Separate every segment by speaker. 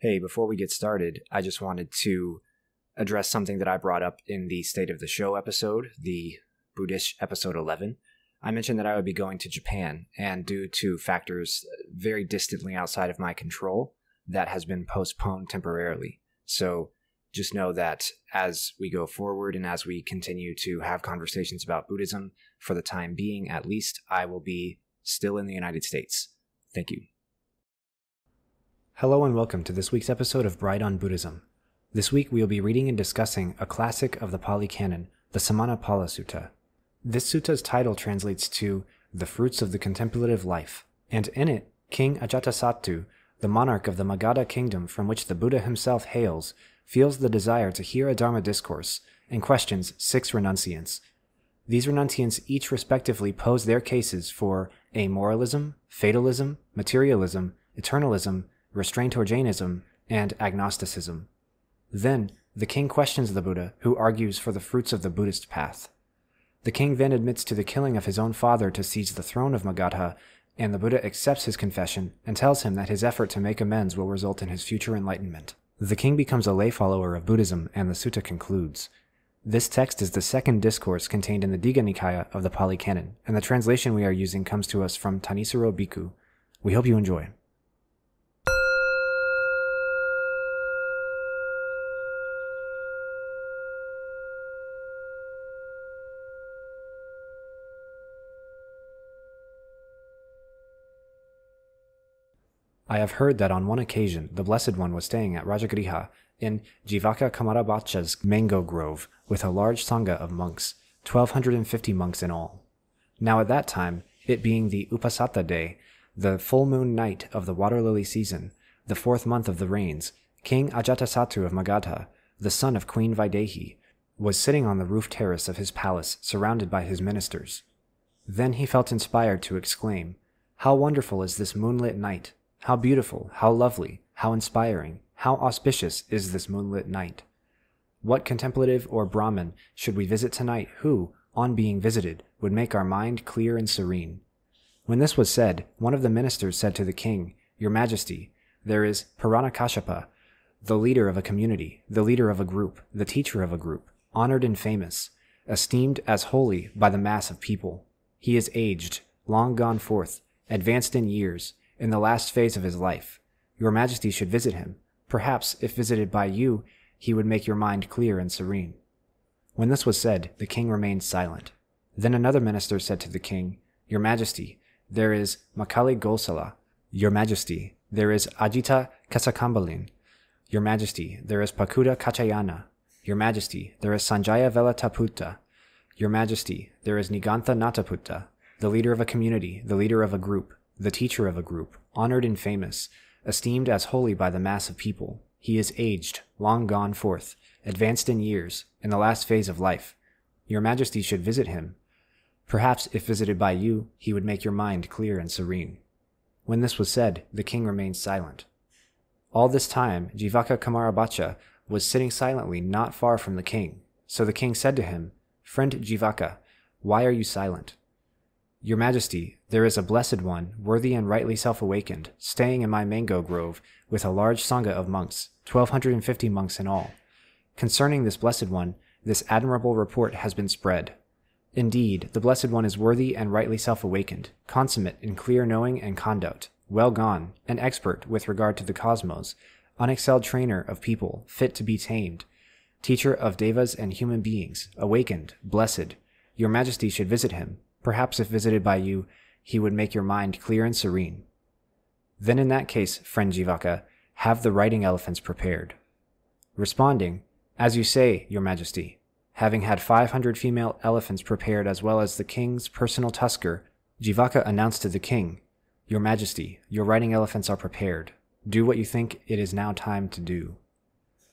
Speaker 1: Hey, before we get started, I just wanted to address something that I brought up in the State of the Show episode, the Buddhist episode 11. I mentioned that I would be going to Japan, and due to factors very distantly outside of my control, that has been postponed temporarily. So just know that as we go forward and as we continue to have conversations about Buddhism, for the time being at least, I will be still in the United States. Thank you. Hello and welcome to this week's episode of Bright on Buddhism. This week we will be reading and discussing a classic of the Pali Canon, the Samaññaphala Sutta. This sutta's title translates to The Fruits of the Contemplative Life, and in it, King Ajatasattu, the monarch of the Magadha kingdom from which the Buddha himself hails, feels the desire to hear a Dharma discourse and questions six renunciants. These renunciants each respectively pose their cases for amoralism, fatalism, materialism, eternalism, restraint or Jainism, and agnosticism. Then, the king questions the Buddha, who argues for the fruits of the Buddhist path. The king then admits to the killing of his own father to seize the throne of Magadha, and the Buddha accepts his confession and tells him that his effort to make amends will result in his future enlightenment. The king becomes a lay follower of Buddhism, and the sutta concludes. This text is the second discourse contained in the Digha Nikaya of the Pali Canon, and the translation we are using comes to us from Thanissaro Bhikkhu. We hope you enjoy. I have heard that on one occasion the Blessed One was staying at Rajagriha in Jivaka Kamarabhacha's mango grove with a large sangha of monks, 1250 monks in all. Now at that time, it being the Uposatha day, the full moon night of the water lily season, the fourth month of the rains, King Ajatasattu of Magadha, the son of Queen Vaidehi, was sitting on the roof terrace of his palace surrounded by his ministers. Then he felt inspired to exclaim, How wonderful is this moonlit night! How beautiful, how lovely, how inspiring, how auspicious is this moonlit night. What contemplative or Brahmin should we visit tonight who, on being visited, would make our mind clear and serene? When this was said, one of the ministers said to the king, Your Majesty, there is Purana Kassapa, the leader of a community, the leader of a group, the teacher of a group, honored and famous, esteemed as holy by the mass of people. He is aged, long gone forth, advanced in years, in the last phase of his life. Your Majesty should visit him. Perhaps, if visited by you, he would make your mind clear and serene. When this was said, the king remained silent. Then another minister said to the king, Your Majesty, there is Makkhali Gosala. Your Majesty, there is Ajita Kesakambalin. Your Majesty, there is Pakudha Kaccayana. Your Majesty, there is Sanjaya Velataputta. Your Majesty, there is Nigantha Nataputta, the leader of a community, the leader of a group, the teacher of a group, honored and famous, esteemed as holy by the mass of people. He is aged, long gone forth, advanced in years, in the last phase of life. Your Majesty should visit him. Perhaps, if visited by you, he would make your mind clear and serene. When this was said, the king remained silent. All this time, Jivaka Kamarabhacha was sitting silently not far from the king. So the king said to him, Friend Jivaka, why are you silent? Your Majesty, there is a blessed one, worthy and rightly self awakened, staying in my mango grove, with a large sangha of monks, twelve hundred and fifty monks in all. Concerning this blessed one, this admirable report has been spread. Indeed, the blessed one is worthy and rightly self awakened, consummate in clear knowing and conduct, well gone, an expert with regard to the cosmos, unexcelled trainer of people, fit to be tamed, teacher of devas and human beings, awakened, blessed. Your Majesty should visit him, Perhaps if visited by you, he would make your mind clear and serene. Then in that case, friend Jivaka, have the riding elephants prepared. Responding, As you say, your majesty, having had 500 female elephants prepared as well as the king's personal tusker, Jivaka announced to the king, Your majesty, your riding elephants are prepared. Do what you think it is now time to do.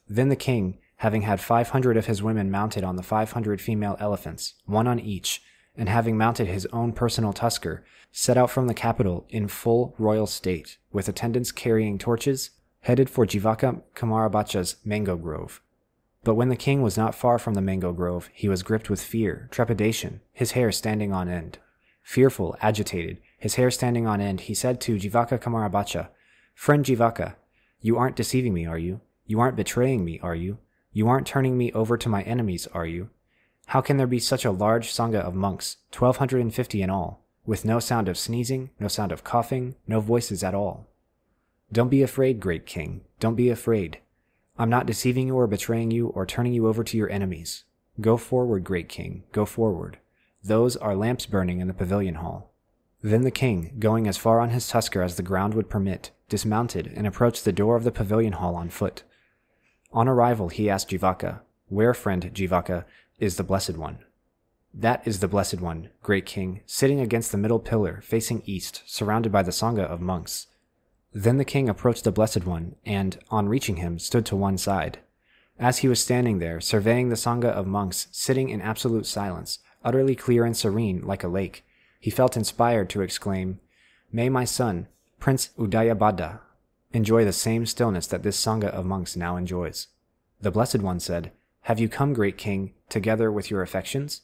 Speaker 1: Then the king, having had 500 of his women mounted on the 500 female elephants, one on each, and having mounted his own personal tusker, set out from the capital in full royal state, with attendants carrying torches, headed for Jivaka Kamarabhacha's mango grove. But when the king was not far from the mango grove, he was gripped with fear, trepidation, his hair standing on end. Fearful, agitated, his hair standing on end, he said to Jivaka Kamarabhacha, Friend Jivaka, You aren't deceiving me, are you? You aren't betraying me, are you? You aren't turning me over to my enemies, are you? How can there be such a large Sangha of monks, 1250 in all, with no sound of sneezing, no sound of coughing, no voices at all? Don't be afraid, great king. Don't be afraid. I'm not deceiving you or betraying you or turning you over to your enemies. Go forward, great king, go forward. Those are lamps burning in the pavilion hall. Then the king, going as far on his tusker as the ground would permit, dismounted and approached the door of the pavilion hall on foot. On arrival, he asked Jivaka, Where, friend Jivaka, is the Blessed One? That is the Blessed One, great king, sitting against the middle pillar, facing east, surrounded by the Sangha of monks. Then the king approached the Blessed One, and, on reaching him, stood to one side. As he was standing there, surveying the Sangha of monks sitting in absolute silence, utterly clear and serene like a lake, he felt inspired to exclaim, May my son, Prince Udayabhadda, enjoy the same stillness that this Sangha of monks now enjoys. The Blessed One said, Have you come, great king, together with your affections?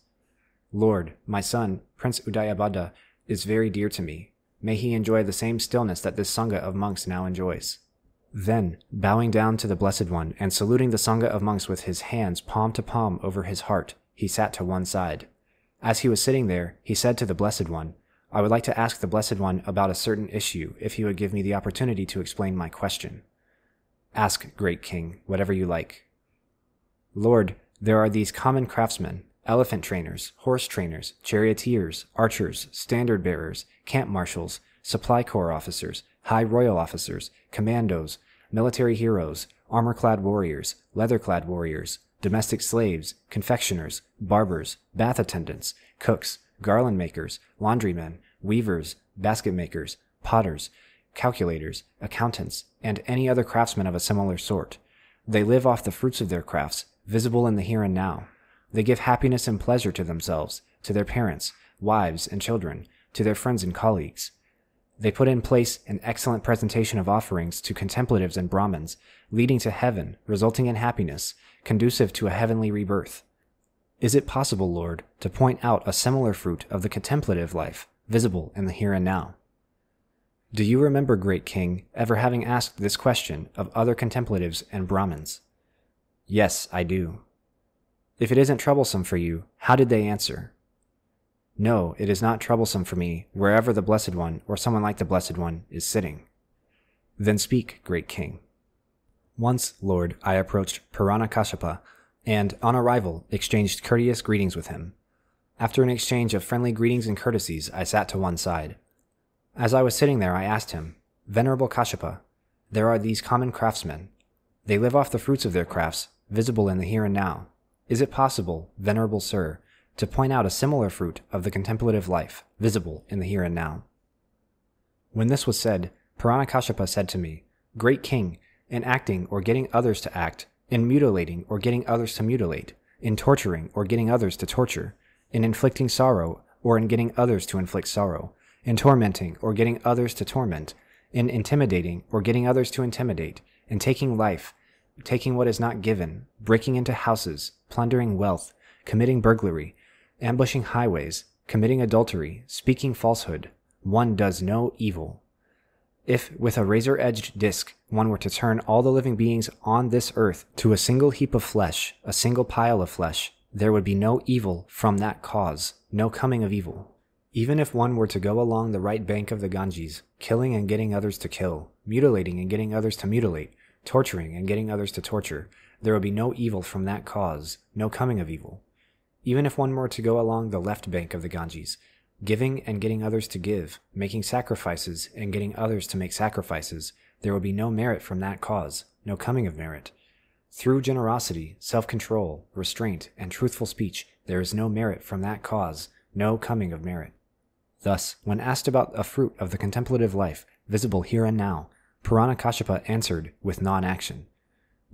Speaker 1: Lord, my son, Prince Udayabhadda, is very dear to me, May he enjoy the same stillness that this Sangha of monks now enjoys. Then, bowing down to the Blessed One and saluting the Sangha of monks with his hands palm to palm over his heart, he sat to one side. As he was sitting there, he said to the Blessed One, I would like to ask the Blessed One about a certain issue if he would give me the opportunity to explain my question. Ask, great king, whatever you like. Lord, there are these common craftsmen, elephant trainers, horse trainers, charioteers, archers, standard bearers, camp marshals, supply corps officers, high royal officers, commandos, military heroes, armor clad warriors, leather clad warriors, domestic slaves, confectioners, barbers, bath attendants, cooks, garland makers, laundrymen, weavers, basket makers, potters, calculators, accountants, and any other craftsmen of a similar sort. They live off the fruits of their crafts, visible in the here and now, they give happiness and pleasure to themselves, to their parents, wives, and children, to their friends and colleagues. They put in place an excellent presentation of offerings to contemplatives and Brahmins, leading to heaven, resulting in happiness, conducive to a heavenly rebirth. Is it possible, Lord, to point out a similar fruit of the contemplative life, visible in the here and now? Do you remember, great king, ever having asked this question of other contemplatives and Brahmins? Yes, I do. If it isn't troublesome for you, how did they answer? No, it is not troublesome for me, wherever the Blessed One, or someone like the Blessed One, is sitting. Then speak, great king. Once, Lord, I approached Purana and, on arrival, exchanged courteous greetings with him. After an exchange of friendly greetings and courtesies, I sat to one side. As I was sitting there, I asked him, Venerable Kashyapa, there are these common craftsmen. They live off the fruits of their crafts, visible in the here and now. Is it possible, venerable sir, to point out a similar fruit of the contemplative life, visible in the here and now? When this was said, Purana Kassapa said to me, Great king, in acting or getting others to act, in mutilating or getting others to mutilate, in torturing or getting others to torture, in inflicting sorrow or in getting others to inflict sorrow, in tormenting or getting others to torment, in intimidating or getting others to intimidate, in taking life taking what is not given, breaking into houses, plundering wealth, committing burglary, ambushing highways, committing adultery, speaking falsehood, one does no evil. If, with a razor edged disk, one were to turn all the living beings on this earth to a single heap of flesh, a single pile of flesh, there would be no evil from that cause, no coming of evil. Even if one were to go along the right bank of the Ganges, killing and getting others to kill, mutilating and getting others to mutilate, torturing and getting others to torture, there will be no evil from that cause, no coming of evil. Even if one were to go along the left bank of the Ganges, giving and getting others to give, making sacrifices and getting others to make sacrifices, there will be no merit from that cause, no coming of merit. Through generosity, self control, restraint, and truthful speech, there is no merit from that cause, no coming of merit. Thus, when asked about a fruit of the contemplative life, visible here and now, Purana answered with non action,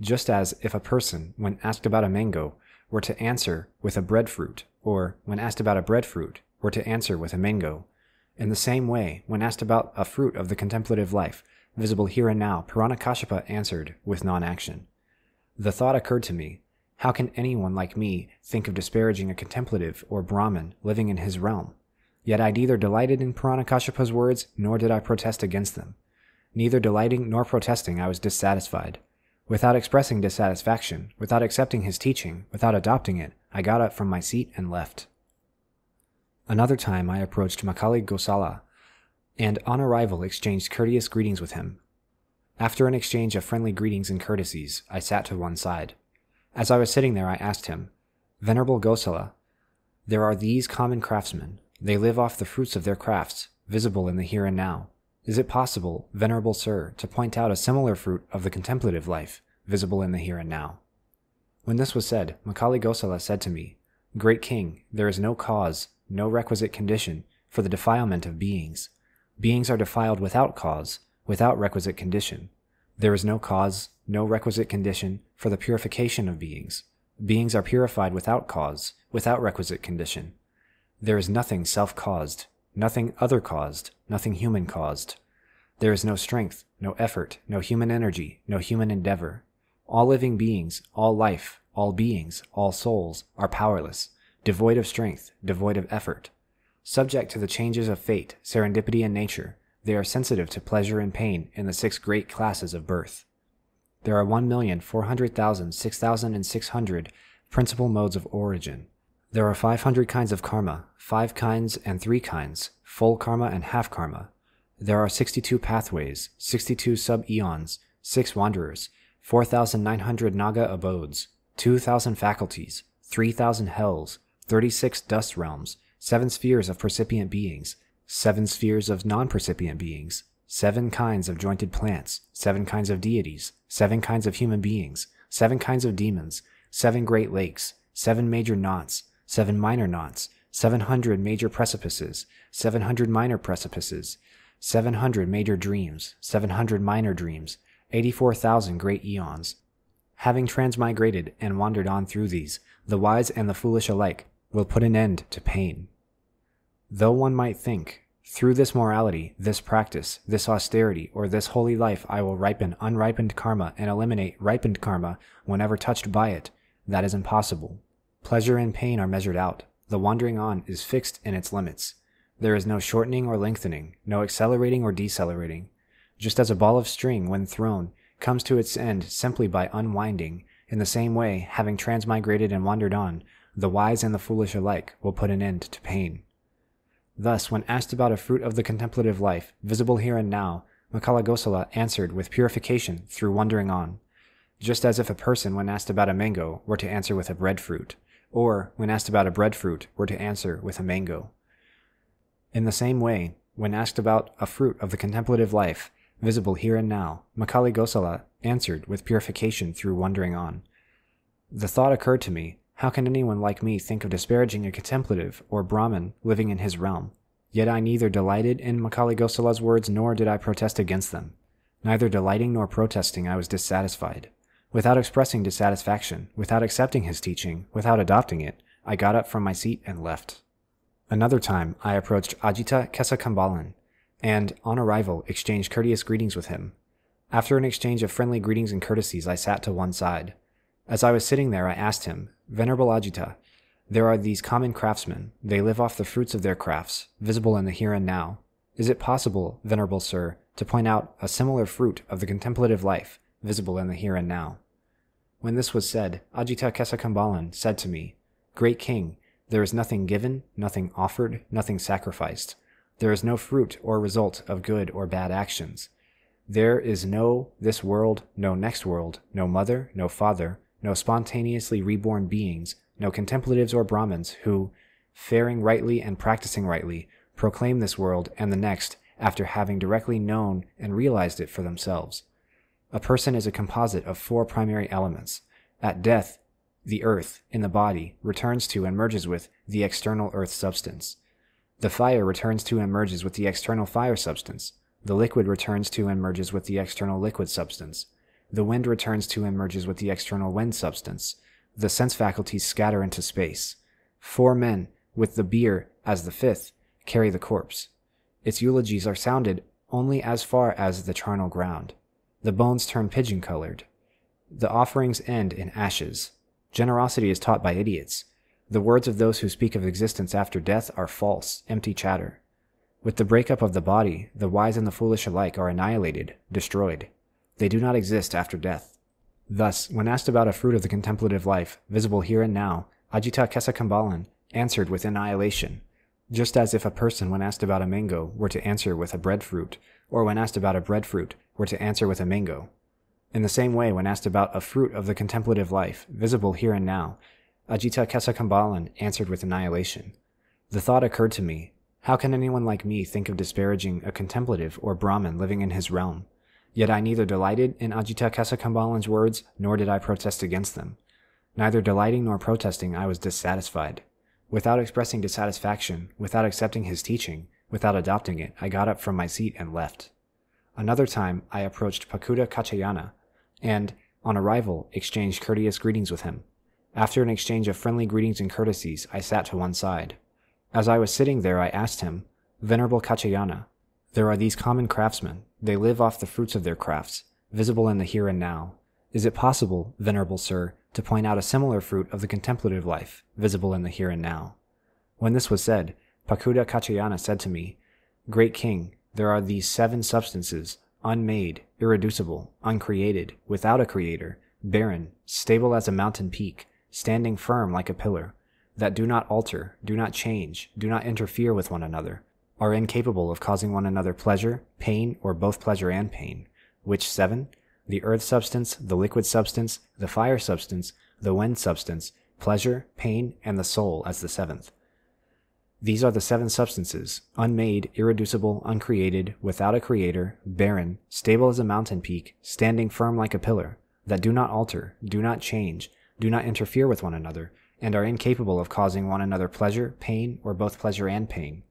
Speaker 1: just as if a person, when asked about a mango, were to answer with a breadfruit, or, when asked about a breadfruit, were to answer with a mango. In the same way, when asked about a fruit of the contemplative life, visible here and now, Purana answered with non action. The thought occurred to me how can anyone like me think of disparaging a contemplative or Brahmin living in his realm? Yet I neither delighted in Purana words nor did I protest against them. Neither delighting nor protesting, I was dissatisfied. Without expressing dissatisfaction, without accepting his teaching, without adopting it, I got up from my seat and left. Another time I approached Makkhali Gosala and on arrival exchanged courteous greetings with him. After an exchange of friendly greetings and courtesies, I sat to one side. As I was sitting there, I asked him, Venerable Gosala, there are these common craftsmen. They live off the fruits of their crafts, visible in the here and now. Is it possible, Venerable Sir, to point out a similar fruit of the contemplative life, visible in the here and now? When this was said, Makkhali Gosala said to me, Great King, there is no cause, no requisite condition, for the defilement of beings. Beings are defiled without cause, without requisite condition. There is no cause, no requisite condition for the purification of beings. Beings are purified without cause, without requisite condition. There is nothing self caused, nothing other caused, nothing human caused. There is no strength, no effort, no human energy, no human endeavor. All living beings, all life, all beings, all souls are powerless, devoid of strength, devoid of effort. Subject to the changes of fate, serendipity, and nature, they are sensitive to pleasure and pain in the six great classes of birth. There are 1,400,000, 6,600 principal modes of origin. There are 500 kinds of karma, 5 kinds and 3 kinds, full karma and half karma. There are 62 pathways, 62 sub eons, 6 wanderers, 4,900 naga abodes, 2,000 faculties, 3,000 hells, 36 dust realms, seven spheres of percipient beings, seven spheres of non percipient beings, seven kinds of jointed plants, seven kinds of deities, seven kinds of human beings, seven kinds of demons, seven great lakes, seven major knots, seven minor knots, 700 major precipices, 700 minor precipices, 700 major dreams, 700 minor dreams, 84,000 great eons. Having transmigrated and wandered on through these, the wise and the foolish alike will put an end to pain. Though one might think, through this morality, this practice, this austerity, or this holy life, I will ripen unripened karma and eliminate ripened karma whenever touched by it, that is impossible. Pleasure and pain are measured out. The wandering on is fixed in its limits. There is no shortening or lengthening, no accelerating or decelerating. Just as a ball of string, when thrown, comes to its end simply by unwinding, in the same way, having transmigrated and wandered on, the wise and the foolish alike will put an end to pain. Thus, when asked about a fruit of the contemplative life, visible here and now, Makkhali Gosala answered with purification through wandering on, just as if a person, when asked about a mango, were to answer with a breadfruit, or, when asked about a breadfruit, were to answer with a mango. In the same way, when asked about a fruit of the contemplative life, visible here and now, Makkhali Gosala answered with purification through wandering on. The thought occurred to me how can anyone like me think of disparaging a contemplative or Brahmin living in his realm? Yet I neither delighted in Makkhali Gosala's words nor did I protest against them. Neither delighting nor protesting, I was dissatisfied. Without expressing dissatisfaction, without accepting his teaching, without adopting it, I got up from my seat and left. Another time, I approached Ajita Kesakambalan, and, on arrival, exchanged courteous greetings with him. After an exchange of friendly greetings and courtesies, I sat to one side. As I was sitting there, I asked him, Venerable Ajita, there are these common craftsmen. They live off the fruits of their crafts, visible in the here and now. Is it possible, Venerable Sir, to point out a similar fruit of the contemplative life, visible in the here and now? When this was said, Ajita Kesakambalan said to me, Great King, there is nothing given, nothing offered, nothing sacrificed. There is no fruit or result of good or bad actions. There is no this world, no next world, no mother, no father, no spontaneously reborn beings, no contemplatives or Brahmins who, faring rightly and practicing rightly, proclaim this world and the next after having directly known and realized it for themselves. A person is a composite of four primary elements. At death, the earth, in the body, returns to and merges with the external earth substance. The fire returns to and merges with the external fire substance. The liquid returns to and merges with the external liquid substance. The wind returns to and merges with the external wind substance. The sense faculties scatter into space. Four men, with the bier as the fifth, carry the corpse. Its eulogies are sounded only as far as the charnel ground. The bones turn pigeon colored. The offerings end in ashes. Generosity is taught by idiots. The words of those who speak of existence after death are false, empty chatter. With the breakup of the body, the wise and the foolish alike are annihilated, destroyed. They do not exist after death. Thus, when asked about a fruit of the contemplative life, visible here and now, Ajita Kesakambalan answered with annihilation, just as if a person, when asked about a mango, were to answer with a breadfruit, or when asked about a breadfruit, were to answer with a mango. In the same way, when asked about a fruit of the contemplative life, visible here and now, Ajita Kesakambalan answered with annihilation. The thought occurred to me, how can anyone like me think of disparaging a contemplative or Brahmin living in his realm? Yet I neither delighted in Ajita Kesakambalan's words, nor did I protest against them. Neither delighting nor protesting, I was dissatisfied. Without expressing dissatisfaction, without accepting his teaching, without adopting it, I got up from my seat and left. Another time, I approached Pakudha Kaccayana, and, on arrival, exchanged courteous greetings with him. After an exchange of friendly greetings and courtesies, I sat to one side. As I was sitting there, I asked him, Venerable Kaccayana, there are these common craftsmen. They live off the fruits of their crafts, visible in the here and now. Is it possible, Venerable Sir, to point out a similar fruit of the contemplative life, visible in the here and now? When this was said, Pakudha Kaccayana said to me, Great King, there are these seven substances, unmade, irreducible, uncreated, without a creator, barren, stable as a mountain peak, standing firm like a pillar, that do not alter, do not change, do not interfere with one another, are incapable of causing one another pleasure, pain, or both pleasure and pain, which seven? The earth substance, the liquid substance, the fire substance, the wind substance, pleasure, pain, and the soul as the seventh. These are the seven substances, unmade, irreducible, uncreated, without a creator, barren, stable as a mountain peak, standing firm like a pillar, that do not alter, do not change, do not interfere with one another, and are incapable of causing one another pleasure, pain, or both pleasure and pain.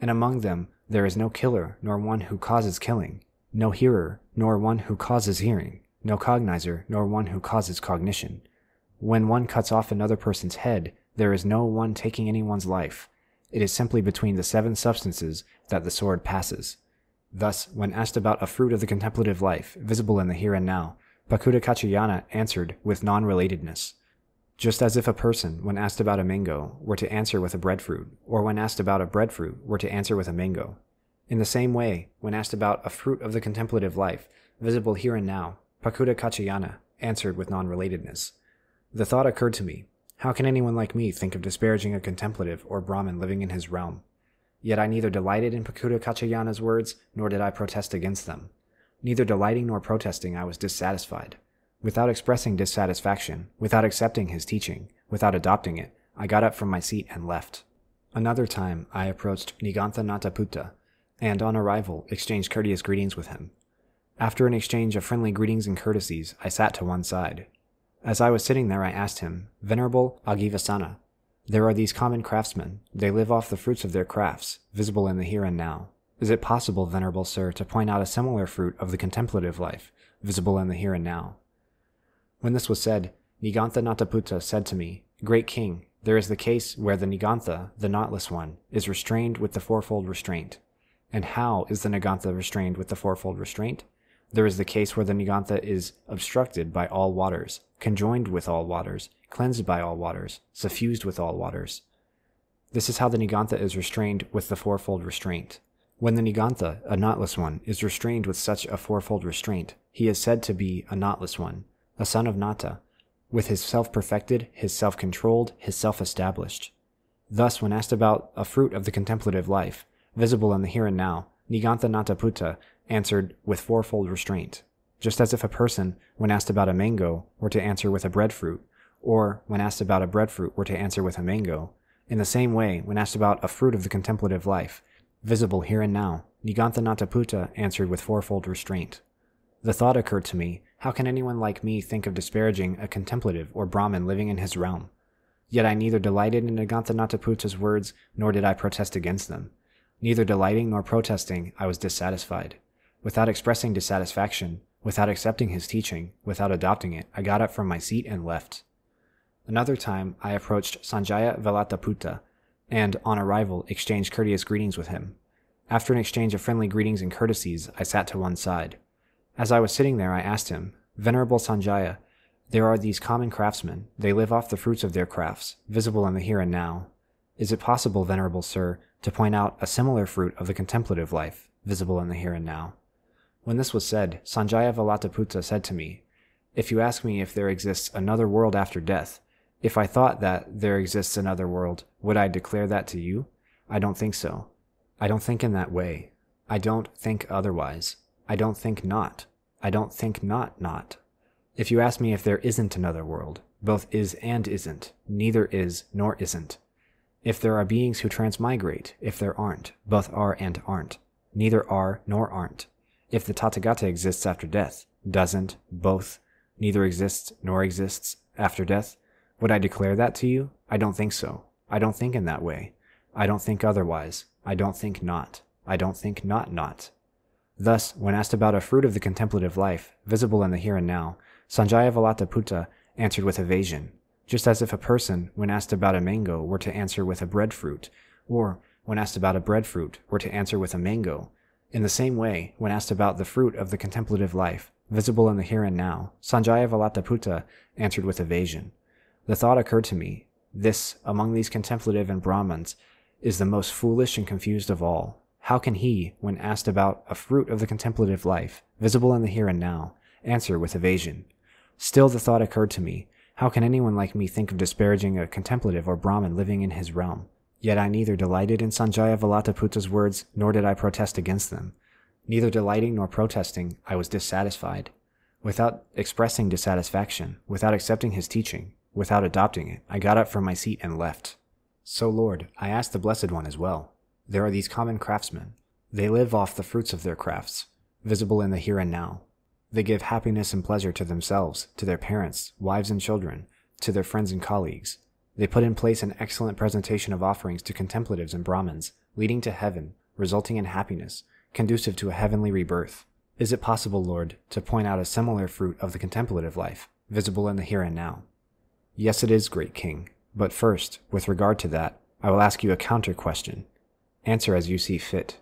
Speaker 1: And among them there is no killer, nor one who causes killing, no hearer, nor one who causes hearing, no cognizer, nor one who causes cognition. When one cuts off another person's head, there is no one taking anyone's life. It is simply between the seven substances that the sword passes. Thus, when asked about a fruit of the contemplative life, visible in the here and now, Pakudha Kaccayana answered with non-relatedness. Just as if a person, when asked about a mango, were to answer with a breadfruit, or when asked about a breadfruit, were to answer with a mango. In the same way, when asked about a fruit of the contemplative life, visible here and now, Pakudha Kaccayana answered with non-relatedness. The thought occurred to me, how can anyone like me think of disparaging a contemplative or Brahmin living in his realm? Yet I neither delighted in Pakudha Kaccayana's words, nor did I protest against them. Neither delighting nor protesting, I was dissatisfied. Without expressing dissatisfaction, without accepting his teaching, without adopting it, I got up from my seat and left. Another time, I approached Nigantha Nataputta, and on arrival, exchanged courteous greetings with him. After an exchange of friendly greetings and courtesies, I sat to one side. As I was sitting there, I asked him, Venerable Aggivessana, there are these common craftsmen. They live off the fruits of their crafts, visible in the here and now. Is it possible, Venerable Sir, to point out a similar fruit of the contemplative life, visible in the here and now? When this was said, Nigantha Nataputta said to me, Great King, there is the case where the Nigantha, the knotless one, is restrained with the fourfold restraint. And how is the Nigantha restrained with the fourfold restraint? There is the case where the Nigantha is obstructed by all waters, conjoined with all waters, cleansed by all waters, suffused with all waters. This is how the Nigantha is restrained with the fourfold restraint. When the Nigantha, a knotless one, is restrained with such a fourfold restraint, he is said to be a knotless one, a son of Nata, with his self perfected, his self controlled, his self established. Thus, when asked about a fruit of the contemplative life, visible in the here and now, Nigantha Nataputta answered with fourfold restraint, just as if a person, when asked about a mango, were to answer with a breadfruit, or when asked about a breadfruit were to answer with a mango. In the same way, when asked about a fruit of the contemplative life, visible here and now, Nigantha Nataputta answered with fourfold restraint. The thought occurred to me, how can anyone like me think of disparaging a contemplative or Brahmin living in his realm? Yet I neither delighted in Nigantha Nataputta's words, nor did I protest against them. Neither delighting nor protesting, I was dissatisfied. Without expressing dissatisfaction, without accepting his teaching, without adopting it, I got up from my seat and left. Another time, I approached Sanjaya Velataputta, and, on arrival, exchanged courteous greetings with him. After an exchange of friendly greetings and courtesies, I sat to one side. As I was sitting there, I asked him, Venerable Sanjaya, there are these common craftsmen. They live off the fruits of their crafts, visible in the here and now. Is it possible, Venerable Sir, to point out a similar fruit of the contemplative life, visible in the here and now? When this was said, Sanjaya Valataputta said to me, If you ask me if there exists another world after death, if I thought that there exists another world, would I declare that to you? I don't think so. I don't think in that way. I don't think otherwise. I don't think not. I don't think not not. If you ask me if there isn't another world, both is and isn't, neither is nor isn't. If there are beings who transmigrate, if there aren't, both are and aren't, neither are nor aren't. If the Tathagata exists after death, doesn't, both, neither exists nor exists after death, would I declare that to you? I don't think so. I don't think in that way. I don't think otherwise. I don't think not. I don't think not not. Thus, when asked about a fruit of the contemplative life, visible in the here and now, Sanjaya Valataputta answered with evasion, just as if a person, when asked about a mango, were to answer with a breadfruit, or, when asked about a breadfruit, were to answer with a mango. In the same way, when asked about the fruit of the contemplative life, visible in the here and now, Sanjaya Valataputta answered with evasion. The thought occurred to me, this, among these contemplative and Brahmins, is the most foolish and confused of all. How can he, when asked about a fruit of the contemplative life, visible in the here and now, answer with evasion? Still the thought occurred to me, how can anyone like me think of disparaging a contemplative or Brahmin living in his realm? Yet I neither delighted in Sanjaya Valataputta's words, nor did I protest against them. Neither delighting nor protesting, I was dissatisfied. Without expressing dissatisfaction, without accepting his teaching, without adopting it, I got up from my seat and left. So, Lord, I ask the Blessed One as well. There are these common craftsmen. They live off the fruits of their crafts, visible in the here and now. They give happiness and pleasure to themselves, to their parents, wives and children, to their friends and colleagues. They put in place an excellent presentation of offerings to contemplatives and Brahmins, leading to heaven, resulting in happiness, conducive to a heavenly rebirth. Is it possible, Lord, to point out a similar fruit of the contemplative life, visible in the here and now? Yes, it is, great king. But first, with regard to that, I will ask you a counter question. Answer as you see fit.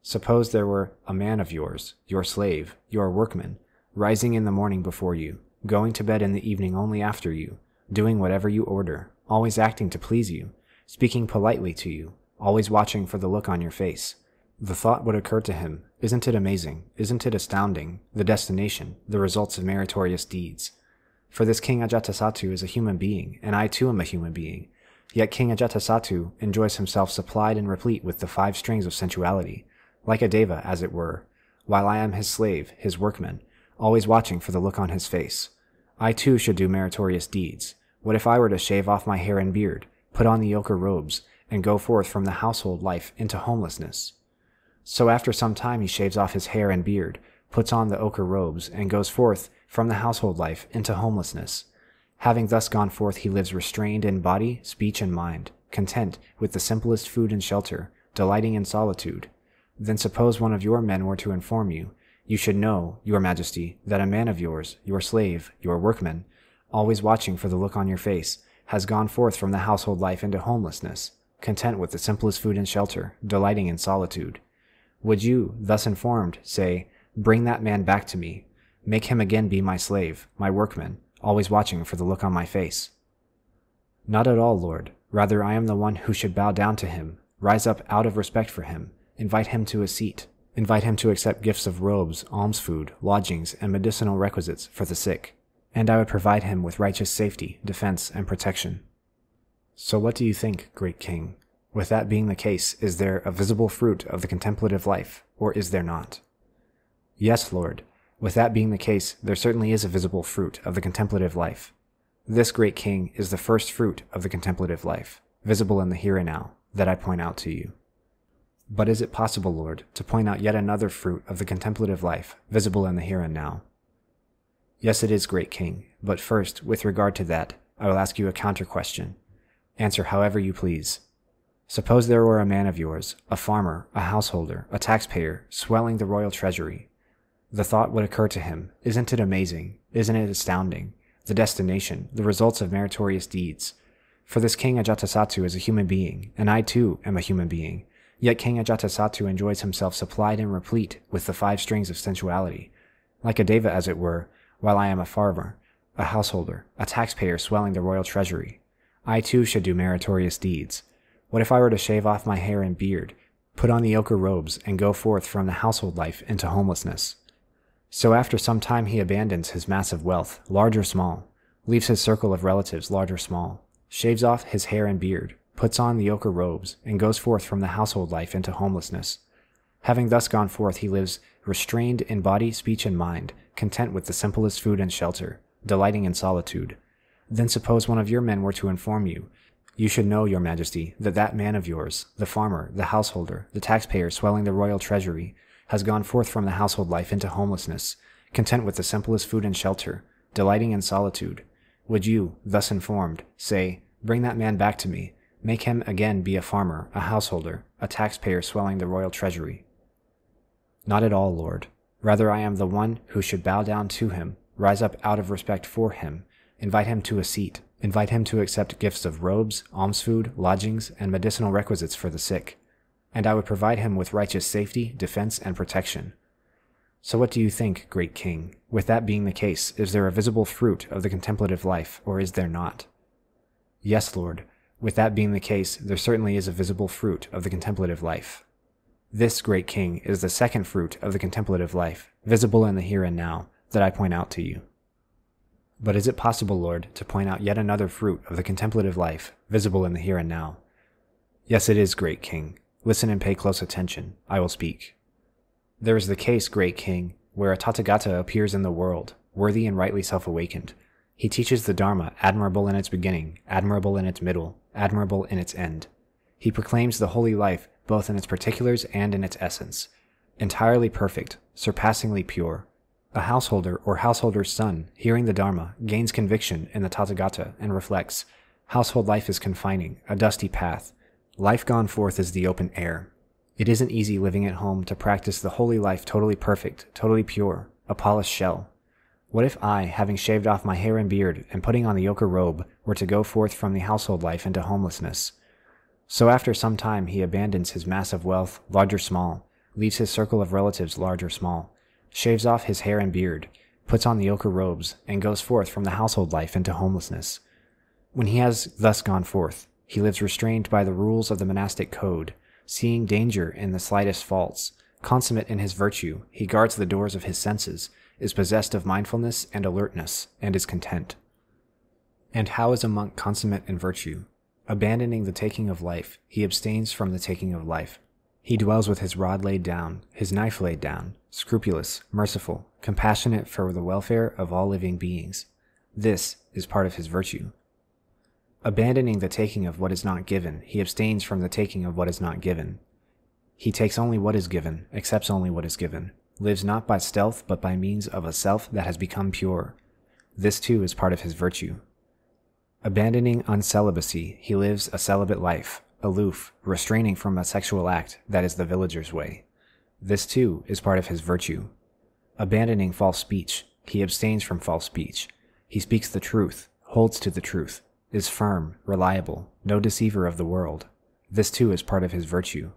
Speaker 1: Suppose there were a man of yours, your slave, your workman, rising in the morning before you, going to bed in the evening only after you, doing whatever you order, always acting to please you, speaking politely to you, always watching for the look on your face. The thought would occur to him, isn't it amazing, isn't it astounding, the destination, the results of meritorious deeds, for this King Ajatasattu is a human being, and I too am a human being. Yet King Ajatasattu enjoys himself supplied and replete with the five strings of sensuality, like a deva, as it were, while I am his slave, his workman, always watching for the look on his face. I too should do meritorious deeds. What if I were to shave off my hair and beard, put on the ochre robes, and go forth from the household life into homelessness? So after some time he shaves off his hair and beard, puts on the ochre robes, and goes forth from the household life into homelessness. Having thus gone forth, he lives restrained in body, speech, and mind, content with the simplest food and shelter, delighting in solitude. Then suppose one of your men were to inform you, you should know, your majesty, that a man of yours, your slave, your workman, always watching for the look on your face, has gone forth from the household life into homelessness, content with the simplest food and shelter, delighting in solitude. Would you, thus informed, say, Bring that man back to me, Make him again be my slave, my workman, always watching for the look on my face. Not at all, Lord. Rather, I am the one who should bow down to him, rise up out of respect for him, invite him to a seat, invite him to accept gifts of robes, alms food, lodgings, and medicinal requisites for the sick, and I would provide him with righteous safety, defense, and protection. So what do you think, great king? With that being the case, is there a visible fruit of the contemplative life, or is there not? Yes, Lord, with that being the case, there certainly is a visible fruit of the contemplative life. This great king is the first fruit of the contemplative life, visible in the here and now, that I point out to you. But is it possible, Lord, to point out yet another fruit of the contemplative life, visible in the here and now? Yes, it is, great king, but first, with regard to that, I will ask you a counter question. Answer however you please. Suppose there were a man of yours, a farmer, a householder, a taxpayer, swelling the royal treasury, the thought would occur to him, isn't it amazing? Isn't it astounding? The destination, the results of meritorious deeds. For this King Ajatasattu is a human being, and I too am a human being. Yet King Ajatasattu enjoys himself supplied and replete with the five strings of sensuality, like a deva as it were, while I am a farmer, a householder, a taxpayer swelling the royal treasury. I too should do meritorious deeds. What if I were to shave off my hair and beard, put on the ochre robes, and go forth from the household life into homelessness? So after some time he abandons his massive wealth, large or small, leaves his circle of relatives, large or small, shaves off his hair and beard, puts on the ochre robes, and goes forth from the household life into homelessness. Having thus gone forth, he lives restrained in body, speech, and mind, content with the simplest food and shelter, delighting in solitude. Then suppose one of your men were to inform you, you should know, your majesty, that that man of yours, the farmer, the householder, the taxpayer swelling the royal treasury, has gone forth from the household life into homelessness, content with the simplest food and shelter, delighting in solitude. Would you, thus informed, say, Bring that man back to me, make him again be a farmer, a householder, a taxpayer swelling the royal treasury? Not at all, Lord. Rather, I am the one who should bow down to him, rise up out of respect for him, invite him to a seat, invite him to accept gifts of robes, alms food, lodgings, and medicinal requisites for the sick, and I would provide him with righteous safety, defense, and protection. So what do you think, great king? With that being the case, is there a visible fruit of the contemplative life, or is there not? Yes, Lord. With that being the case, there certainly is a visible fruit of the contemplative life. This, great king, is the second fruit of the contemplative life, visible in the here and now, that I point out to you. But is it possible, Lord, to point out yet another fruit of the contemplative life, visible in the here and now? Yes, it is, great king. Listen and pay close attention. I will speak. There is the case, great king, where a Tathagata appears in the world, worthy and rightly self awakened. He teaches the Dharma, admirable in its beginning, admirable in its middle, admirable in its end. He proclaims the holy life, both in its particulars and in its essence, entirely perfect, surpassingly pure. A householder or householder's son, hearing the Dharma, gains conviction in the Tathagata and reflects household life is confining, a dusty path, Life gone forth is the open air. It isn't easy living at home to practice the holy life totally perfect, totally pure, a polished shell. What if I, having shaved off my hair and beard and putting on the ochre robe, were to go forth from the household life into homelessness? So after some time he abandons his massive wealth, large or small, leaves his circle of relatives large or small, shaves off his hair and beard, puts on the ochre robes, and goes forth from the household life into homelessness. When he has thus gone forth, he lives restrained by the rules of the monastic code, seeing danger in the slightest faults. Consummate in his virtue, he guards the doors of his senses, is possessed of mindfulness and alertness, and is content. And how is a monk consummate in virtue? Abandoning the taking of life, he abstains from the taking of life. He dwells with his rod laid down, his knife laid down, scrupulous, merciful, compassionate for the welfare of all living beings. This is part of his virtue. Abandoning the taking of what is not given, he abstains from the taking of what is not given. He takes only what is given, accepts only what is given, lives not by stealth but by means of a self that has become pure. This too is part of his virtue. Abandoning uncelibacy, he lives a celibate life, aloof, restraining from a sexual act that is the villager's way. This too is part of his virtue. Abandoning false speech, he abstains from false speech. He speaks the truth, holds to the truth, is firm, reliable, no deceiver of the world. This too is part of his virtue.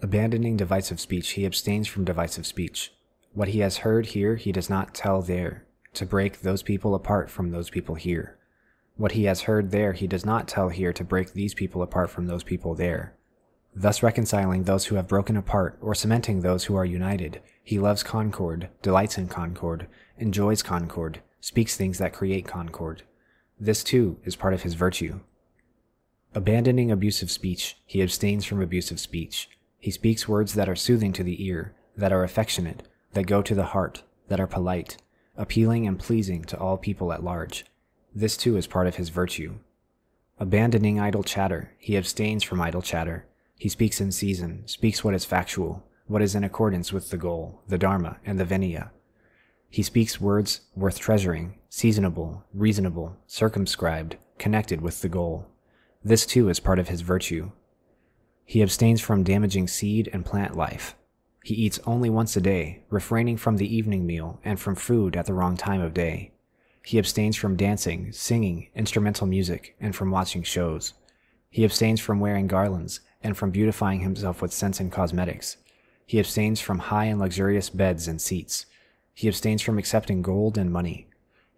Speaker 1: Abandoning divisive speech, he abstains from divisive speech. What he has heard here, he does not tell there, to break those people apart from those people here. What he has heard there, he does not tell here to break these people apart from those people there. Thus reconciling those who have broken apart or cementing those who are united, he loves concord, delights in concord, enjoys concord, speaks things that create concord. This too is part of his virtue. Abandoning abusive speech, he abstains from abusive speech. He speaks words that are soothing to the ear, that are affectionate, that go to the heart, that are polite, appealing and pleasing to all people at large. This too is part of his virtue. Abandoning idle chatter, he abstains from idle chatter. He speaks in season, speaks what is factual, what is in accordance with the goal, the Dharma, and the Vinaya, he speaks words worth treasuring, seasonable, reasonable, circumscribed, connected with the goal. This too is part of his virtue. He abstains from damaging seed and plant life. He eats only once a day, refraining from the evening meal and from food at the wrong time of day. He abstains from dancing, singing, instrumental music, and from watching shows. He abstains from wearing garlands and from beautifying himself with scents and cosmetics. He abstains from high and luxurious beds and seats. He abstains from accepting gold and money.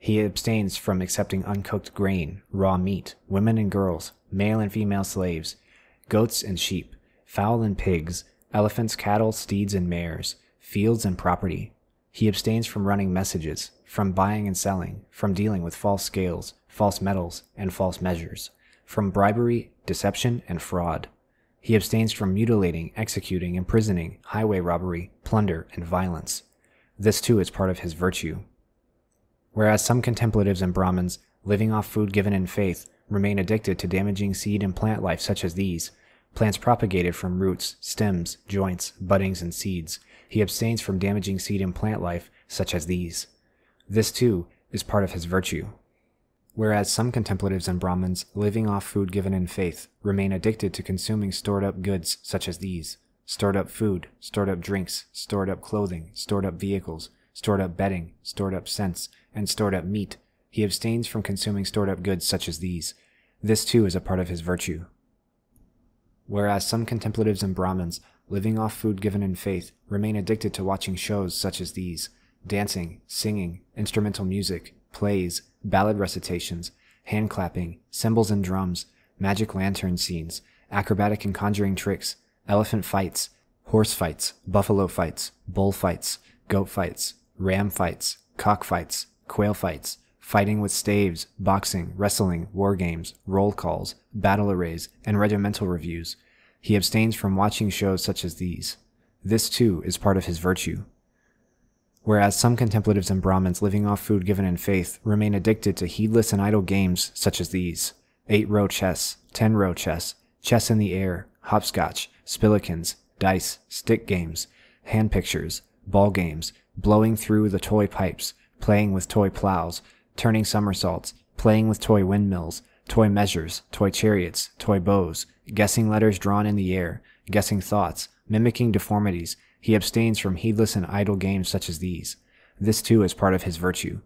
Speaker 1: He abstains from accepting uncooked grain, raw meat, women and girls, male and female slaves, goats and sheep, fowl and pigs, elephants, cattle, steeds, and mares, fields and property. He abstains from running messages, from buying and selling, from dealing with false scales, false metals, and false measures, from bribery, deception, and fraud. He abstains from mutilating, executing, imprisoning, highway robbery, plunder, and violence. This too is part of his virtue. Whereas some contemplatives and Brahmins, living off food given in faith, remain addicted to damaging seed and plant life such as these, plants propagated from roots, stems, joints, buddings, and seeds, he abstains from damaging seed and plant life such as these. This too is part of his virtue. Whereas some contemplatives and Brahmins, living off food given in faith, remain addicted to consuming stored up goods such as these stored up food, stored up drinks, stored up clothing, stored up vehicles, stored up bedding, stored up scents, and stored up meat, he abstains from consuming stored up goods such as these. This too is a part of his virtue. Whereas some contemplatives and Brahmins, living off food given in faith, remain addicted to watching shows such as these dancing, singing, instrumental music, plays, ballad recitations, hand clapping, cymbals and drums, magic lantern scenes, acrobatic and conjuring tricks, elephant fights, horse fights, buffalo fights, bull fights, goat fights, ram fights, cock fights, quail fights, fighting with staves, boxing, wrestling, war games, roll calls, battle arrays, and regimental reviews. He abstains from watching shows such as these. This too is part of his virtue. Whereas some contemplatives and Brahmins living off food given in faith remain addicted to heedless and idle games such as these eight row chess, ten row chess, chess in the air, hopscotch, spillikins, dice, stick games, hand pictures, ball games, blowing through the toy pipes, playing with toy plows, turning somersaults, playing with toy windmills, toy measures, toy chariots, toy bows, guessing letters drawn in the air, guessing thoughts, mimicking deformities, he abstains from heedless and idle games such as these. This too is part of his virtue.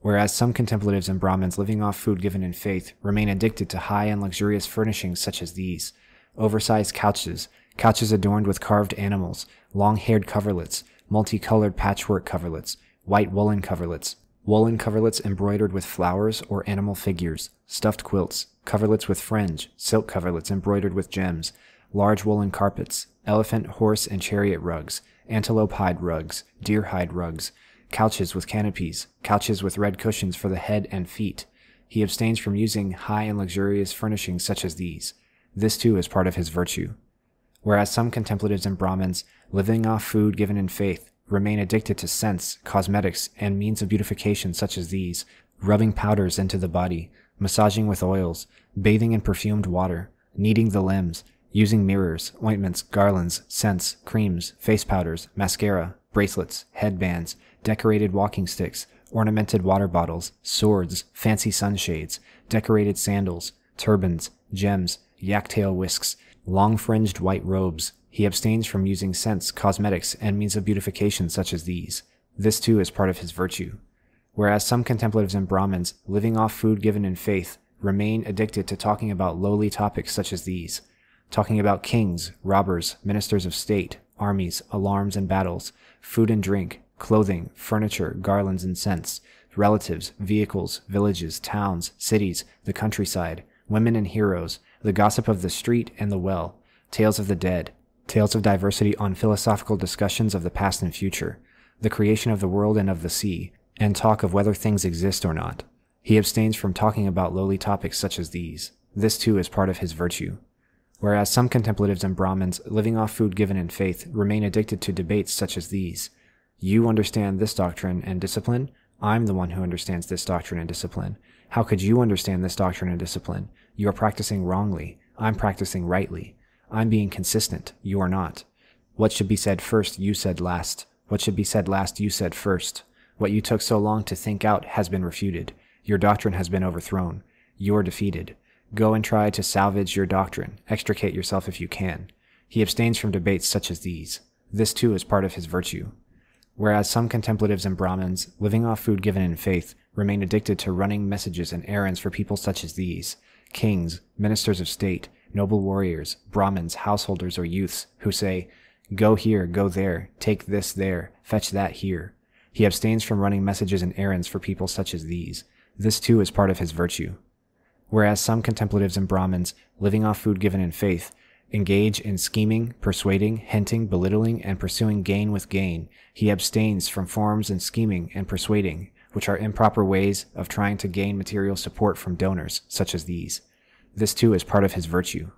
Speaker 1: Whereas some contemplatives and Brahmins living off food given in faith remain addicted to high and luxurious furnishings such as these oversized couches, couches adorned with carved animals, long haired coverlets, multicolored patchwork coverlets, white woolen coverlets, woolen coverlets embroidered with flowers or animal figures, stuffed quilts, coverlets with fringe, silk coverlets embroidered with gems, large woolen carpets, elephant, horse, and chariot rugs, antelope hide rugs, deer hide rugs, couches with canopies, couches with red cushions for the head and feet. He abstains from using high and luxurious furnishings such as these. This too is part of his virtue. Whereas some contemplatives and Brahmins, living off food given in faith, remain addicted to scents, cosmetics, and means of beautification such as these, rubbing powders into the body, massaging with oils, bathing in perfumed water, kneading the limbs, using mirrors, ointments, garlands, scents, creams, face powders, mascara, bracelets, headbands, decorated walking sticks, ornamented water bottles, swords, fancy sunshades, decorated sandals, turbans, gems, yak-tail whisks, long fringed white robes. He abstains from using scents, cosmetics, and means of beautification such as these. This too is part of his virtue. Whereas some contemplatives and Brahmins, living off food given in faith, remain addicted to talking about lowly topics such as these talking about kings, robbers, ministers of state, armies, alarms and battles, food and drink, clothing, furniture, garlands and scents, relatives, vehicles, villages, towns, cities, the countryside, women and heroes, the gossip of the street and the well, tales of the dead, tales of diversity on philosophical discussions of the past and future, the creation of the world and of the sea, and talk of whether things exist or not. He abstains from talking about lowly topics such as these. This too is part of his virtue whereas some contemplatives and Brahmins living off food given in faith remain addicted to debates such as these. You understand this doctrine and discipline. I'm the one who understands this doctrine and discipline. How could you understand this doctrine and discipline? You are practicing wrongly. I'm practicing rightly. I'm being consistent. You are not. What should be said first, you said last. What should be said last, you said first. What you took so long to think out has been refuted. Your doctrine has been overthrown. You're defeated. Go and try to salvage your doctrine, extricate yourself if you can. He abstains from debates such as these. This too is part of his virtue. Whereas some contemplatives and Brahmins, living off food given in faith, remain addicted to running messages and errands for people such as these kings, ministers of state, noble warriors, Brahmins, householders, or youths, who say, Go here, go there, take this there, fetch that here. He abstains from running messages and errands for people such as these. This too is part of his virtue Whereas some contemplatives and Brahmins, living off food given in faith, engage in scheming, persuading, hinting, belittling, and pursuing gain with gain, he abstains from forms and scheming and persuading, which are improper ways of trying to gain material support from donors, such as these. This too is part of his virtue.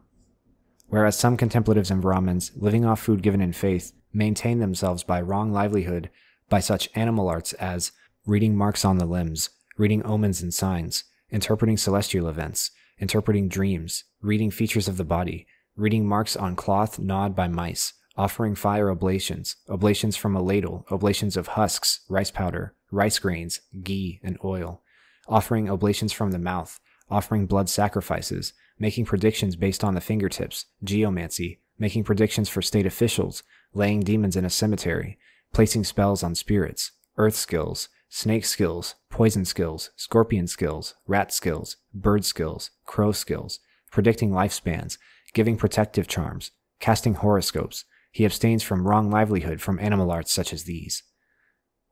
Speaker 1: Whereas some contemplatives and Brahmins, living off food given in faith, maintain themselves by wrong livelihood by such animal arts as reading marks on the limbs, reading omens and signs, interpreting celestial events, interpreting dreams, reading features of the body, reading marks on cloth gnawed by mice, offering fire oblations, oblations from a ladle, oblations of husks, rice powder, rice grains, ghee, and oil, offering oblations from the mouth, offering blood sacrifices, making predictions based on the fingertips, geomancy, making predictions for state officials, laying demons in a cemetery, placing spells on spirits, earth skills, snake skills, poison skills, scorpion skills, rat skills, bird skills, crow skills, predicting lifespans, giving protective charms, casting horoscopes. He abstains from wrong livelihood from animal arts such as these.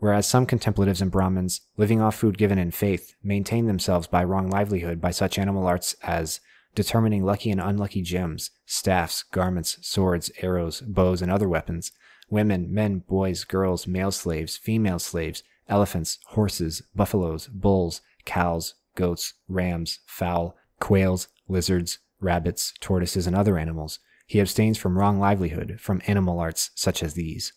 Speaker 1: Whereas some contemplatives and Brahmins, living off food given in faith, maintain themselves by wrong livelihood by such animal arts as determining lucky and unlucky gems, staffs, garments, swords, arrows, bows, and other weapons, women, men, boys, girls, male slaves, female slaves, elephants, horses, buffaloes, bulls, cows, goats, rams, fowl, quails, lizards, rabbits, tortoises, and other animals. He abstains from wrong livelihood from animal arts such as these.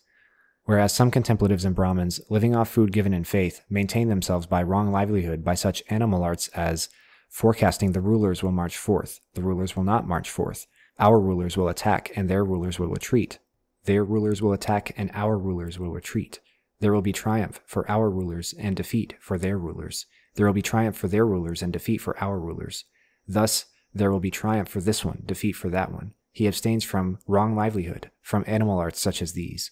Speaker 1: Whereas some contemplatives and Brahmins, living off food given in faith, maintain themselves by wrong livelihood by such animal arts as forecasting the rulers will march forth, the rulers will not march forth, our rulers will attack, and their rulers will retreat. Their rulers will attack, and our rulers will retreat. There will be triumph for our rulers and defeat for their rulers. There will be triumph for their rulers and defeat for our rulers. Thus, there will be triumph for this one, defeat for that one. He abstains from wrong livelihood, from animal arts such as these.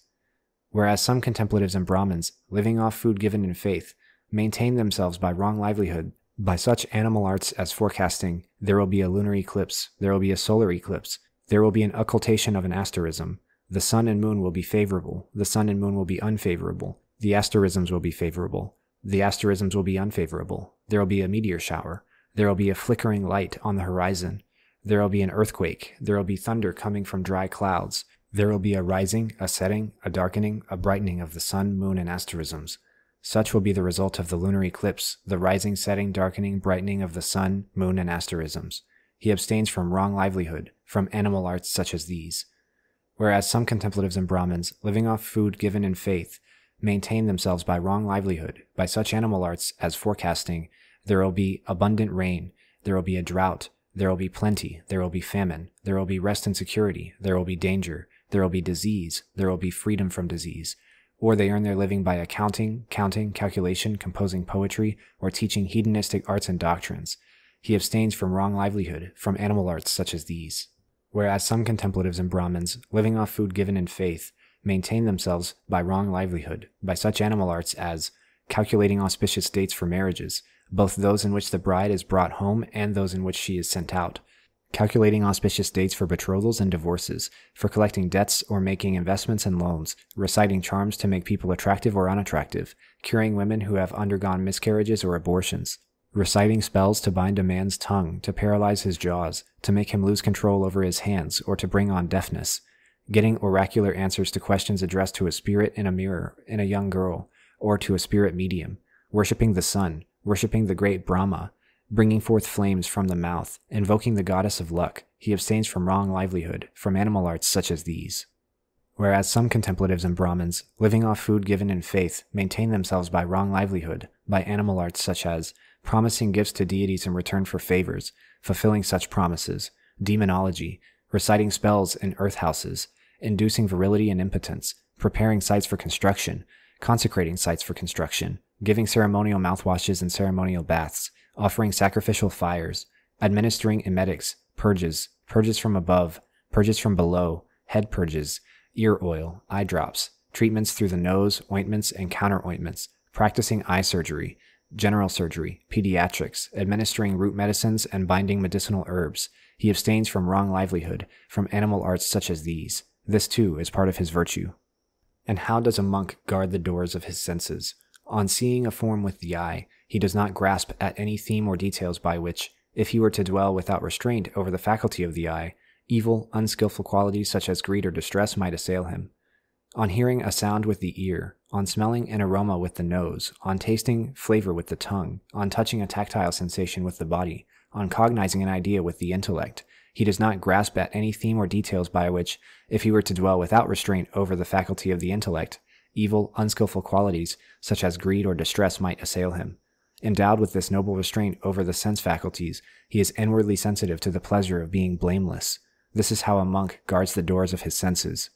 Speaker 1: Whereas some contemplatives and Brahmins, living off food given in faith, maintain themselves by wrong livelihood, by such animal arts as forecasting, there will be a lunar eclipse, there will be a solar eclipse, there will be an occultation of an asterism, the sun and moon will be favorable, the sun and moon will be unfavorable, the asterisms will be favorable, the asterisms will be unfavorable, there will be a meteor shower, there will be a flickering light on the horizon, there will be an earthquake, there will be thunder coming from dry clouds, there will be a rising, a setting, a darkening, a brightening of the sun, moon, and asterisms. Such will be the result of the lunar eclipse, the rising, setting, darkening, brightening of the sun, moon, and asterisms. He abstains from wrong livelihood, from animal arts such as these. Whereas some contemplatives and Brahmins, living off food given in faith, maintain themselves by wrong livelihood, by such animal arts as forecasting, there will be abundant rain, there will be a drought, there will be plenty, there will be famine, there will be rest and security, there will be danger, there will be disease, there will be freedom from disease, or they earn their living by accounting, counting, calculation, composing poetry, or teaching hedonistic arts and doctrines. He abstains from wrong livelihood, from animal arts such as these. Whereas some contemplatives and Brahmins, living off food given in faith, maintain themselves by wrong livelihood, by such animal arts as calculating auspicious dates for marriages, both those in which the bride is brought home and those in which she is sent out, calculating auspicious dates for betrothals and divorces, for collecting debts or making investments and loans, reciting charms to make people attractive or unattractive, curing women who have undergone miscarriages or abortions, reciting spells to bind a man's tongue, to paralyze his jaws, to make him lose control over his hands, or to bring on deafness, getting oracular answers to questions addressed to a spirit in a mirror in a young girl, or to a spirit medium, worshipping the sun, worshipping the great Brahma, bringing forth flames from the mouth, invoking the goddess of luck, he abstains from wrong livelihood, from animal arts such as these. Whereas some contemplatives and Brahmins, living off food given in faith, maintain themselves by wrong livelihood, by animal arts such as promising gifts to deities in return for favors, fulfilling such promises, demonology, reciting spells in earth houses, inducing virility and impotence, preparing sites for construction, consecrating sites for construction, giving ceremonial mouthwashes and ceremonial baths, offering sacrificial fires, administering emetics, purges, purges from above, purges from below, head purges, ear oil, eye drops, treatments through the nose, ointments and counter ointments, practicing eye surgery, general surgery, pediatrics, administering root medicines and binding medicinal herbs. He abstains from wrong livelihood, from animal arts such as these. This too is part of his virtue. And how does a monk guard the doors of his senses? On seeing a form with the eye, he does not grasp at any theme or details by which, If he were to dwell without restraint over the faculty of the eye, evil, unskilful qualities such as greed or distress might assail him. On hearing a sound with the ear, on smelling an aroma with the nose, on tasting flavor with the tongue, on touching a tactile sensation with the body, on cognizing an idea with the intellect, he does not grasp at any theme or details by which, if he were to dwell without restraint over the faculty of the intellect, evil, unskilful qualities such as greed or distress might assail him. Endowed with this noble restraint over the sense faculties, he is inwardly sensitive to the pleasure of being blameless. This is how a monk guards the doors of his senses.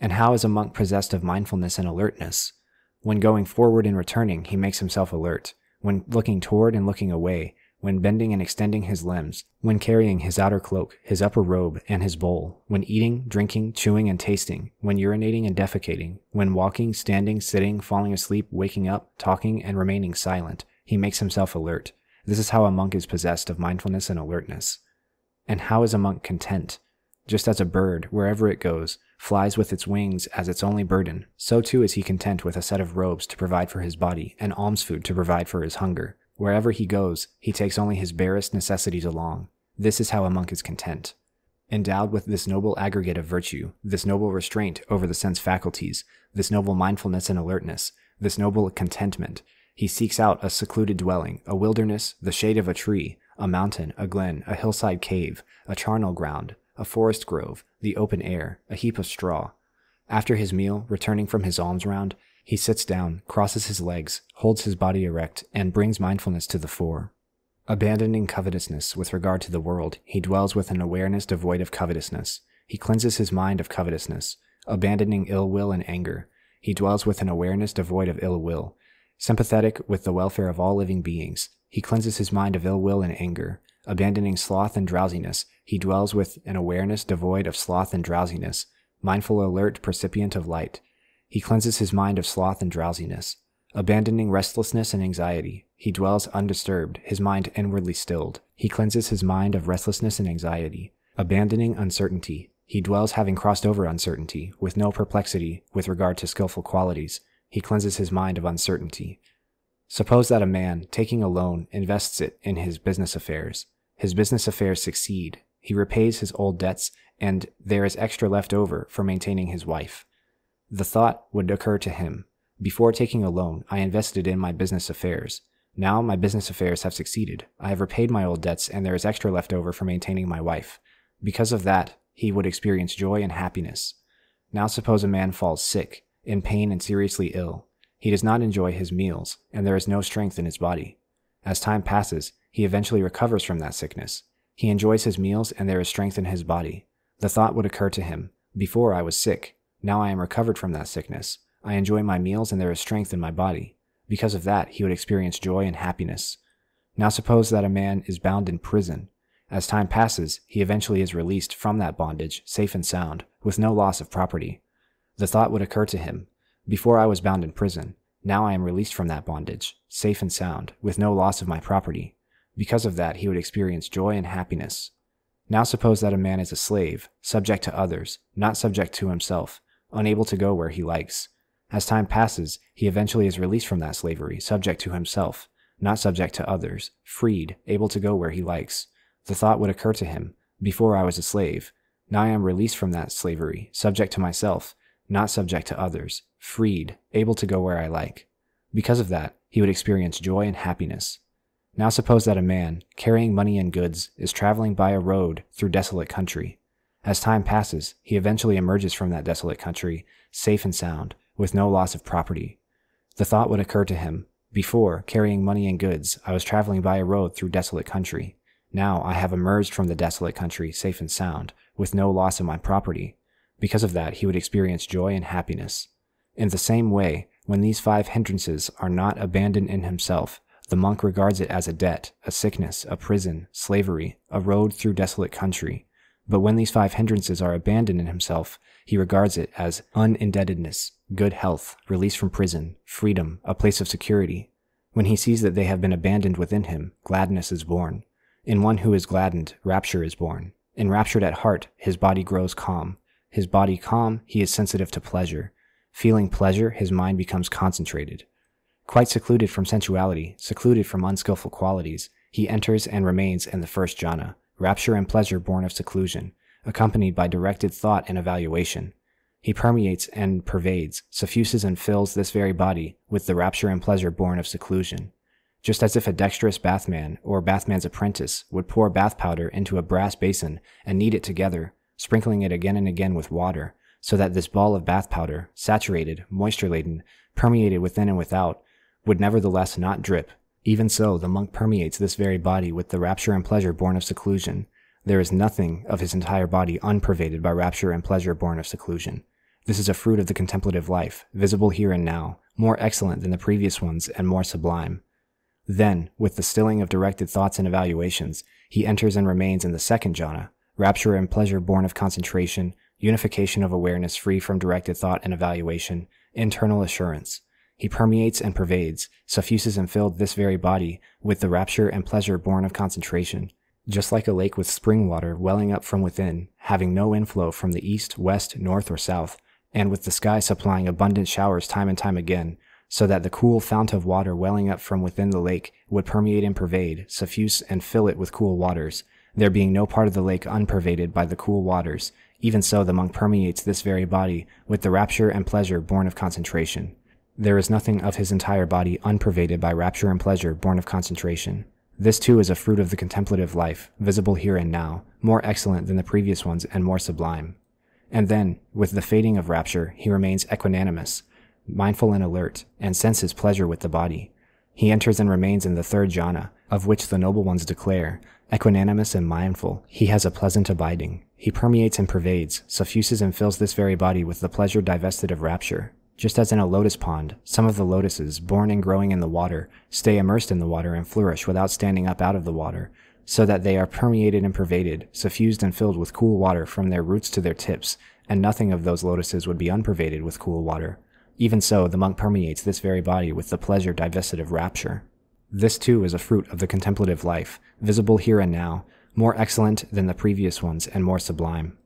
Speaker 1: And how is a monk possessed of mindfulness and alertness? When going forward and returning, he makes himself alert. When looking toward and looking away, when bending and extending his limbs, when carrying his outer cloak, his upper robe, and his bowl, when eating, drinking, chewing, and tasting, when urinating and defecating, when walking, standing, sitting, falling asleep, waking up, talking, and remaining silent, he makes himself alert. This is how a monk is possessed of mindfulness and alertness. And how is a monk content? Just as a bird, wherever it goes, flies with its wings as its only burden, so too is he content with a set of robes to provide for his body and alms food to provide for his hunger. Wherever he goes, he takes only his barest necessities along. This is how a monk is content. Endowed with this noble aggregate of virtue, this noble restraint over the sense faculties, this noble mindfulness and alertness, this noble contentment, he seeks out a secluded dwelling, a wilderness, the shade of a tree, a mountain, a glen, a hillside cave, a charnel ground, a forest grove, the open air, a heap of straw. After his meal, returning from his alms round, he sits down, crosses his legs, holds his body erect, and brings mindfulness to the fore. Abandoning covetousness with regard to the world, he dwells with an awareness devoid of covetousness. He cleanses his mind of covetousness. Abandoning ill will and anger, he dwells with an awareness devoid of ill will. Sympathetic with the welfare of all living beings, he cleanses his mind of ill will and anger. Abandoning sloth and drowsiness, he dwells with an awareness devoid of sloth and drowsiness, mindful, alert, percipient of light. He cleanses his mind of sloth and drowsiness. Abandoning restlessness and anxiety, he dwells undisturbed, his mind inwardly stilled. He cleanses his mind of restlessness and anxiety. Abandoning uncertainty, he dwells having crossed over uncertainty, with no perplexity with regard to skilful qualities. He cleanses his mind of uncertainty. Suppose that a man, taking a loan, invests it in his business affairs. His business affairs succeed. He repays his old debts, and there is extra left over for maintaining his wife. The thought would occur to him Before taking a loan, I invested in my business affairs. Now my business affairs have succeeded. I have repaid my old debts, and there is extra left over for maintaining my wife. Because of that, he would experience joy and happiness. Now suppose a man falls sick, in pain and seriously ill. He does not enjoy his meals, and there is no strength in his body. As time passes, he eventually recovers from that sickness. He enjoys his meals, and there is strength in his body. The thought would occur to him Before I was sick, now I am recovered from that sickness. I enjoy my meals and there is strength in my body. Because of that, he would experience joy and happiness. Now suppose that a man is bound in prison. As time passes, he eventually is released from that bondage, safe and sound, with no loss of property. The thought would occur to him Before I was bound in prison, now I am released from that bondage, safe and sound, with no loss of my property. Because of that, he would experience joy and happiness. Now suppose that a man is a slave, subject to others, not subject to himself, unable to go where he likes. As time passes, he eventually is released from that slavery, subject to himself, not subject to others, freed, able to go where he likes. The thought would occur to him Before I was a slave. Now I am released from that slavery, subject to myself, not subject to others, freed, able to go where I like. Because of that, he would experience joy and happiness. Now suppose that a man, carrying money and goods, is traveling by a road through desolate country. As time passes, he eventually emerges from that desolate country, safe and sound, with no loss of property. The thought would occur to him Before, carrying money and goods, I was traveling by a road through desolate country. Now I have emerged from the desolate country, safe and sound, with no loss of my property. Because of that, he would experience joy and happiness. In the same way, when these five hindrances are not abandoned in himself, the monk regards it as a debt, a sickness, a prison, slavery, a road through desolate country, but when these five hindrances are abandoned in himself, he regards it as unindebtedness, good health, release from prison, freedom, a place of security. When he sees that they have been abandoned within him, gladness is born. In one who is gladdened, rapture is born. Enraptured at heart, his body grows calm. His body calm, he is sensitive to pleasure. Feeling pleasure, his mind becomes concentrated. Quite secluded from sensuality, secluded from unskilful qualities, he enters and remains in the first jhana, rapture and pleasure born of seclusion, accompanied by directed thought and evaluation. He permeates and pervades, suffuses and fills this very body with the rapture and pleasure born of seclusion. Just as if a dexterous bathman or bathman's apprentice would pour bath powder into a brass basin and knead it together, sprinkling it again and again with water, so that this ball of bath powder, saturated, moisture laden, permeated within and without, would nevertheless not drip. Even so, the monk permeates this very body with the rapture and pleasure born of seclusion. There is nothing of his entire body unpervaded by rapture and pleasure born of seclusion. This is a fruit of the contemplative life, visible here and now, more excellent than the previous ones and more sublime. Then, with the stilling of directed thoughts and evaluations, he enters and remains in the second jhana, rapture and pleasure born of concentration, unification of awareness free from directed thought and evaluation, internal assurance. He permeates and pervades, suffuses and filled this very body with the rapture and pleasure born of concentration, just like a lake with spring water welling up from within, having no inflow from the east, west, north, or south, and with the sky supplying abundant showers time and time again, so that the cool fount of water welling up from within the lake would permeate and pervade, suffuse and fill it with cool waters, there being no part of the lake unpervaded by the cool waters, even so, the monk permeates this very body with the rapture and pleasure born of concentration. There is nothing of his entire body unpervaded by rapture and pleasure born of concentration. This too is a fruit of the contemplative life, visible here and now, more excellent than the previous ones and more sublime. And then, with the fading of rapture, he remains equanimous, mindful and alert, and senses pleasure with the body. He enters and remains in the third jhana, of which the noble ones declare, equanimous and mindful, he has a pleasant abiding. He permeates and pervades, suffuses and fills this very body with the pleasure divested of rapture. Just as in a lotus pond, some of the lotuses, born and growing in the water, stay immersed in the water and flourish without standing up out of the water, so that they are permeated and pervaded, suffused and filled with cool water from their roots to their tips, and nothing of those lotuses would be unpervaded with cool water. Even so, the monk permeates this very body with the pleasure divested of rapture. This too is a fruit of the contemplative life, visible here and now, more excellent than the previous ones and more sublime.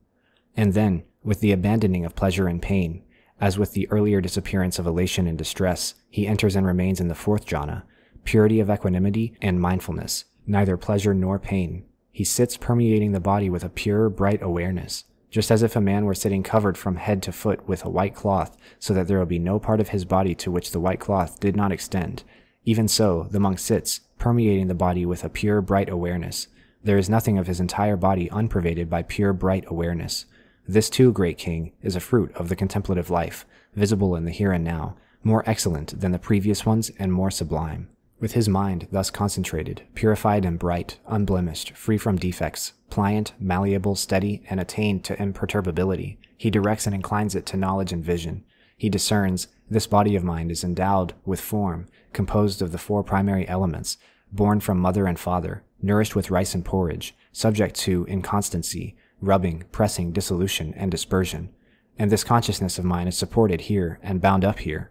Speaker 1: And then, with the abandoning of pleasure and pain, as with the earlier disappearance of elation and distress, he enters and remains in the fourth jhana, purity of equanimity and mindfulness, neither pleasure nor pain. He sits permeating the body with a pure, bright awareness, just as if a man were sitting covered from head to foot with a white cloth, so that there will be no part of his body to which the white cloth did not extend. Even so, the monk sits, permeating the body with a pure, bright awareness, there is nothing of his entire body unpervaded by pure bright awareness. This too, great king, is a fruit of the contemplative life, visible in the here and now, more excellent than the previous ones and more sublime. With his mind thus concentrated, purified and bright, unblemished, free from defects, pliant, malleable, steady, and attained to imperturbability, he directs and inclines it to knowledge and vision. He discerns, this body of mine is endowed with form, composed of the four primary elements, born from mother and father, nourished with rice and porridge, subject to inconstancy, rubbing, pressing, dissolution, and dispersion. And this consciousness of mine is supported here and bound up here,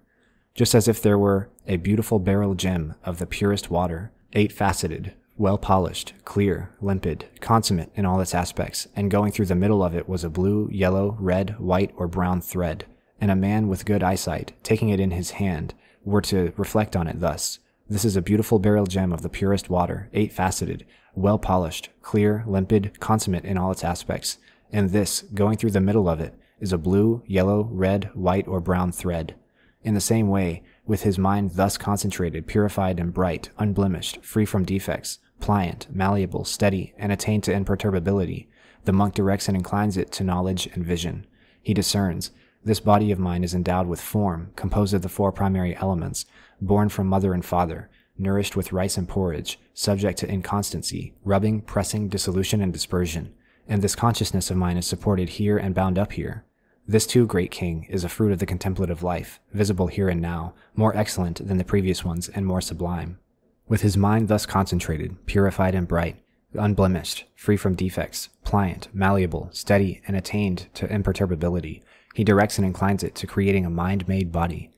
Speaker 1: just as if there were a beautiful beryl gem of the purest water, eight faceted, well polished, clear, limpid, consummate in all its aspects, and going through the middle of it was a blue, yellow, red, white, or brown thread, and a man with good eyesight, taking it in his hand, were to reflect on it thus, this is a beautiful beryl gem of the purest water, eight faceted, well polished, clear, limpid, consummate in all its aspects. And this, going through the middle of it, is a blue, yellow, red, white, or brown thread. In the same way, with his mind thus concentrated, purified, and bright, unblemished, free from defects, pliant, malleable, steady, and attained to imperturbability, the monk directs and inclines it to knowledge and vision. He discerns, this body of mine is endowed with form, composed of the four primary elements, born from mother and father, nourished with rice and porridge, subject to inconstancy, rubbing, pressing, dissolution, and dispersion. And this consciousness of mine is supported here and bound up here. This too, great king, is a fruit of the contemplative life, visible here and now, more excellent than the previous ones and more sublime. With his mind thus concentrated, purified and bright, unblemished, free from defects, pliant, malleable, steady, and attained to imperturbability, he directs and inclines it to creating a mind-made body.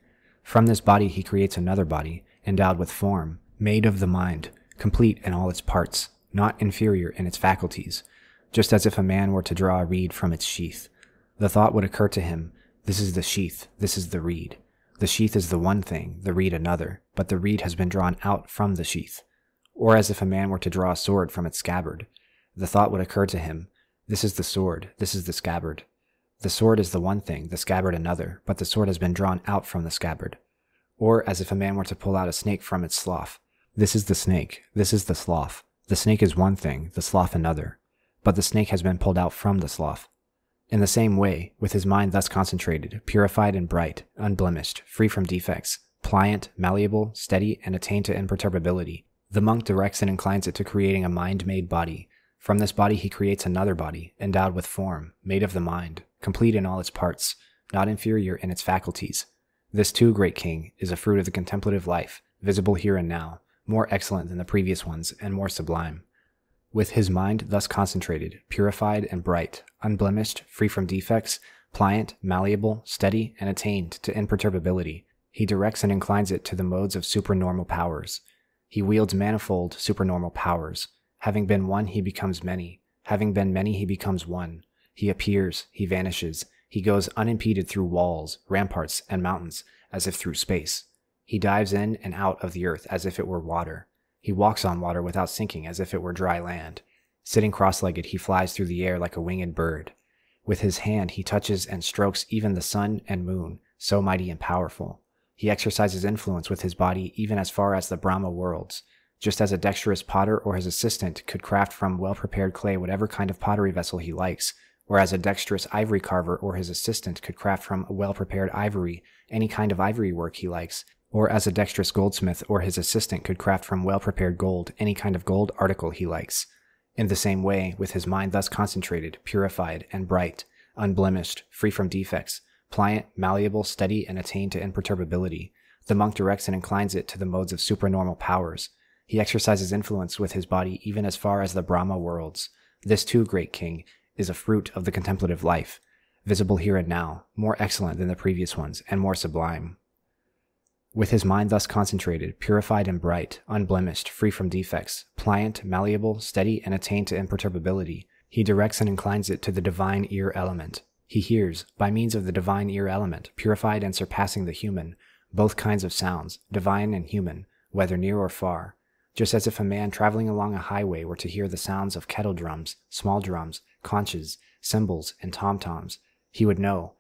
Speaker 1: From this body he creates another body, endowed with form, made of the mind, complete in all its parts, not inferior in its faculties, just as if a man were to draw a reed from its sheath. The thought would occur to him, this is the sheath, this is the reed. The sheath is the one thing, the reed another, but the reed has been drawn out from the sheath. or as if a man were to draw a sword from its scabbard. The thought would occur to him, This is the sword, this is the scabbard. The sword is the one thing, the scabbard another, but the sword has been drawn out from the scabbard. Or as if a man were to pull out a snake from its slough. This is the snake, this is the slough. The snake is one thing, the slough another, but the snake has been pulled out from the slough. In the same way, with his mind thus concentrated, purified and bright, unblemished, free from defects, pliant, malleable, steady, and attained to imperturbability, the monk directs and inclines it to creating a mind made body. From this body, he creates another body, endowed with form, made of the mind, complete in all its parts, not inferior in its faculties. This too, great king, is a fruit of the contemplative life, visible here and now, more excellent than the previous ones, and more sublime. With his mind thus concentrated, purified and bright, unblemished, free from defects, pliant, malleable, steady, and attained to imperturbability, he directs and inclines it to the modes of supernormal powers. He wields manifold supernormal powers. Having been one, he becomes many. Having been many, he becomes one. He appears, he vanishes, he goes unimpeded through walls, ramparts, and mountains, as if through space. He dives in and out of the earth as if it were water. He walks on water without sinking as if it were dry land. Sitting cross legged, he flies through the air like a winged bird. With his hand, he touches and strokes even the sun and moon, so mighty and powerful. He exercises influence with his body even as far as the Brahma worlds, just as a dexterous potter or his assistant could craft from well prepared clay whatever kind of pottery vessel he likes, whereas a dexterous ivory carver or his assistant could craft from well prepared ivory any kind of ivory work he likes, or as a dexterous goldsmith or his assistant could craft from well prepared gold any kind of gold article he likes. In the same way, with his mind thus concentrated, purified, and bright, unblemished, free from defects, pliant, malleable, steady, and attained to imperturbability, the monk directs and inclines it to the modes of supernormal powers. He exercises influence with his body even as far as the Brahma worlds. This too, great king, is a fruit of the contemplative life, visible here and now, more excellent than the previous ones, and more sublime. With his mind thus concentrated, purified and bright, unblemished, free from defects, pliant, malleable, steady, and attained to imperturbability, he directs and inclines it to the divine ear element. He hears, by means of the divine ear element, purified and surpassing the human, both kinds of sounds, divine and human, whether near or far, just as if a man traveling along a highway were to hear the sounds of kettle drums, small drums, conches, cymbals, and tom toms, he would know,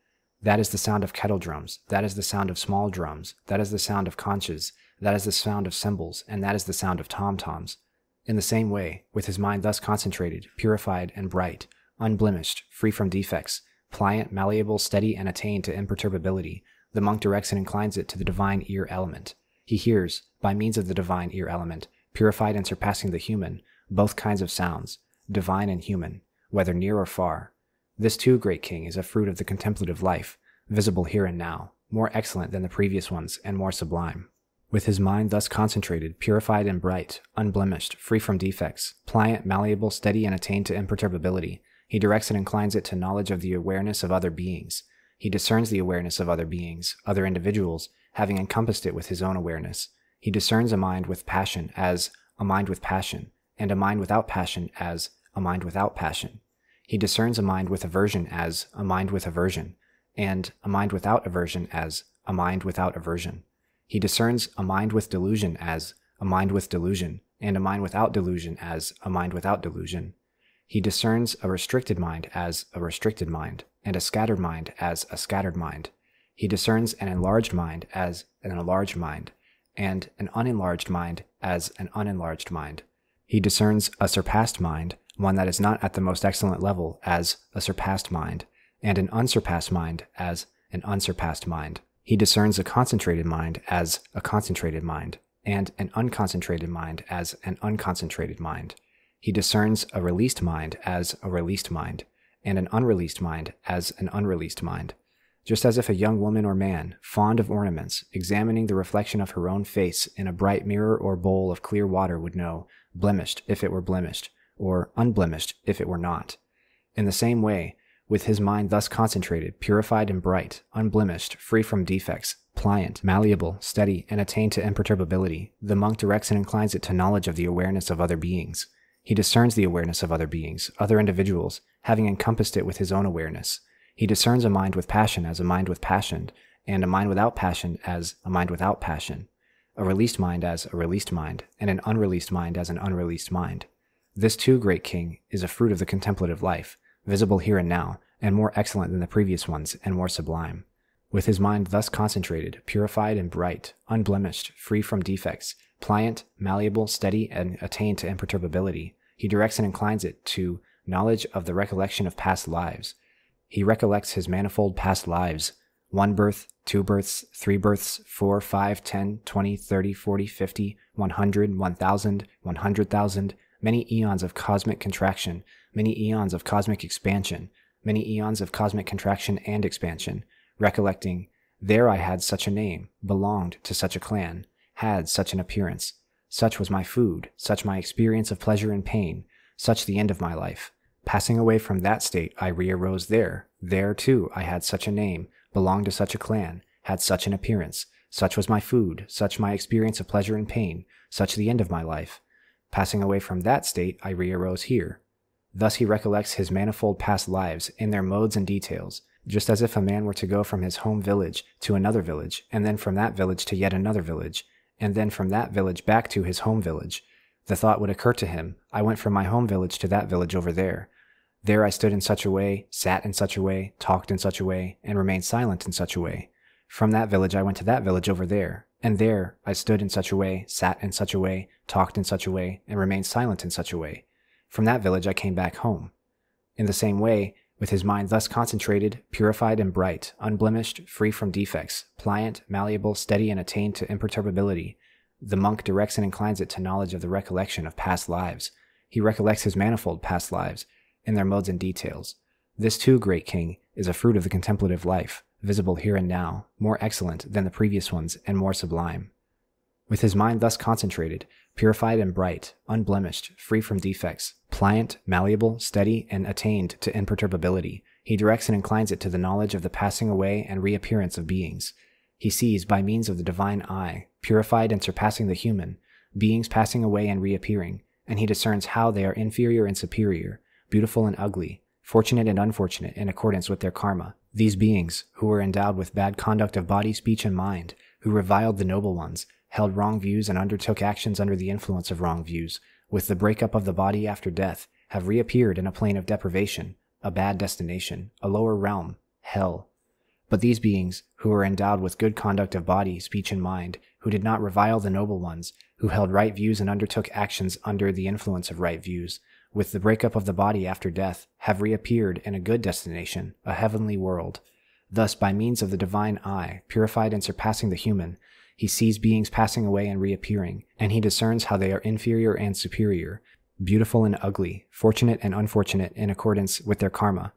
Speaker 1: that is the sound of kettle drums. That is the sound of small drums. That is the sound of conches. That is the sound of cymbals. And that is the sound of tom toms. In the same way, with his mind thus concentrated, purified, and bright, unblemished, free from defects, pliant, malleable, steady, and attained to imperturbability, the monk directs and inclines it to the divine ear element. He hears, by means of the divine ear element, purified and surpassing the human, both kinds of sounds, divine and human, whether near or far, this too, great king, is a fruit of the contemplative life, visible here and now, more excellent than the previous ones, and more sublime. With his mind thus concentrated, purified and bright, unblemished, free from defects, pliant, malleable, steady, and attained to imperturbability, he directs and inclines it to knowledge of the awareness of other beings. He discerns the awareness of other beings, other individuals, having encompassed it with his own awareness. He discerns a mind with passion as a mind with passion, and a mind without passion as a mind without passion. He discerns a mind with aversion as a mind with aversion, and a mind without aversion as a mind without aversion. He discerns a mind with delusion as a mind with delusion, and a mind without delusion as a mind without delusion. He discerns a restricted mind as a restricted mind, and a scattered mind as a scattered mind. He discerns an enlarged mind as an enlarged mind, and an unenlarged mind as an unenlarged mind. He discerns a surpassed mind one that is not at the most excellent level as a surpassed mind, and an unsurpassed mind as an unsurpassed mind. He discerns a concentrated mind as a concentrated mind, and an unconcentrated mind as an unconcentrated mind. He discerns a released mind as a released mind, and an unreleased mind as an unreleased mind. Just as if a young woman or man, fond of ornaments, examining the reflection of her own face in a bright mirror or bowl of clear water would know, blemished if it were blemished, or unblemished if it were not. In the same way, with his mind thus concentrated, purified and bright, unblemished, free from defects, pliant, malleable, steady, and attained to imperturbability, the monk directs and inclines it to knowledge of the awareness of other beings. He discerns the awareness of other beings, other individuals, having encompassed it with his own awareness. He discerns a mind with passion as a mind with passion, and a mind without passion as a mind without passion. a released mind as a released mind, and an unreleased mind as an unreleased mind. This too, great king, is a fruit of the contemplative life, visible here and now, and more excellent than the previous ones, and more sublime. With his mind thus concentrated, purified and bright, unblemished, free from defects, pliant, malleable, steady, and attained to imperturbability, he directs and inclines it to knowledge of the recollection of past lives. He recollects his manifold past lives, one birth, two births, three births, four, five, ten, twenty, thirty, forty, fifty, one hundred, one thousand, one hundred thousand, many eons of cosmic contraction, many eons of cosmic expansion, many eons of cosmic contraction and expansion, recollecting, there I had such a name, belonged to such a clan, had such an appearance, such was my food, such my experience of pleasure and pain, such the end of my life. Passing away from that state, I re-arose there. There, too, I had such a name, belonged to such a clan, had such an appearance, such was my food, such my experience of pleasure and pain, such the end of my life. Passing away from that state, I re-arose here. Thus he recollects his manifold past lives in their modes and details, just as if a man were to go from his home village to another village, and then from that village to yet another village, and then from that village back to his home village. The thought would occur to him, I went from my home village to that village over there. There I stood in such a way, sat in such a way, talked in such a way, and remained silent in such a way. From that village I went to that village over there, and there I stood in such a way, sat in such a way, talked in such a way, and remained silent in such a way. From that village I came back home. In the same way, with his mind thus concentrated, purified and bright, unblemished, free from defects, pliant, malleable, steady, and attained to imperturbability, the monk directs and inclines it to knowledge of the recollection of past lives. He recollects his manifold past lives, in their modes and details. This too, great king, is a fruit of the contemplative life, visible here and now, more excellent than the previous ones and more sublime. With his mind thus concentrated, purified and bright, unblemished, free from defects, pliant, malleable, steady, and attained to imperturbability, he directs and inclines it to the knowledge of the passing away and reappearance of beings. He sees, by means of the divine eye, purified and surpassing the human, beings passing away and reappearing, and he discerns how they are inferior and superior, beautiful and ugly, fortunate and unfortunate in accordance with their karma. These beings, who were endowed with bad conduct of body, speech, and mind, who reviled the noble ones, held wrong views and undertook actions under the influence of wrong views, with the breakup of the body after death, have reappeared in a plane of deprivation, a bad destination, a lower realm, hell. But these beings, who were endowed with good conduct of body, speech, and mind, who did not revile the noble ones, who held right views and undertook actions under the influence of right views, with the breakup of the body after death, have reappeared in a good destination, a heavenly world. Thus, by means of the divine eye, purified and surpassing the human, he sees beings passing away and reappearing, and he discerns how they are inferior and superior, beautiful and ugly, fortunate and unfortunate in accordance with their karma.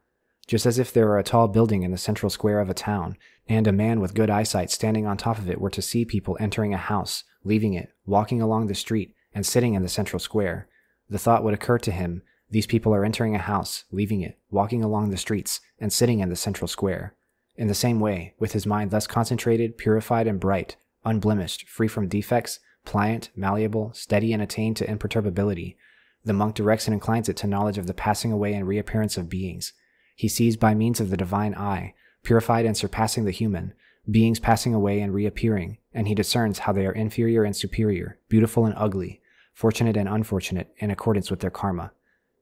Speaker 1: Just as if there were a tall building in the central square of a town, and a man with good eyesight standing on top of it were to see people entering a house, leaving it, walking along the street, and sitting in the central square, the thought would occur to him these people are entering a house, leaving it, walking along the streets, and sitting in the central square. In the same way, with his mind thus concentrated, purified, and bright, unblemished, free from defects, pliant, malleable, steady, and attained to imperturbability, the monk directs and inclines it to knowledge of the passing away and reappearance of beings. He sees by means of the divine eye, purified and surpassing the human, beings passing away and reappearing, and he discerns how they are inferior and superior, beautiful and ugly, fortunate and unfortunate, in accordance with their karma.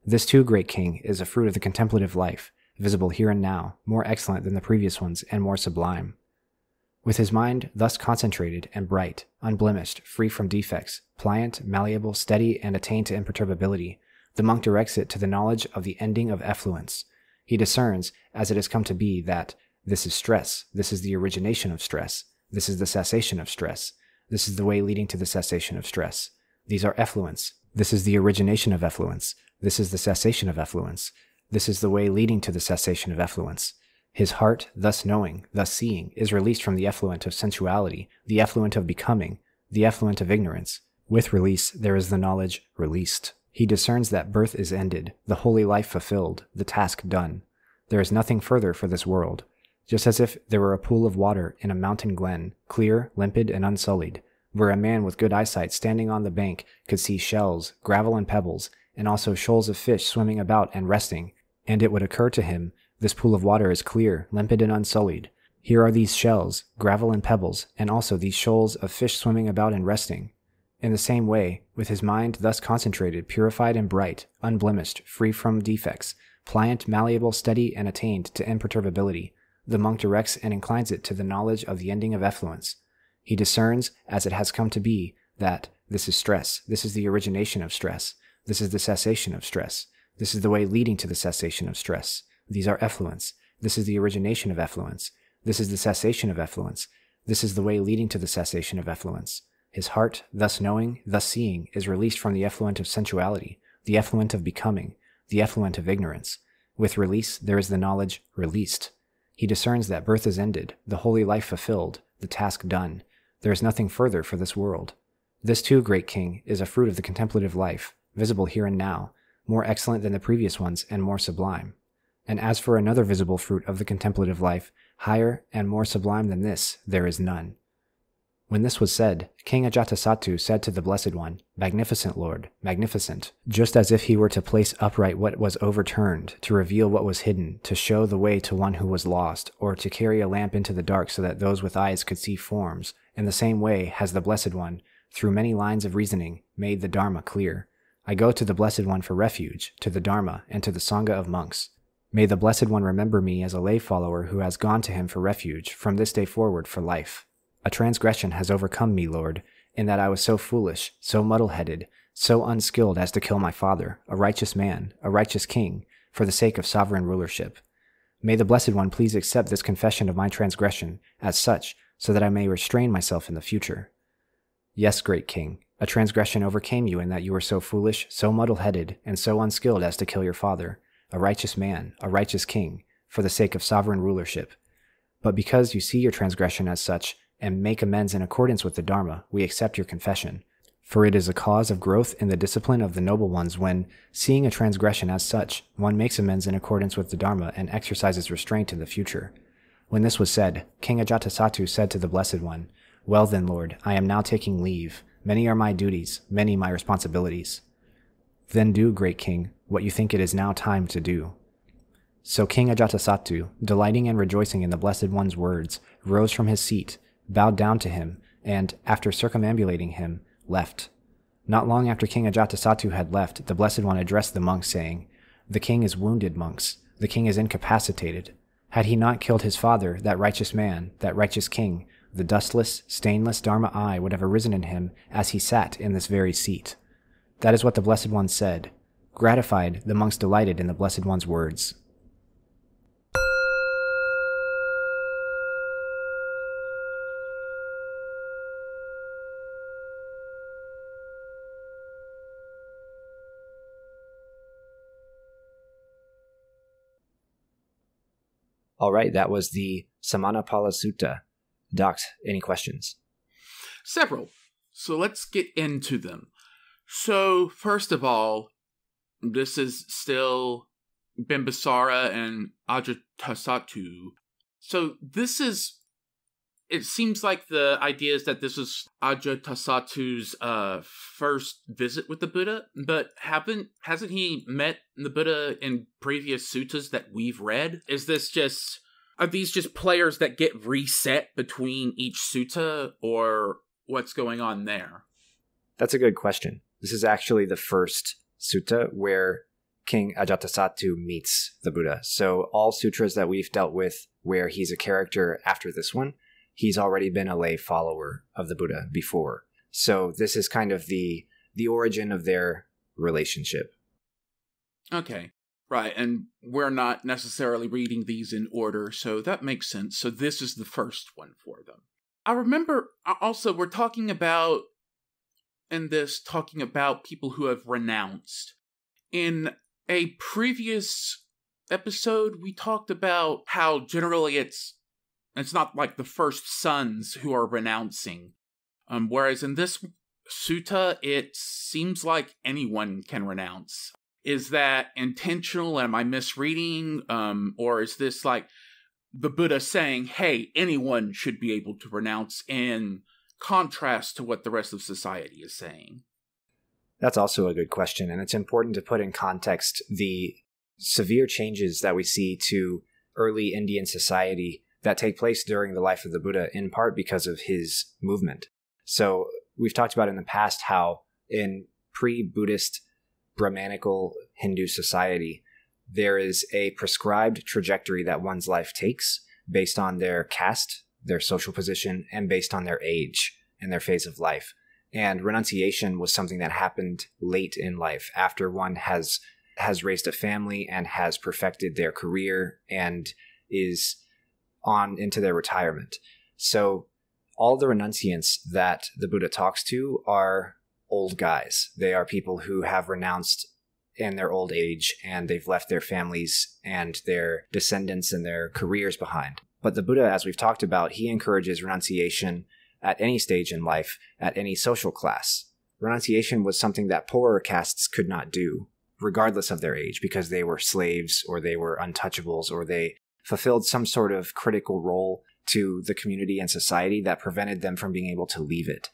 Speaker 1: This too, great king, is a fruit of the contemplative life, visible here and now, more excellent than the previous ones and more sublime. With his mind thus concentrated and bright, unblemished, free from defects, pliant, malleable, steady, and attained to imperturbability, the monk directs it to the knowledge of the ending of effluence. He discerns, as it has come to be, that this is stress, this is the origination of stress, this is the cessation of stress, this is the way leading to the cessation of stress. These are effluents. This is the origination of effluence. This is the cessation of effluence. This is the way leading to the cessation of effluence. His heart, thus knowing, thus seeing, is released from the effluent of sensuality, the effluent of becoming, the effluent of ignorance. With release, there is the knowledge released. He discerns that birth is ended, the holy life fulfilled, the task done. There is nothing further for this world. Just as if there were a pool of water in a mountain glen, clear, limpid, and unsullied, where a man with good eyesight standing on the bank could see shells, gravel, and pebbles, and also shoals of fish swimming about and resting, and it would occur to him this pool of water is clear, limpid, and unsullied. Here are these shells, gravel and pebbles, and also these shoals of fish swimming about and resting. In the same way, with his mind thus concentrated, purified and bright, unblemished, free from defects, pliant, malleable, steady, and attained to imperturbability, the monk directs and inclines it to the knowledge of the ending of effluence. He discerns, as it has come to be, that this is stress, this is the origination of stress, this is the cessation of stress, this is the way leading to the cessation of stress. These are effluents. This is the origination of effluence. This is the cessation of effluence. This is the way leading to the cessation of effluence. His heart, thus knowing, thus seeing, is released from the effluent of sensuality, the effluent of becoming, the effluent of ignorance. With release, there is the knowledge released. He discerns that birth is ended, the holy life fulfilled, the task done. There is nothing further for this world. This too, great king, is a fruit of the contemplative life, visible here and now, more excellent than the previous ones and more sublime. And as for another visible fruit of the contemplative life, higher and more sublime than this, there is none. When this was said, King Ajatasattu said to the Blessed One, Magnificent Lord, magnificent, just as if he were to place upright what was overturned, to reveal what was hidden, to show the way to one who was lost, or to carry a lamp into the dark so that those with eyes could see forms. In the same way has the Blessed One, through many lines of reasoning, made the Dharma clear. I go to the Blessed One for refuge, to the Dharma, and to the Sangha of monks. May the Blessed One remember me as a lay follower who has gone to him for refuge, from this day forward for life. A transgression has overcome me, Lord, in that I was so foolish, so muddle headed, so unskilled as to kill my father, a righteous man, a righteous king, for the sake of sovereign rulership. May the Blessed One please accept this confession of my transgression as such, so that I may restrain myself in the future. Yes, great king, a transgression overcame you in that you were so foolish, so muddle headed, and so unskilled as to kill your father, a righteous man, a righteous king, for the sake of sovereign rulership. But because you see your transgression as such, and make amends in accordance with the Dharma, we accept your confession. For it is a cause of growth in the discipline of the noble ones when, seeing a transgression as such, one makes amends in accordance with the Dharma and exercises restraint in the future. When this was said, King Ajatasattu said to the Blessed One, Well then, Lord, I am now taking leave. Many are my duties, many my responsibilities. Then do, great king, what you think it is now time to do. So King Ajatasattu, delighting and rejoicing in the Blessed One's words, rose from his seat bowed down to him, and, after circumambulating him, left. Not long after King Ajatasattu had left, the Blessed One addressed the monks, saying, The king is wounded, monks. The king is incapacitated. Had he not killed his father, that righteous man, that righteous king, the dustless, stainless Dharma eye would have arisen in him as he sat in this very seat. That is what the Blessed One said. Gratified, the monks delighted in the Blessed One's words. All right, that was the Samaññaphala Sutta. Doc, any questions?
Speaker 2: Several. So let's get into them. So, first of all, this is still Bimbisara and Ajatasattu. So, this is. It seems like the idea is that this is Ajatasattu's uh, first visit with the Buddha, but haven't hasn't he met the Buddha in previous suttas that we've read? Is this just are these just players that get reset between each sutta, or what's going on there?
Speaker 1: That's a good question. This is actually the first sutta where King Ajatasattu meets the Buddha. So all sutras that we've dealt with where he's a character after this one, he's already been a lay follower of the Buddha before. So this is kind of the the origin of their relationship.
Speaker 2: Okay. Right, and we're not necessarily reading these in order, so that makes sense. So this is the first one for them. I remember also we're talking about in this talking about people who have renounced. In a previous episode, we talked about how generally it's it's not like the first sons who are renouncing. Um, whereas in this sutta, it seems like anyone can renounce. Is that intentional? Am i misreading? Um or is this like the buddha saying hey anyone should be able to renounce in contrast to what the rest of society is saying?
Speaker 1: That's also a good question and it's important to put in context the severe changes that we see to early indian society that take place during the life of the Buddha in part because of his movement. So we've talked about in the past how in pre-Buddhist Brahmanical Hindu society, there is a prescribed trajectory that one's life takes based on their caste, their social position, and based on their age and their phase of life. And renunciation was something that happened late in life after one has has raised a family and has perfected their career and is on into their retirement. So all the renunciants that the Buddha talks to are old guys. They are people who have renounced in their old age and they've left their families and their descendants and their careers behind. But the Buddha, as we've talked about, he encourages renunciation at any stage in life, at any social class. Renunciation was something that poorer castes could not do, regardless of their age, because they were slaves or they were untouchables or they fulfilled some sort of critical role to the community and society that prevented them from being able to leave it.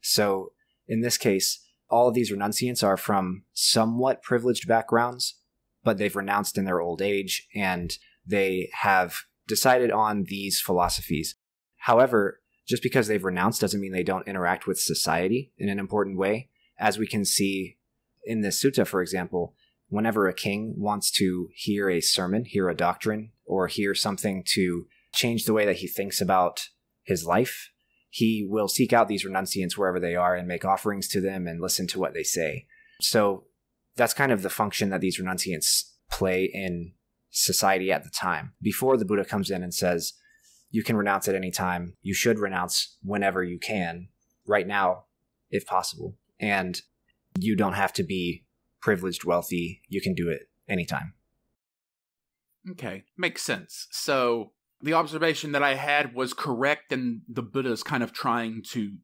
Speaker 1: So, in this case, all of these renunciants are from somewhat privileged backgrounds, but they've renounced in their old age and they have decided on these philosophies. However, just because they've renounced doesn't mean they don't interact with society in an important way. As we can see in this sutta, for example, whenever a king wants to hear a sermon, hear a doctrine, or hear something to change the way that he thinks about his life, he will seek out these renunciants wherever they are and make offerings to them and listen to what they say. So that's kind of the function that these renunciants play in society at the time. Before the Buddha comes in and says, you can renounce at any time. You should renounce whenever you can, right now, if possible. And you don't have to be privileged, wealthy. You can do it anytime.
Speaker 2: Okay, makes sense. So the observation that I had was correct, and the Buddha's kind of trying to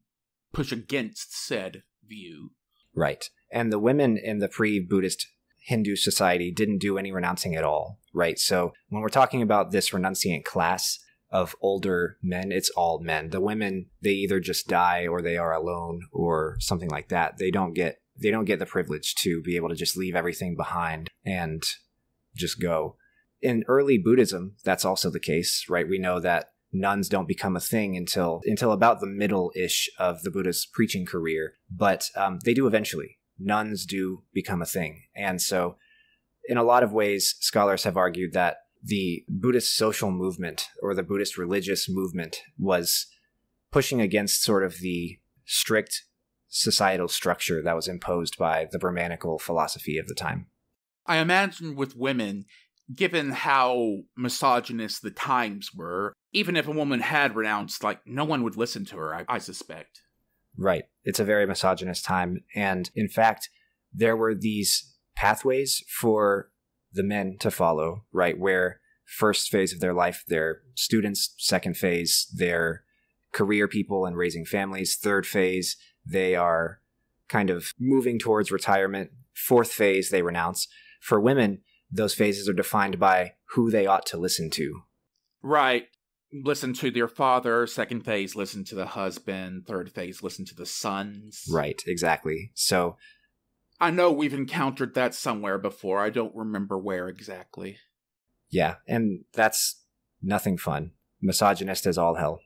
Speaker 2: push against said view.
Speaker 1: Right. And the women in the pre Buddhist Hindu society didn't do any renouncing at all, right? So when we're talking about this renunciant class, of older men, it's all men. The women, they either just die or they are alone or something like that. They don't get they don't get the privilege to be able to just leave everything behind and just go. In early Buddhism, that's also the case, right? We know that nuns don't become a thing until until about the middle ish of the Buddha's preaching career, but um, they do eventually. Nuns do become a thing, and so in a lot of ways, scholars have argued that the Buddhist social movement or the Buddhist religious movement was pushing against sort of the strict societal structure that was imposed by the Brahmanical philosophy of the time.
Speaker 2: I imagine with women, given how misogynist the times were, even if a woman had renounced, like, no one would listen to her, I, I suspect.
Speaker 1: Right. It's a very misogynist time. And in fact, there were these pathways for the men to follow, right? Where first phase of their life, they're students, second phase, they're career people and raising families, third phase, they are kind of moving towards retirement, fourth phase, they renounce. For women, those phases are defined by who they ought to listen to.
Speaker 2: Right. Listen to their father. Second phase, listen to the husband. Third phase, listen to the sons.
Speaker 1: Right, exactly. So
Speaker 2: I know we've encountered that somewhere before. I don't remember where exactly.
Speaker 1: Yeah, and that's nothing fun. Misogynist as all hell.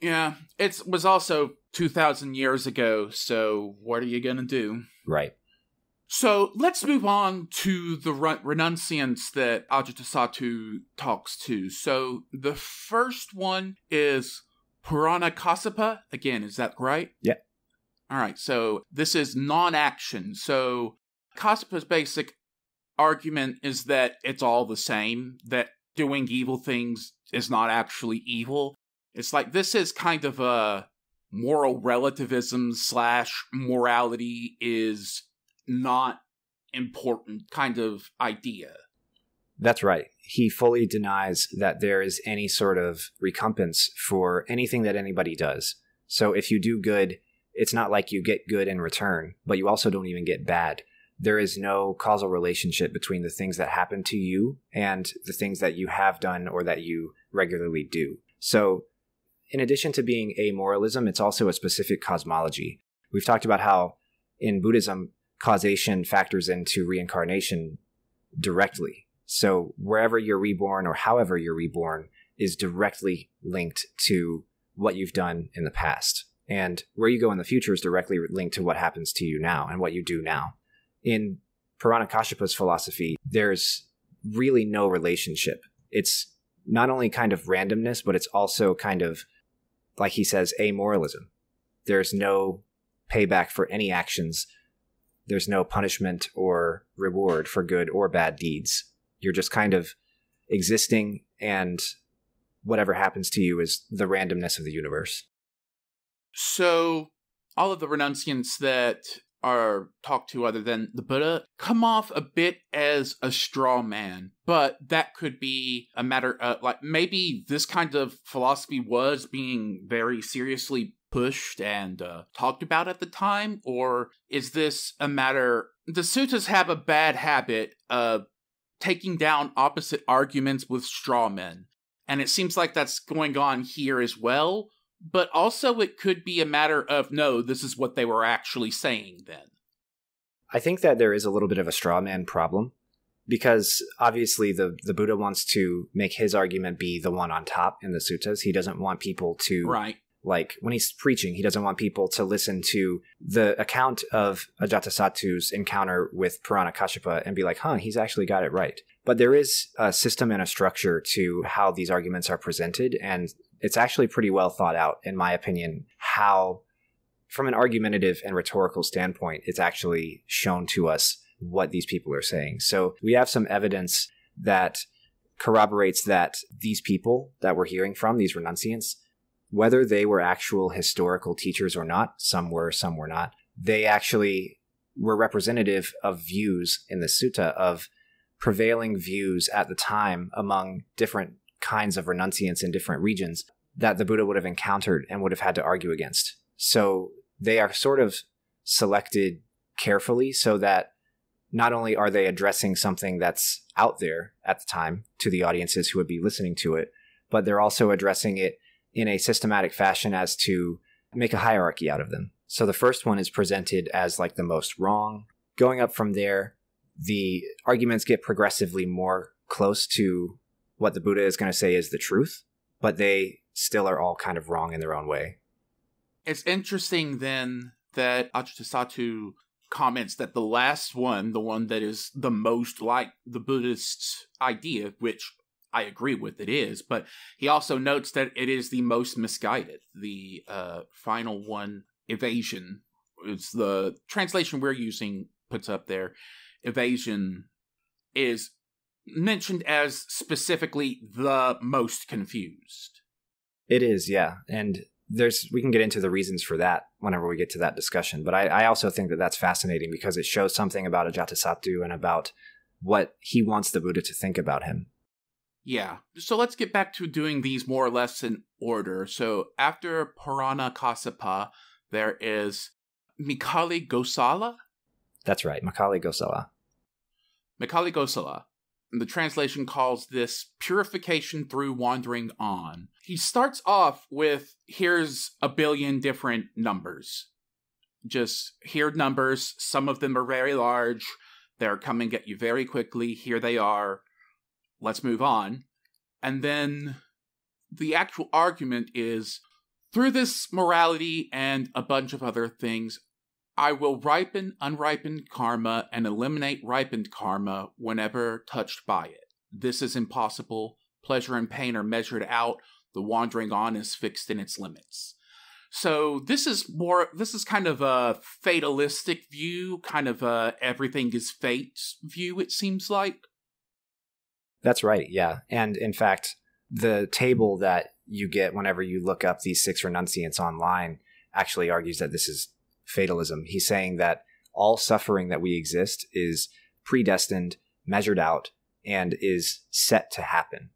Speaker 2: Yeah, it was also 2,000 years ago, so what are you going to do?
Speaker 1: Right.
Speaker 2: So let's move on to the renunciants that Ajatasattu talks to. So the first one is Purana Kassapa. Again, is that right?
Speaker 1: Yeah.
Speaker 2: All right, so this is non action. So Kassapa's basic argument is that it's all the same, that doing evil things is not actually evil. It's like this is kind of a moral relativism slash morality is not important kind of idea.
Speaker 1: That's right. He fully denies that there is any sort of recompense for anything that anybody does. So if you do good, it's not like you get good in return, but you also don't even get bad. There is no causal relationship between the things that happen to you and the things that you have done or that you regularly do. So, in addition to being a moralism, it's also a specific cosmology. We've talked about how in Buddhism, causation factors into reincarnation directly. So, wherever you're reborn or however you're reborn, is directly linked to what you've done in the past. And where you go in the future is directly linked to what happens to you now and what you do now. In Purana Kashyap's philosophy, there's really no relationship. It's not only kind of randomness, but it's also kind of, like he says, amoralism. There's no payback for any actions. There's no punishment or reward for good or bad deeds. You're just kind of existing, and whatever happens to you is the randomness of the universe.
Speaker 2: So, all of the renunciants that are talked to other than the Buddha come off a bit as a straw man, but that could be a matter of like maybe this kind of philosophy was being very seriously pushed and uh, talked about at the time, or is this a matter? The suttas have a bad habit of taking down opposite arguments with straw men, and it seems like that's going on here as well but also it could be a matter of no, this is what they were actually saying then.
Speaker 1: I think that there is a little bit of a straw man problem because obviously the the Buddha wants to make his argument be the one on top in the suttas. He doesn't want people to
Speaker 2: right.
Speaker 1: Like when he's preaching, he doesn't want people to listen to the account of Ajatasattu's encounter with Purana Kashyapa and be like, huh, he's actually got it right. But there is a system and a structure to how these arguments are presented, and it's actually pretty well thought out, in my opinion, how, from an argumentative and rhetorical standpoint, it's actually shown to us what these people are saying. So we have some evidence that corroborates that these people that we're hearing from, these renunciants, whether they were actual historical teachers or not, some were, some were not, they actually were representative of views in the sutta of prevailing views at the time among different kinds of renunciants in different regions that the Buddha would have encountered and would have had to argue against. So they are sort of selected carefully so that not only are they addressing something that's out there at the time to the audiences who would be listening to it, but they're also addressing it in a systematic fashion as to make a hierarchy out of them. So the first one is presented as like the most wrong. Going up from there, the arguments get progressively more close to what the Buddha is going to say is the truth, but they still are all kind of wrong in their own way.
Speaker 2: It's interesting then that Ajatasattu comments that the last one, the one that is the most like the Buddhist idea, which I agree with, it is, but he also notes that it is the most misguided. The uh, final one, evasion, is the translation we're using, puts up there. Evasion is mentioned as specifically the most confused.
Speaker 1: It is, yeah. And there's we can get into the reasons for that whenever we get to that discussion. But I, I also think that that's fascinating because it shows something about Ajatasattu and about what he wants the Buddha to think about him.
Speaker 2: Yeah. So let's get back to doing these more or less in order. So after Purana Kassapa, there is Makkhali Gosala.
Speaker 1: That's right, Makkhali Gosala.
Speaker 2: Makkhali Gosala the translation calls this purification through wandering on. He starts off with here's a billion different numbers. Just here numbers. Some of them are very large. They're coming at you very quickly. Here they are. Let's move on. And then the actual argument is through this morality and a bunch of other things, I will ripen unripened karma and eliminate ripened karma whenever touched by it. This is impossible. Pleasure and pain are measured out. The wandering on is fixed in its limits. So this is more this is kind of a fatalistic view, kind of a everything is fate view it seems like.
Speaker 1: That's right. Yeah. And in fact, the table that you get whenever you look up these six renunciants online actually argues that this is fatalism. He's saying that all suffering that we exist is predestined, measured out, and is set to happen.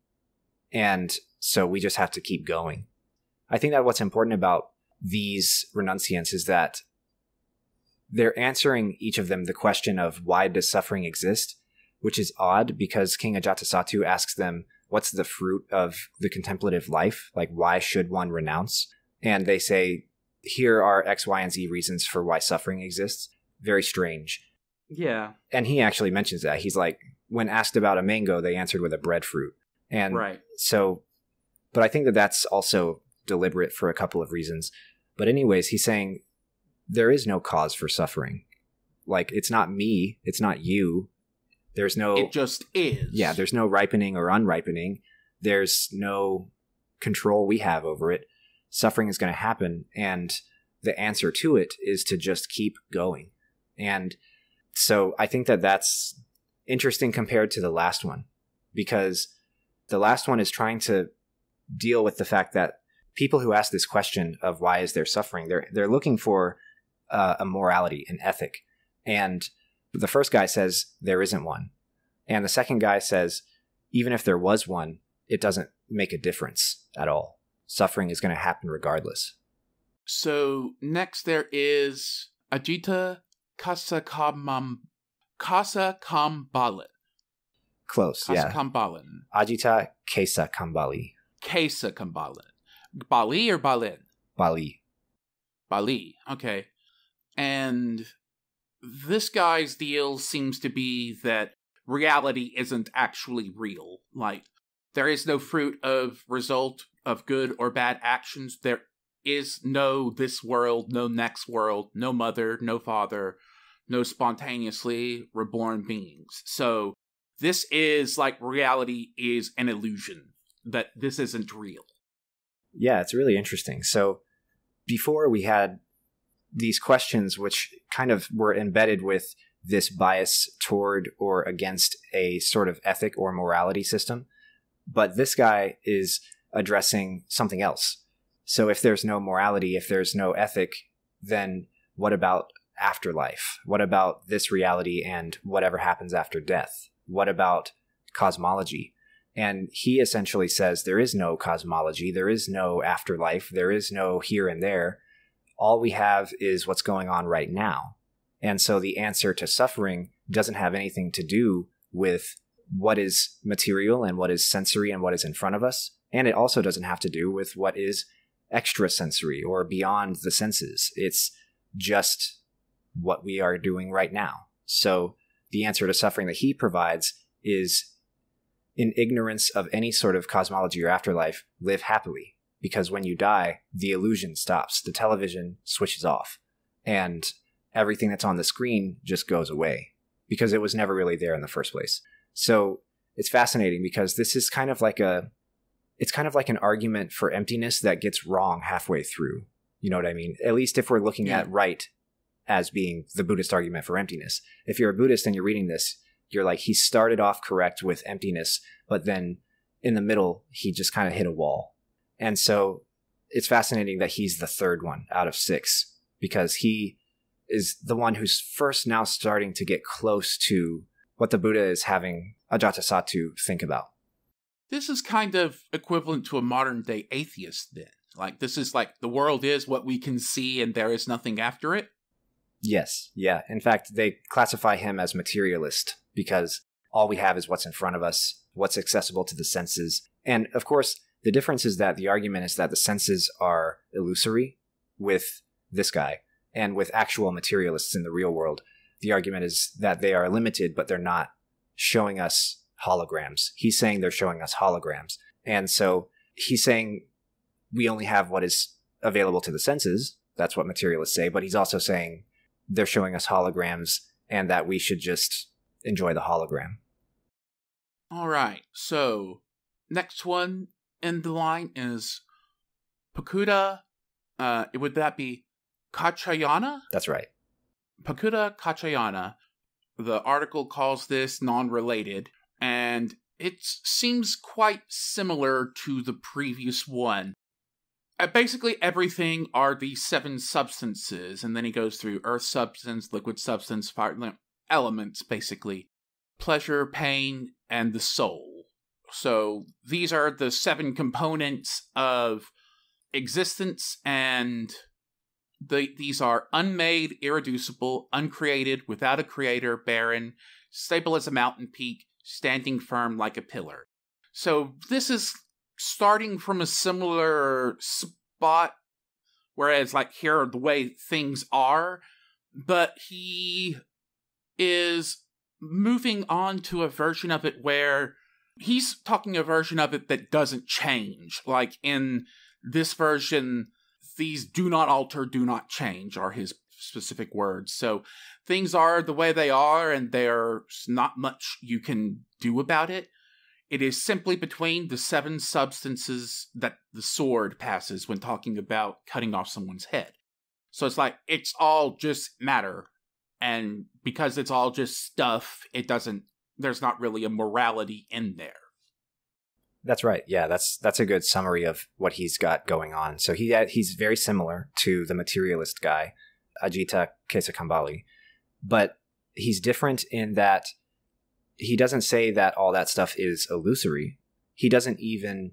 Speaker 1: And so we just have to keep going. I think that what's important about these renunciants is that they're answering each of them the question of why does suffering exist, which is odd because King Ajatasattu asks them, what's the fruit of the contemplative life? Like, why should one renounce? And they say, here are X, Y, and Z reasons for why suffering exists. Very strange.
Speaker 2: Yeah.
Speaker 1: And he actually mentions that. He's like, when asked about a mango, they answered with a breadfruit. And
Speaker 2: right.
Speaker 1: so But I think that that's also deliberate for a couple of reasons. But, anyways, he's saying there is no cause for suffering. Like, it's not me, it's not you. There's no.
Speaker 2: It just is.
Speaker 1: Yeah, there's no ripening or unripening. There's no control we have over it. Suffering is going to happen. And the answer to it is to just keep going. And so I think that that's interesting compared to the last one because the last one is trying to deal with the fact that people who ask this question of why is there suffering they're they're looking for uh, a morality an ethic and the first guy says there isn't one and the second guy says even if there was one it doesn't make a difference at all suffering is going to happen regardless
Speaker 2: so next there is Ajita Kasakamam Kasakambalan.
Speaker 1: Close, yeah.
Speaker 2: Kasakambalan.
Speaker 1: Ajita Kesa Kambali.
Speaker 2: Kesa Kambalan. Bali or Balin?
Speaker 1: Bali.
Speaker 2: Bali. Okay. And this guy's deal seems to be that reality isn't actually real. Like, there is no fruit of result of good or bad actions. There is no this world, no next world, no mother, no father, no spontaneously reborn beings. So this is like reality is an illusion, that this isn't real.
Speaker 1: Yeah, it's really interesting. So before we had these questions, which kind of were embedded with this bias toward or against a sort of ethic or morality system. But this guy is addressing something else. So if there's no morality, if there's no ethic, then what about afterlife? What about this reality and whatever happens after death? What about cosmology? And he essentially says there is no cosmology, there is no afterlife, there is no here and there. All we have is what's going on right now. And so the answer to suffering doesn't have anything to do with what is material and what is sensory and what is in front of us. And it also doesn't have to do with what is extrasensory or beyond the senses. It's just what we are doing right now. So the answer to suffering that he provides is in ignorance of any sort of cosmology or afterlife, live happily. Because when you die, the illusion stops, the television switches off, and everything that's on the screen just goes away because it was never really there in the first place. So it's fascinating because this is kind of like a it's kind of like an argument for emptiness that gets wrong halfway through. You know what I mean? At least if we're looking yeah. at right as being the Buddhist argument for emptiness. If you're a Buddhist and you're reading this, you're like, he started off correct with emptiness, but then in the middle, he just kind of hit a wall. And so it's fascinating that he's the third one out of six because he is the one who's first now starting to get close to what the Buddha is having Ajatasattu think about.
Speaker 2: This is kind of equivalent to a modern day atheist, then. Like, this is like the world is what we can see and there is nothing after it.
Speaker 1: Yes, yeah. In fact, they classify him as materialist because all we have is what's in front of us, what's accessible to the senses. And of course, the difference is that the argument is that the senses are illusory with this guy, and with actual materialists in the real world, the argument is that they are limited, but they're not showing us holograms. He's saying they're showing us holograms. And so he's saying we only have what is available to the senses. That's what materialists say. But he's also saying they're showing us holograms and that we should just enjoy the hologram.
Speaker 2: All right. So, next one in the line is Pakudha. Uh, would that be Kaccayana?
Speaker 1: That's right.
Speaker 2: Pakudha Kaccayana. The article calls this non related, and it seems quite similar to the previous one. Uh, basically everything are the seven substances, and then he goes through earth substance, liquid substance, fire elements, basically pleasure, pain, and the soul. So these are the seven components of existence, and the, these are unmade, irreducible, uncreated, without a creator, barren, stable as a mountain peak, standing firm like a pillar. So this is starting from a similar spot, whereas like here are the way things are, but he is moving on to a version of it where He's talking a version of it that doesn't change. Like in this version, these do not alter, do not change are his specific words. So things are the way they are, and there's not much you can do about it. It is simply between the seven substances that the sword passes when talking about cutting off someone's head. So it's like, it's all just matter. And because it's all just stuff, it doesn't, there's not really a morality in there.
Speaker 1: That's right. Yeah, that's that's a good summary of what he's got going on. So he uh, he's very similar to the materialist guy, Ajita Kesakambali, but he's different in that he doesn't say that all that stuff is illusory. He doesn't even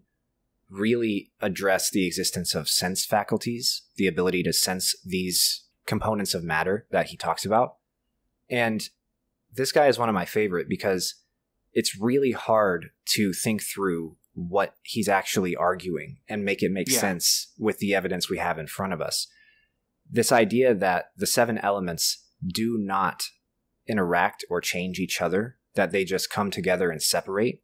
Speaker 1: really address the existence of sense faculties, the ability to sense these components of matter that he talks about. And this guy is one of my favorite because it's really hard to think through what he's actually arguing and make it make yeah. sense with the evidence we have in front of us. This idea that the seven elements do not interact or change each other, that they just come together and separate,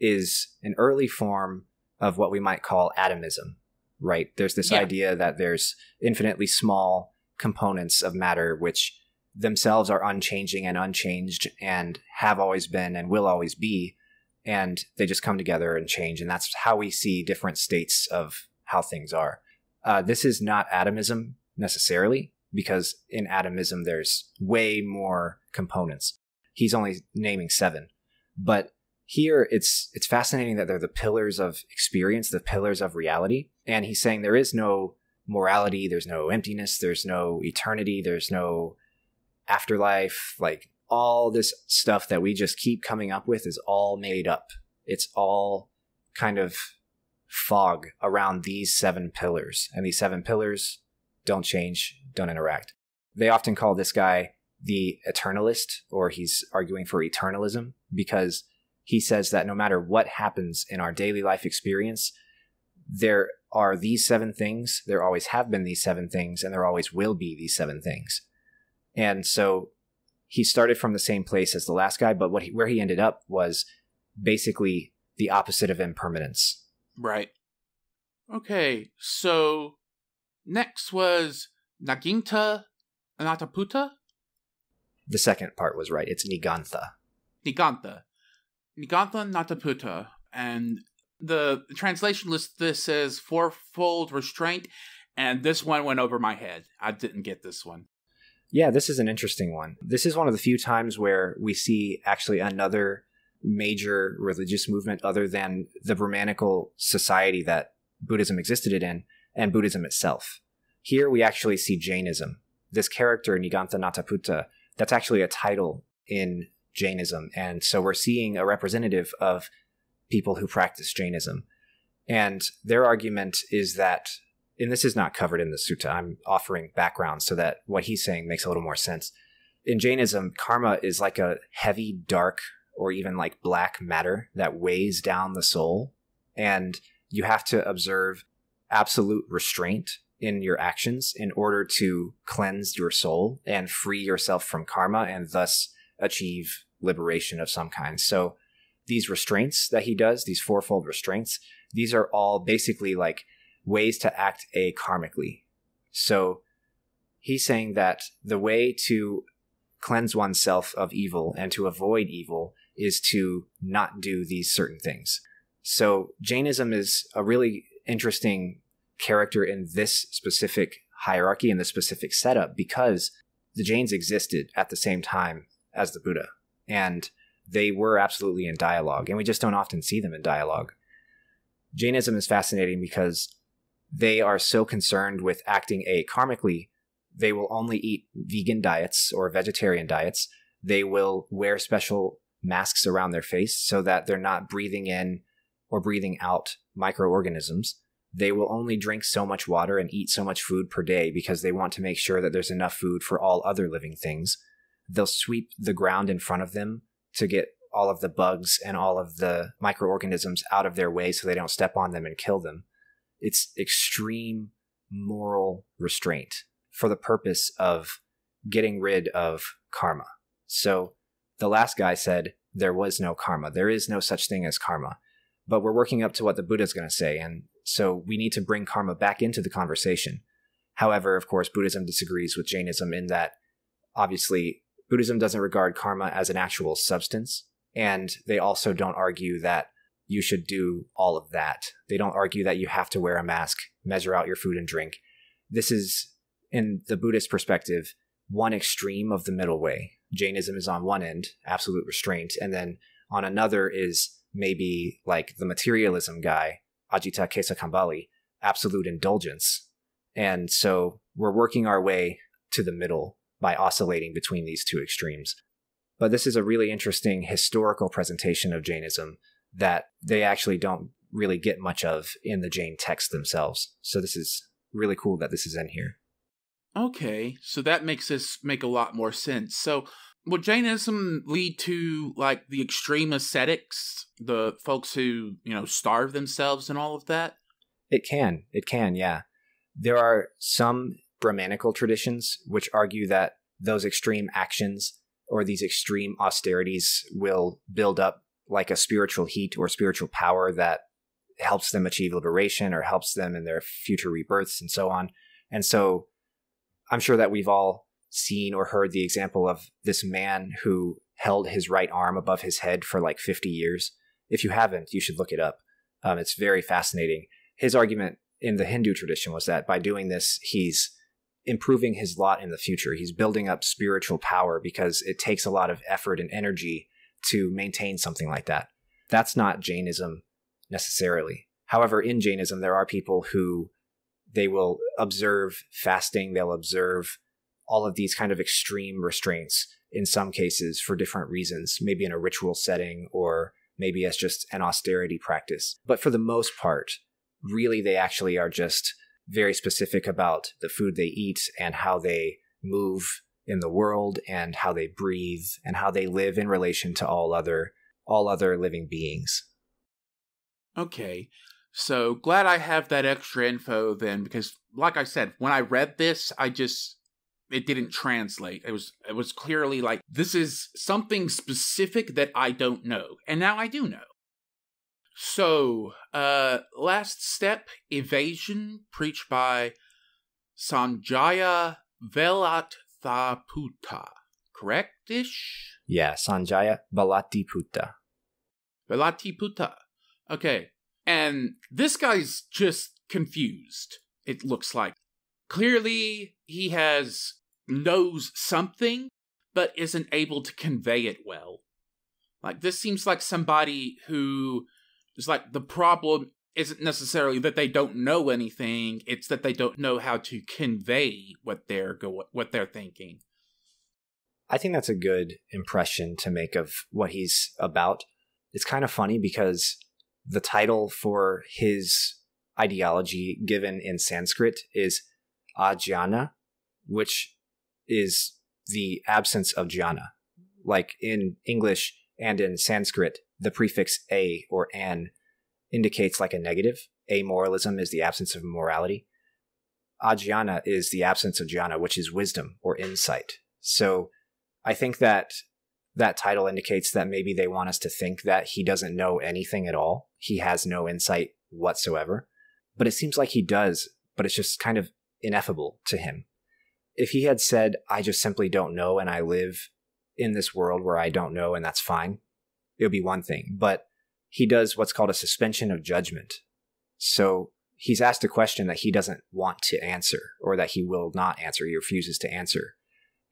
Speaker 1: is an early form of what we might call atomism, right? There's this yeah. idea that there's infinitely small components of matter which themselves are unchanging and unchanged and have always been and will always be and they just come together and change. And that's how we see different states of how things are. Uh, this is not atomism necessarily, because in atomism, there's way more components. He's only naming seven. But here it's it's fascinating that they're the pillars of experience, the pillars of reality. And he's saying there is no morality, there's no emptiness, there's no eternity, there's no afterlife, like all this stuff that we just keep coming up with is all made up. It's all kind of fog around these seven pillars. And these seven pillars don't change, don't interact. They often call this guy the eternalist, or he's arguing for eternalism, because he says that no matter what happens in our daily life experience, there are these seven things, there always have been these seven things, and there always will be these seven things. And so he started from the same place as the last guy, but what he, where he ended up was basically the opposite of impermanence.
Speaker 2: Right. Okay, so next was Naginta Anataputa?
Speaker 1: The second part was right. It's Nigantha.
Speaker 2: Nigantha. Nigantha Nataputa. And the, translation lists this as fourfold restraint, and this one went over my head. I didn't get this one.
Speaker 1: Yeah, this is an interesting one. This is one of the few times where we see actually another major religious movement other than the Brahmanical society that Buddhism existed in and Buddhism itself. Here we actually see Jainism. This character, Nigantha Nataputta, that's actually a title in Jainism. And so we're seeing a representative of people who practice Jainism. And their argument is that and this is not covered in the sutta. I'm offering background so that what he's saying makes a little more sense. In Jainism, karma is like a heavy, dark, or even like black matter that weighs down the soul. And you have to observe absolute restraint in your actions in order to cleanse your soul and free yourself from karma and thus achieve liberation of some kind. So these restraints that he does, these fourfold restraints, these are all basically like ways to act a karmically. So he's saying that the way to cleanse oneself of evil and to avoid evil is to not do these certain things. So Jainism is a really interesting character in this specific hierarchy and the specific setup because the Jains existed at the same time as the Buddha and they were absolutely in dialogue and we just don't often see them in dialogue. Jainism is fascinating because they are so concerned with acting a karmically, they will only eat vegan diets or vegetarian diets. They will wear special masks around their face so that they're not breathing in or breathing out microorganisms. They will only drink so much water and eat so much food per day because they want to make sure that there's enough food for all other living things. They'll sweep the ground in front of them to get all of the bugs and all of the microorganisms out of their way so they don't step on them and kill them. It's extreme moral restraint for the purpose of getting rid of karma. So the last guy said, there was no karma. There is no such thing as karma. But we're working up to what the Buddha is going to say. And so we need to bring karma back into the conversation. However, of course, Buddhism disagrees with Jainism in that obviously Buddhism doesn't regard karma as an actual substance. And they also don't argue that you should do all of that. They don't argue that you have to wear a mask, measure out your food and drink. This is, in the Buddhist perspective, one extreme of the middle way. Jainism is on one end, absolute restraint, and then on another is maybe like the materialism guy, Ajita Kesakambali, absolute indulgence. And so we're working our way to the middle by oscillating between these two extremes. But this is a really interesting historical presentation of Jainism that they actually don't really get much of in the Jain texts themselves. So this is really cool that this is in here.
Speaker 2: Okay, so that makes this make a lot more sense. So would Jainism lead to like the extreme ascetics, the folks who, you know, starve themselves and all of that?
Speaker 1: It can. It can, yeah. There are some Brahmanical traditions which argue that those extreme actions or these extreme austerities will build up like a spiritual heat or spiritual power that helps them achieve liberation or helps them in their future rebirths and so on. And so I'm sure that we've all seen or heard the example of this man who held his right arm above his head for like 50 years. If you haven't, you should look it up. Um, it's very fascinating. His argument in the Hindu tradition was that by doing this, he's improving his lot in the future. He's building up spiritual power because it takes a lot of effort and energy to maintain something like that. That's not Jainism necessarily. However, in Jainism, there are people who they will observe fasting, they'll observe all of these kind of extreme restraints in some cases for different reasons, maybe in a ritual setting or maybe as just an austerity practice. But for the most part, really they actually are just very specific about the food they eat and how they move in the world and how they breathe and how they live in relation to all other all other living beings.
Speaker 2: Okay. So glad I have that extra info then because like I said, when I read this, I just it didn't translate. It was it was clearly like this is something specific that I don't know. And now I do know. So, uh last step, evasion preached by Sanjaya Velatthaputta. Correct-ish?
Speaker 1: Yeah, Sanjaya Velatthaputta.
Speaker 2: Velatthaputta. Okay. And this guy's just confused, it looks like. Clearly, he has knows something, but isn't able to convey it well. Like, this seems like somebody who is like, the problem isn't necessarily that they don't know anything, it's that they don't know how to convey what they're go- what they're thinking.
Speaker 1: I think that's a good impression to make of what he's about. It's kind of funny because the title for his ideology given in Sanskrit is ajnana which is the absence of jhana. Like in English and in Sanskrit, the prefix a or an indicates like a negative. Amoralism is the absence of morality. Ajnana is the absence of jhana, which is wisdom or insight. So I think that that title indicates that maybe they want us to think that he doesn't know anything at all. He has no insight whatsoever. But it seems like he does, but it's just kind of ineffable to him if he had said, I just simply don't know and I live in this world where I don't know and that's fine, it would be one thing. But he does what's called a suspension of judgment. So he's asked a question that he doesn't want to answer or that he will not answer. He refuses to answer.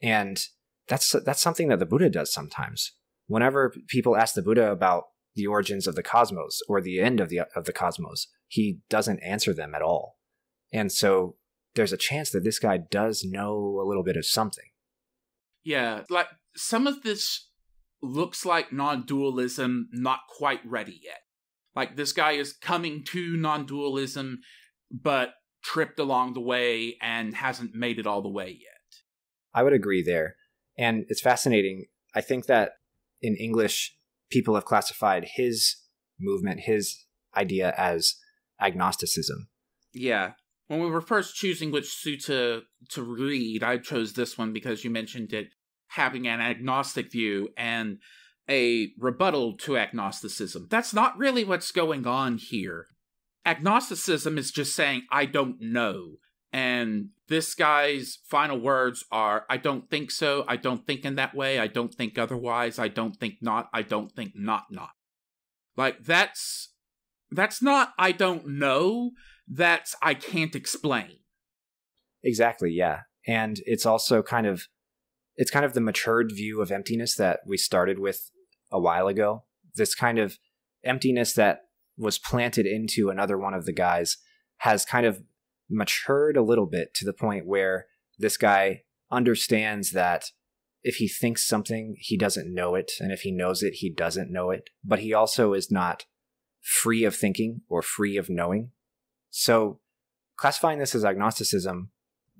Speaker 1: And that's, that's something that the Buddha does sometimes. Whenever people ask the Buddha about the origins of the cosmos or the end of the, of the cosmos, he doesn't answer them at all. And so there's a chance that this guy does know a little bit of something.
Speaker 2: Yeah, like some of this looks like non dualism not quite ready yet. Like this guy is coming to non dualism, but tripped along the way and hasn't made it all the way yet.
Speaker 1: I would agree there. And it's fascinating. I think that in English, people have classified his movement, his idea as agnosticism.
Speaker 2: Yeah when we were first choosing which sutta to read, I chose this one because you mentioned it having an agnostic view, and a rebuttal to agnosticism. That's not really what's going on here. Agnosticism is just saying, I don't know. And this guy's final words are, I don't think so. I don't think in that way. I don't think otherwise. I don't think not. I don't think not not. Like, that's. That's not, I don't know. That's, I can't explain.
Speaker 1: Exactly, yeah. And it's also kind of it's kind of the matured view of emptiness that we started with a while ago. This kind of emptiness that was planted into another one of the guys has kind of matured a little bit to the point where this guy understands that if he thinks something, he doesn't know it. And if he knows it, he doesn't know it. But he also is not free of thinking or free of knowing. So classifying this as agnosticism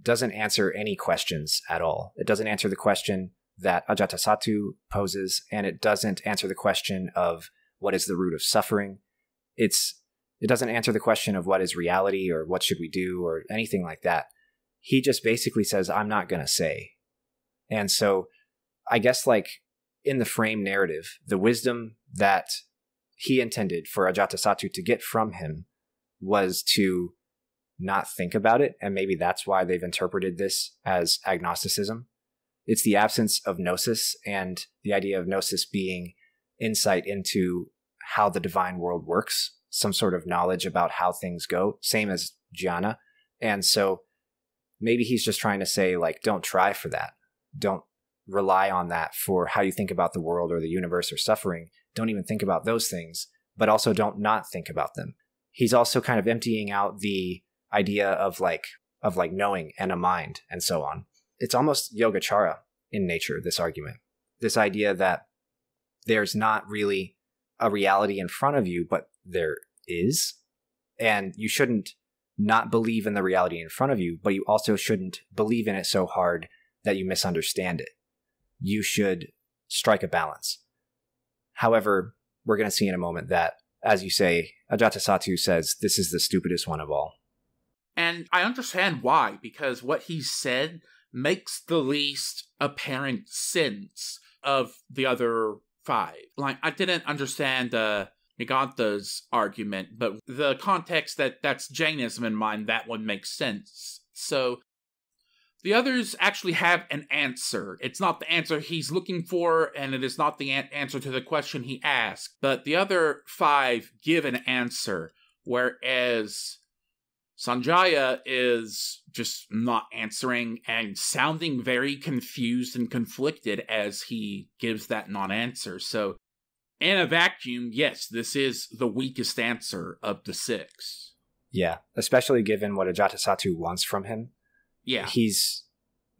Speaker 1: doesn't answer any questions at all. It doesn't answer the question that Ajatasattu poses, and it doesn't answer the question of what is the root of suffering. It's it doesn't answer the question of what is reality or what should we do or anything like that. He just basically says, I'm not gonna say. And so I guess like in the frame narrative, the wisdom that he intended for Ajatasattu to get from him was to not think about it. And maybe that's why they've interpreted this as agnosticism. It's the absence of gnosis and the idea of gnosis being insight into how the divine world works, some sort of knowledge about how things go, same as jnana. And so maybe he's just trying to say, like, don't try for that. Don't rely on that for how you think about the world or the universe or suffering. Don't even think about those things, but also don't not think about them. He's also kind of emptying out the idea of like of like knowing and a mind and so on. It's almost yogacara in nature, this argument. This idea that there's not really a reality in front of you, but there is. And you shouldn't not believe in the reality in front of you, but you also shouldn't believe in it so hard that you misunderstand it. You should strike a balance. However, we're going to see in a moment that, as you say, Ajatasattu says this is the stupidest one of all.
Speaker 2: And I understand why, because what he said makes the least apparent sense of the other five. Like, I didn't understand uh, Nigantha's argument, but the context that that's Jainism in mind, that one makes sense. So the others actually have an answer. It's not the answer he's looking for, and it is not the an- answer to the question he asked, but the other five give an answer, whereas Sanjaya is just not answering and sounding very confused and conflicted as he gives that non answer. So, in a vacuum, yes, this is the weakest answer of the six.
Speaker 1: Yeah, especially given what Ajatasattu wants from him.
Speaker 2: Yeah.
Speaker 1: He's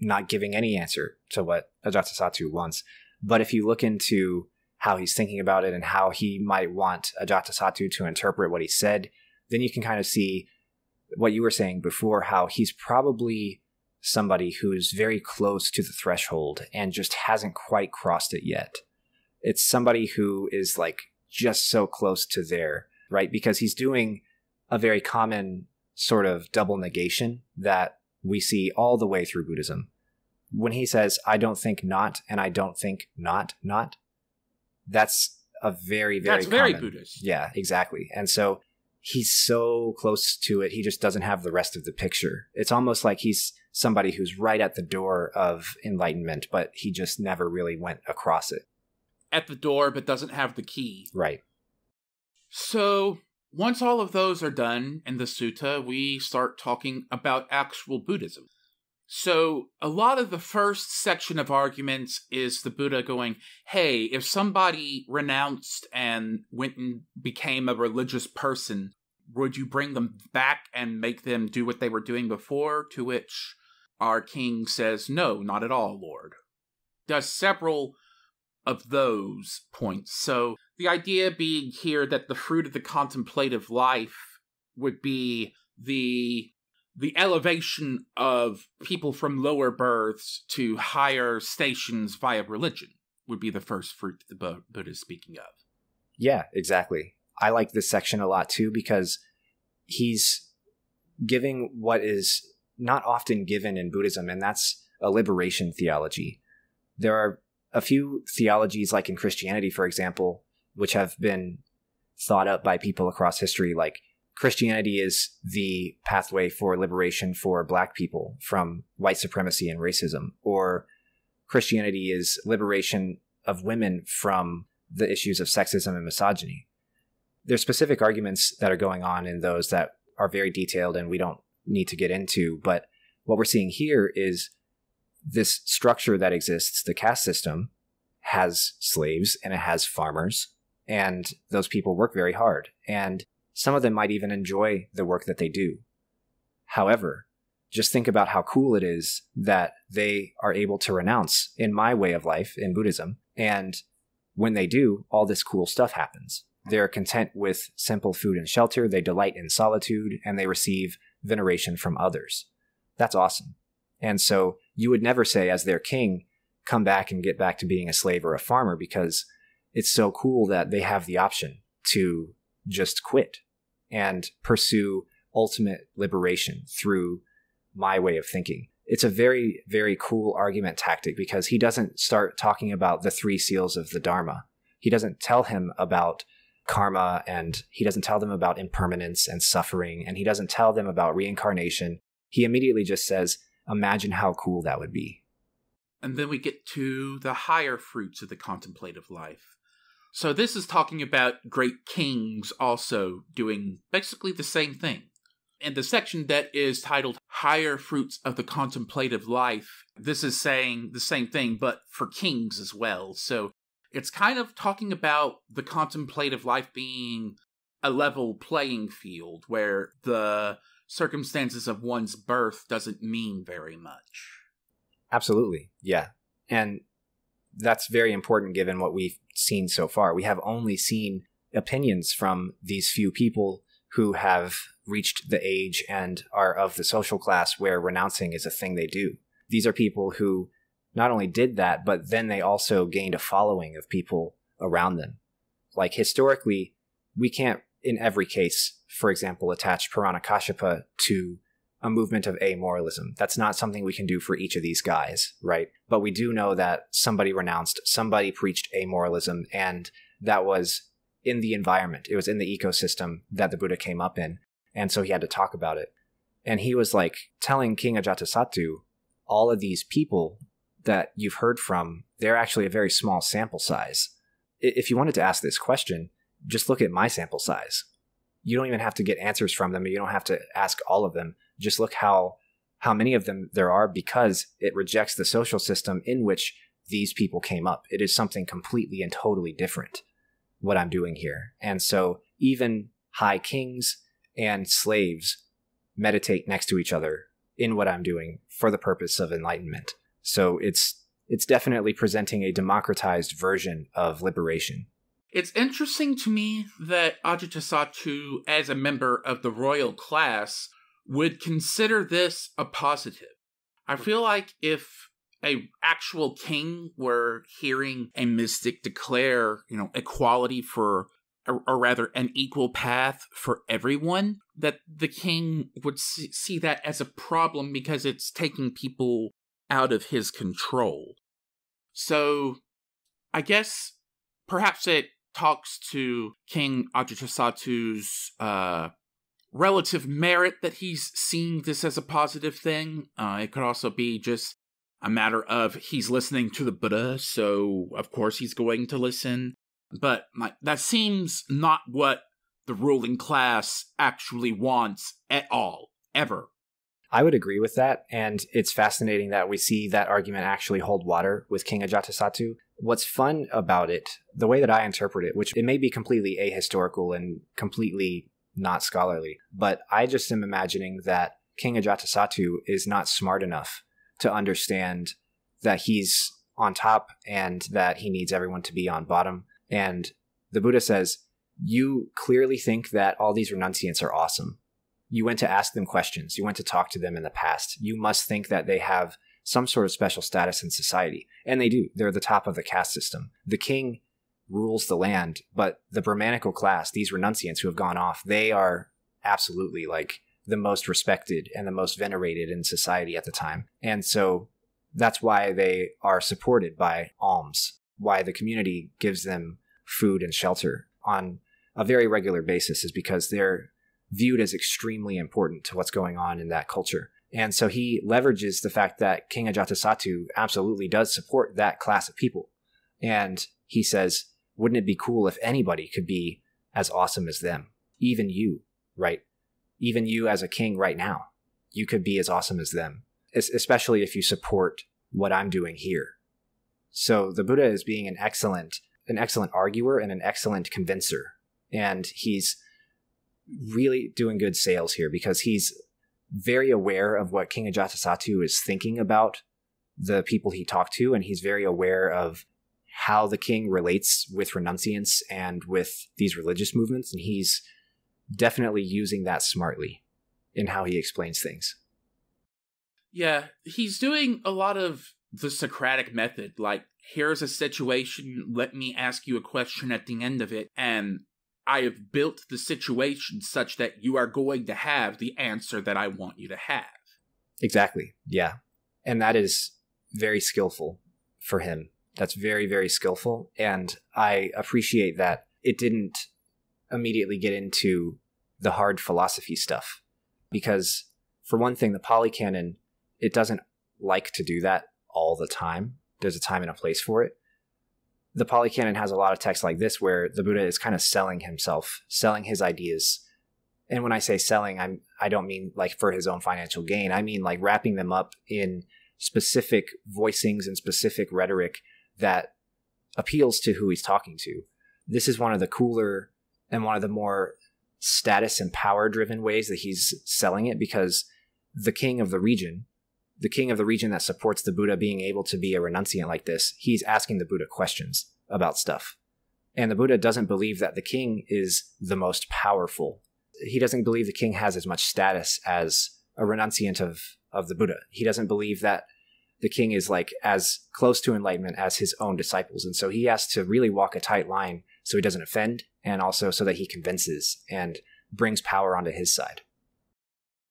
Speaker 1: not giving any answer to what Ajatasattu wants. But if you look into how he's thinking about it and how he might want Ajatasattu to interpret what he said, then you can kind of see what you were saying before, how he's probably somebody who's very close to the threshold and just hasn't quite crossed it yet. It's somebody who is like just so close to there, right? Because he's doing a very common sort of double negation that we see all the way through Buddhism. When he says, I don't think not, and I don't think not, not, that's a very, very
Speaker 2: That's very Buddhist.
Speaker 1: Yeah, exactly. And so he's so close to it, he just doesn't have the rest of the picture. It's almost like he's somebody who's right at the door of enlightenment, but he just never really went across it.
Speaker 2: At the door, but doesn't have the key.
Speaker 1: Right.
Speaker 2: So, once all of those are done in the sutta, we start talking about actual Buddhism. So, a lot of the first section of arguments is the Buddha going, hey, if somebody renounced and went and became a religious person, would you bring them back and make them do what they were doing before? To which our king says, no, not at all, Lord. Does several of those points. So, the idea being here that the fruit of the contemplative life would be the the elevation of people from lower births to higher stations via religion would be the first fruit that the Buddha is speaking of.
Speaker 1: Yeah, exactly. I like this section a lot too because he's giving what is not often given in Buddhism, and that's a liberation theology. There are a few theologies, like in Christianity, for example, which have been thought up by people across history, like Christianity is the pathway for liberation for black people from white supremacy and racism, or Christianity is liberation of women from the issues of sexism and misogyny. There's specific arguments that are going on in those that are very detailed and we don't need to get into, but what we're seeing here is this structure that exists, the caste system, has slaves and it has farmers, and those people work very hard. And some of them might even enjoy the work that they do. However, just think about how cool it is that they are able to renounce in my way of life in Buddhism. And when they do, all this cool stuff happens. They're content with simple food and shelter, they delight in solitude, and they receive veneration from others. That's awesome. And so you would never say, as their king, come back and get back to being a slave or a farmer because it's so cool that they have the option to just quit and pursue ultimate liberation through my way of thinking. It's a very, very cool argument tactic because he doesn't start talking about the three seals of the Dharma. He doesn't tell him about karma and he doesn't tell them about impermanence and suffering and he doesn't tell them about reincarnation. He immediately just says, Imagine how cool that would be.
Speaker 2: And then we get to the higher fruits of the contemplative life. So this is talking about great kings also doing basically the same thing. In the section that is titled Higher Fruits of the Contemplative Life, this is saying the same thing, but for kings as well. So it's kind of talking about the contemplative life being a level playing field where the circumstances of one's birth doesn't mean very much.
Speaker 1: Absolutely. Yeah. And that's very important given what we've seen so far. We have only seen opinions from these few people who have reached the age and are of the social class where renouncing is a thing they do. These are people who not only did that, but then they also gained a following of people around them. Like historically, we can't, in every case, for example, attach Purana Kashyapa to a movement of amoralism. That's not something we can do for each of these guys, right? But we do know that somebody renounced, somebody preached amoralism, and that was in the environment. It was in the ecosystem that the Buddha came up in. And so he had to talk about it. And he was like telling King Ajatasattu, all of these people that you've heard from, they're actually a very small sample size. If you wanted to ask this question, just look at my sample size. You don't even have to get answers from them. You don't have to ask all of them just look how how many of them there are because it rejects the social system in which these people came up. It is something completely and totally different what I'm doing here. And so even high kings and slaves meditate next to each other in what I'm doing for the purpose of enlightenment. So it's it's definitely presenting a democratized version of liberation.
Speaker 2: It's interesting to me that Ajatasattu, as a member of the royal class, would consider this a positive. I feel like if a actual king were hearing a mystic declare, you know, equality for or, rather an equal path for everyone, that the king would see that as a problem because it's taking people out of his control. So, I guess perhaps it talks to King Ajatasattu's uh, relative merit that he's seeing this as a positive thing. Uh, it could also be just a matter of he's listening to the Buddha, so of course he's going to listen. But that seems not what the ruling class actually wants at all, ever.
Speaker 1: I would agree with that, and it's fascinating that we see that argument actually hold water with King Ajatasattu. What's fun about it, the way that I interpret it, which it may be completely ahistorical and completely not scholarly. But I just am imagining that King Ajatasattu is not smart enough to understand that he's on top and that he needs everyone to be on bottom. And the Buddha says, You clearly think that all these renunciants are awesome. You went to ask them questions, you went to talk to them in the past. You must think that they have some sort of special status in society. And they do. They're the top of the caste system. The king rules the land. But the Brahmanical class, these renunciants who have gone off, they are absolutely like the most respected and the most venerated in society at the time. And so That's why they are supported by alms, why the community gives them food and shelter on a very regular basis, is because they're viewed as extremely important to what's going on in that culture. And so he leverages the fact that King Ajatasattu absolutely does support that class of people. And he says, wouldn't it be cool if anybody could be as awesome as them? Even you, right? Even you as a king right now, you could be as awesome as them, especially if you support what I'm doing here. So the Buddha is being an excellent, an excellent arguer and an excellent convincer. And he's really doing good sales here because he's very aware of what King Ajatasattu is thinking about the people he talked to, and he's very aware of how the king relates with renunciants and with these religious movements, and he's definitely using that smartly in how he explains things.
Speaker 2: Yeah, he's doing a lot of the Socratic method, like, here's a situation, let me ask you a question at the end of it, and I have built the situation such that you are going to have the answer that I want you to have.
Speaker 1: Exactly. Yeah. And that is very skillful for him. That's very, very skillful. And I appreciate that it didn't immediately get into the hard philosophy stuff. Because, for one thing, the Pali Canon, it doesn't like to do that all the time. There's a time and a place for it the Pali Canon has a lot of texts like this where the Buddha is kind of selling himself, selling his ideas. And when I say selling, I'm I don't mean like for his own financial gain. I mean like wrapping them up in specific voicings and specific rhetoric that appeals to who he's talking to. This is one of the cooler and one of the more status and power driven ways that he's selling it because the king of the region, the king of the region that supports the Buddha being able to be a renunciant like this, he's asking the Buddha questions about stuff. And the Buddha doesn't believe that the king is the most powerful. He doesn't believe the king has as much status as a renunciant of, of the Buddha. He doesn't believe that the king is like as close to enlightenment as his own disciples. And so he has to really walk a tight line so he doesn't offend and also so that he convinces and brings power onto his side.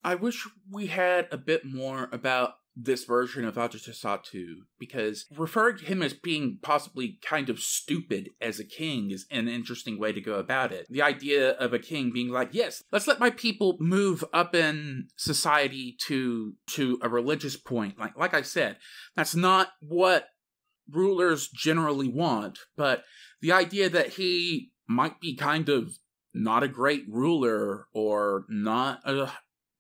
Speaker 2: I wish we had a bit more about this version of Ajatasattu because referring to him as being possibly kind of stupid as a king is an interesting way to go about it. The idea of a king being like, "Yes, let's let my people move up in society to to a religious point." Like like I said, that's not what rulers generally want, but the idea that he might be kind of not a great ruler or not a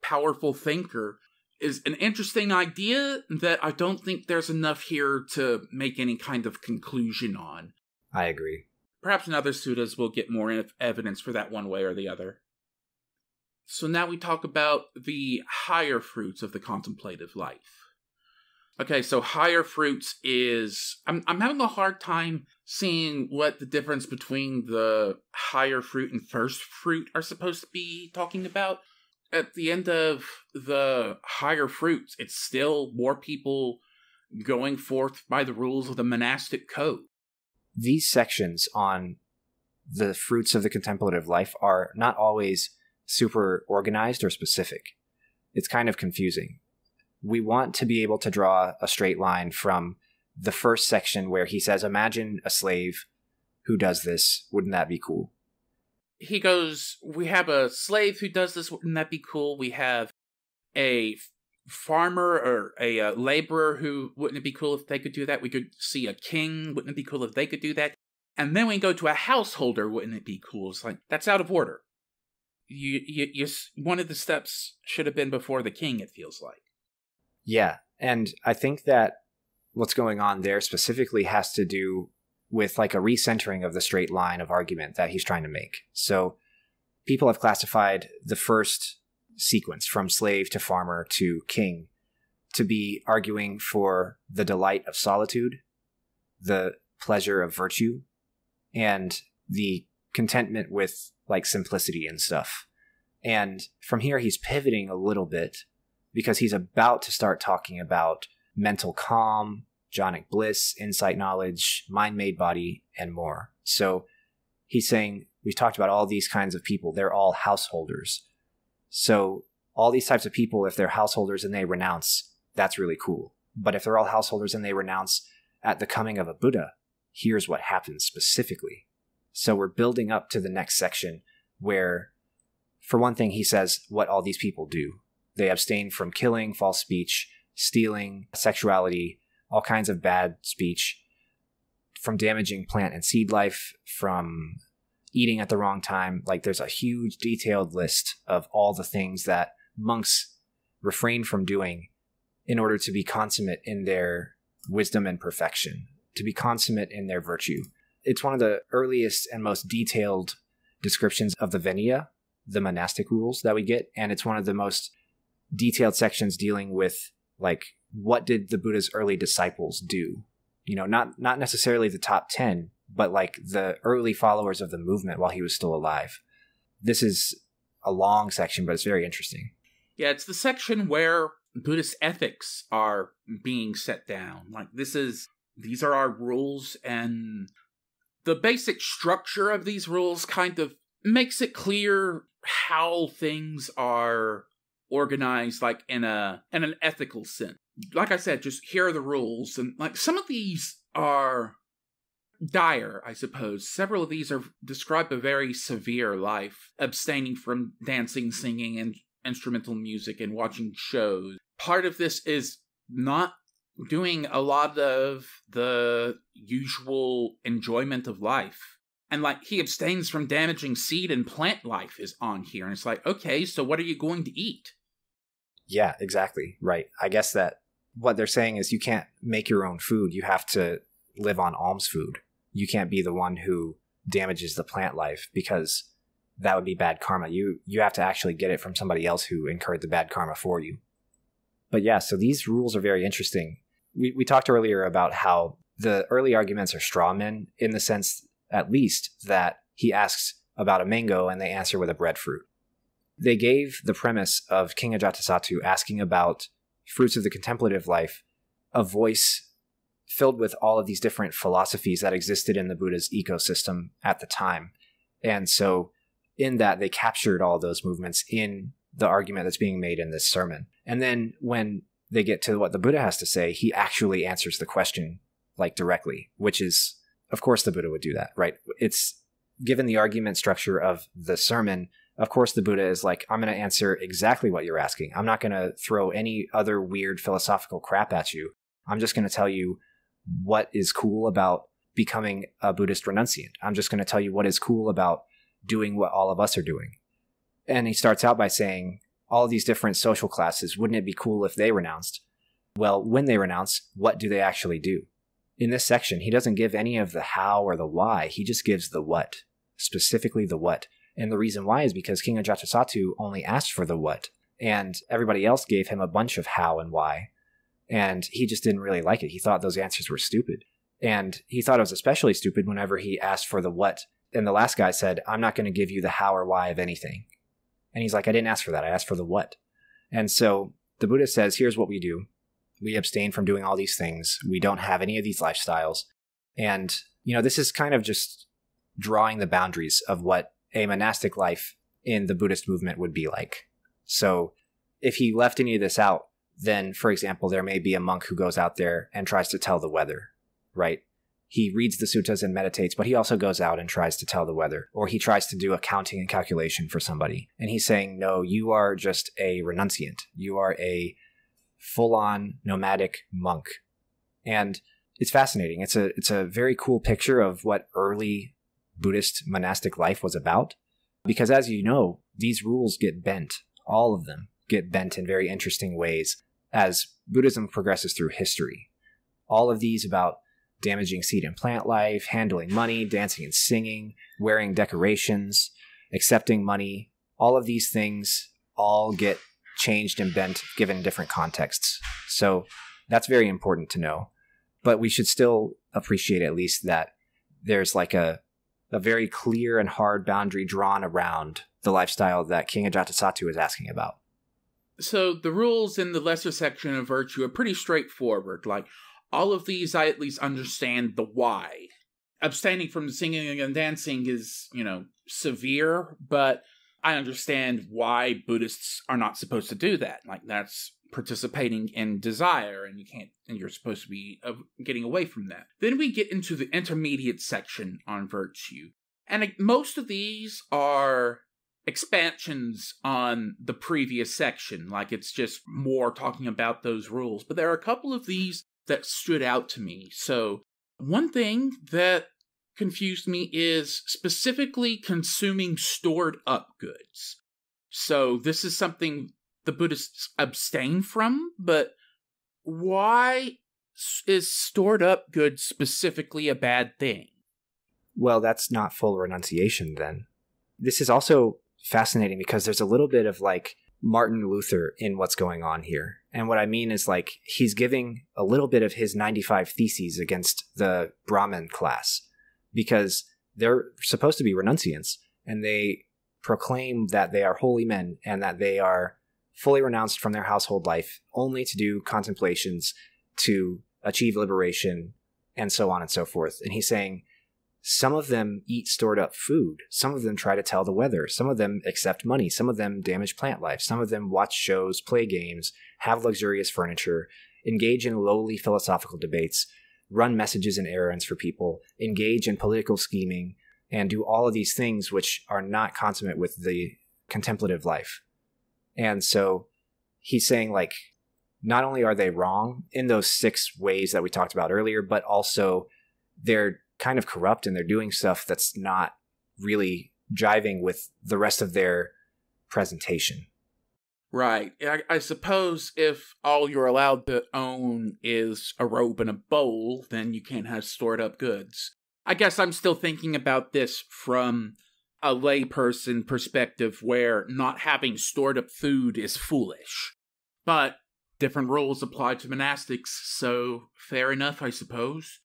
Speaker 2: powerful thinker is an interesting idea that I don't think there's enough here to make any kind of conclusion on.
Speaker 1: I agree.
Speaker 2: Perhaps in other suttas we'll get more evidence for that one way or the other. So now we talk about the higher fruits of the contemplative life. Okay, so higher fruits is I'm I'm having a hard time seeing what the difference between the higher fruit and first fruit are supposed to be talking about at the end of the higher fruits, it's still more people going forth by the rules of the monastic code.
Speaker 1: These sections on the fruits of the contemplative life are not always super organized or specific. It's kind of confusing. We want to be able to draw a straight line from the first section where he says, Imagine a slave who does this. Wouldn't that be cool?
Speaker 2: He goes, We have a slave who does this. Wouldn't that be cool? We have a farmer or a uh, laborer who wouldn't it be cool if they could do that? We could see a king. Wouldn't it be cool if they could do that? And then we go to a householder. Wouldn't it be cool? It's like that's out of order. You, you, you, one of the steps should have been before the king. It feels like.
Speaker 1: Yeah, and I think that what's going on there specifically has to do with like a recentering of the straight line of argument that he's trying to make. So people have classified the first sequence from slave to farmer to king to be arguing for the delight of solitude, the pleasure of virtue, and the contentment with like simplicity and stuff. And from here, he's pivoting a little bit because he's about to start talking about mental calm jhanic bliss, insight knowledge, mind made body, and more. So he's saying we've talked about all these kinds of people. They're all householders. So all these types of people, if they're householders and they renounce, that's really cool. But if they're all householders and they renounce at the coming of a Buddha, here's what happens specifically. So we're building up to the next section where, for one thing, he says what all these people do. They abstain from killing, false speech, stealing, sexuality, all kinds of bad speech, from damaging plant and seed life, from eating at the wrong time. Like there's a huge detailed list of all the things that monks refrain from doing in order to be consummate in their wisdom and perfection, to be consummate in their virtue. It's one of the earliest and most detailed descriptions of the Vinaya, the monastic rules that we get, and it's one of the most detailed sections dealing with like what did the Buddha's early disciples do? You know, not not necessarily the top 10, but like the early followers of the movement while he was still alive. This is a long section, but it's very interesting.
Speaker 2: Yeah, it's the section where Buddhist ethics are being set down. Like this is these are our rules and the basic structure of these rules kind of makes it clear how things are organized like in a in an ethical sense. Like I said, just here are the rules and like some of these are dire, I suppose. Several of these are describe a very severe life, abstaining from dancing, singing, and instrumental music and watching shows. Part of this is not doing a lot of the usual enjoyment of life. And like he abstains from damaging seed and plant life is on here. And it's like, okay, so what are you going to eat?
Speaker 1: Yeah, exactly. Right. I guess that what they're saying is you can't make your own food. You have to live on alms food. You can't be the one who damages the plant life because that would be bad karma. You you have to actually get it from somebody else who incurred the bad karma for you. But yeah, so these rules are very interesting. We we talked earlier about how the early arguments are straw men in the sense at least that he asks about a mango and they answer with a breadfruit. They gave the premise of King Ajatasattu asking about fruits of the contemplative life a voice filled with all of these different philosophies that existed in the Buddha's ecosystem at the time. And so in that they captured all those movements in the argument that's being made in this sermon. And then when they get to what the Buddha has to say, he actually answers the question like directly, which is, of course, the Buddha would do that, right? It's given the argument structure of the sermon. Of course, the Buddha is like, I'm going to answer exactly what you're asking. I'm not going to throw any other weird philosophical crap at you. I'm just going to tell you what is cool about becoming a Buddhist renunciant. I'm just going to tell you what is cool about doing what all of us are doing. And he starts out by saying, all these different social classes, wouldn't it be cool if they renounced? Well, when they renounce, what do they actually do? In this section, he doesn't give any of the how or the why, he just gives the what, specifically the what. And the reason why is because King Ajatasattu only asked for the what, and everybody else gave him a bunch of how and why. And he just didn't really like it. He thought those answers were stupid. And he thought it was especially stupid whenever he asked for the what and the last guy said, I'm not going to give you the how or why of anything. And he's like, I didn't ask for that. I asked for the what. And so the Buddha says, here's what we do. We abstain from doing all these things. We don't have any of these lifestyles. And, you know, this is kind of just drawing the boundaries of what a monastic life in the Buddhist movement would be like. So if he left any of this out, then, for example, there may be a monk who goes out there and tries to tell the weather, right? he reads the suttas and meditates, but he also goes out and tries to tell the weather, or he tries to do accounting and calculation for somebody. And he's saying, no, you are just a renunciant. You are a full on nomadic monk. And it's fascinating. It's a it's a very cool picture of what early Buddhist monastic life was about. Because as you know, these rules get bent. All of them get bent in very interesting ways as Buddhism progresses through history. All of these about damaging seed and plant life, handling money, dancing and singing, wearing decorations, accepting money. All of these things all get changed and bent given different contexts. So that's very important to know. But we should still appreciate at least that there's like a a very clear and hard boundary drawn around the lifestyle that King Ajatasattu is asking about.
Speaker 2: So the rules in the lesser section of virtue are pretty straightforward. Like all of these I at least understand the why. Abstaining from singing and dancing is, you know, severe, but I understand why Buddhists are not supposed to do that. Like that's participating in desire and you can't and you're supposed to be getting away from that. Then we get into the intermediate section on virtue. And most of these are expansions on the previous section. Like it's just more talking about those rules. But there are a couple of these that stood out to me. So one thing that confused me is specifically consuming stored up goods so this is something the Buddhists abstain from, but why is stored up goods specifically a bad thing?
Speaker 1: Well, that's not full renunciation then. This is also fascinating because there's a little bit of like Martin Luther in what's going on here. And what I mean is like he's giving a little bit of his 95 theses against the Brahmin class because they're supposed to be renunciants and they proclaim that they are holy men and that they are fully renounced from their household life, only to do contemplations to achieve liberation, and so on and so forth. And he's saying some of them eat stored up food, some of them try to tell the weather, some of them accept money, some of them damage plant life, some of them watch shows, play games, have luxurious furniture, engage in lowly philosophical debates, run messages and errands for people, engage in political scheming, and do all of these things which are not consummate with the contemplative life. And so he's saying, like, not only are they wrong in those six ways that we talked about earlier, but also they're kind of corrupt and they're doing stuff that's not really jiving with the rest of their presentation.
Speaker 2: Right. I, I, suppose if all you're allowed to own is a robe and a bowl, then you can't have stored up goods. I guess I'm still thinking about this from a layperson perspective where not having stored up food is foolish. But different rules apply to monastics, so fair enough, I suppose.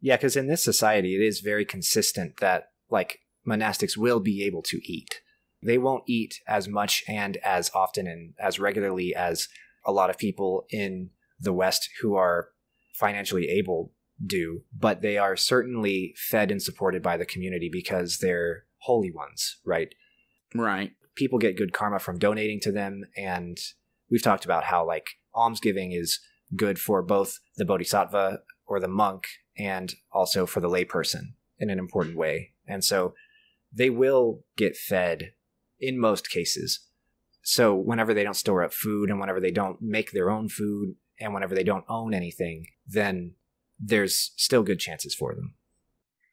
Speaker 1: Yeah, because in this society, it is very consistent that, like, monastics will be able to eat. They won't eat as much and as often and as regularly as a lot of people in the West who are financially able do, but they are certainly fed and supported by the community because they're holy ones, right?
Speaker 2: Right.
Speaker 1: People get good karma from donating to them. And we've talked about how, like, almsgiving is good for both the bodhisattva or the monk and also for the layperson in an important way. And so they will get fed in most cases. So whenever they don't store up food and whenever they don't make their own food and whenever they don't own anything, then there's still good chances for them.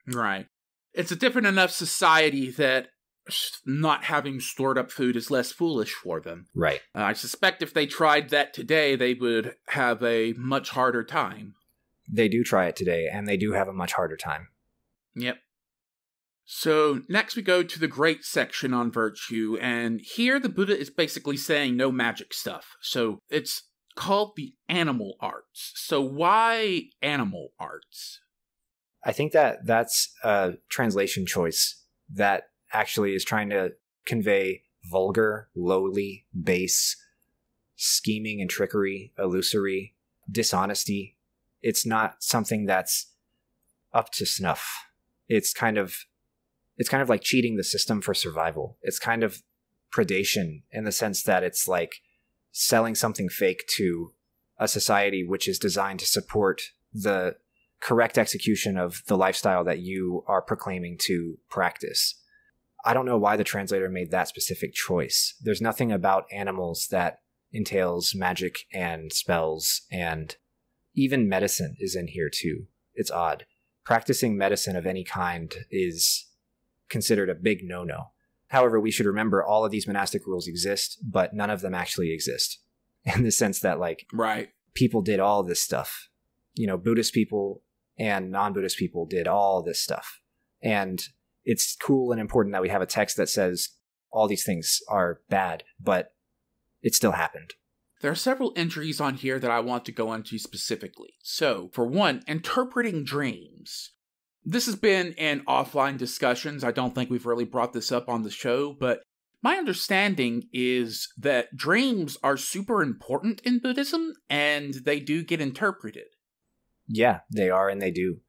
Speaker 2: Right it's a different enough society that not having stored up food is less foolish for them.
Speaker 1: Right.
Speaker 2: Uh, I suspect if they tried that today, they would have a much harder time.
Speaker 1: They do try it today, and they do have a much harder time.
Speaker 2: Yep. So, next we go to the great section on virtue, and here the Buddha is basically saying no magic stuff. So, it's called the animal arts. So, why animal arts?
Speaker 1: I think that that's a translation choice that actually is trying to convey vulgar, lowly, base, scheming and trickery, illusory, dishonesty. It's not something that's up to snuff. It's kind of it's kind of like cheating the system for survival. It's kind of predation in the sense that it's like selling something fake to a society which is designed to support the correct execution of the lifestyle that you are proclaiming to practice. I don't know why the translator made that specific choice. There's nothing about animals that entails magic and spells, and even medicine is in here too. It's odd. Practicing medicine of any kind is considered a big no no. However, we should remember all of these monastic rules exist, but none of them actually exist in the sense that, like,
Speaker 2: right.
Speaker 1: people did all this stuff. You know, Buddhist people and non-Buddhist people did all this stuff. And it's cool and important that we have a text that says all these things are bad, but it still happened.
Speaker 2: There are several entries on here that I want to go into specifically. So, for one, interpreting dreams. This has been in offline discussions. I don't think we've really brought this up on the show, but my understanding is that dreams are super important in Buddhism and they do get interpreted.
Speaker 1: Yeah, they are and they do.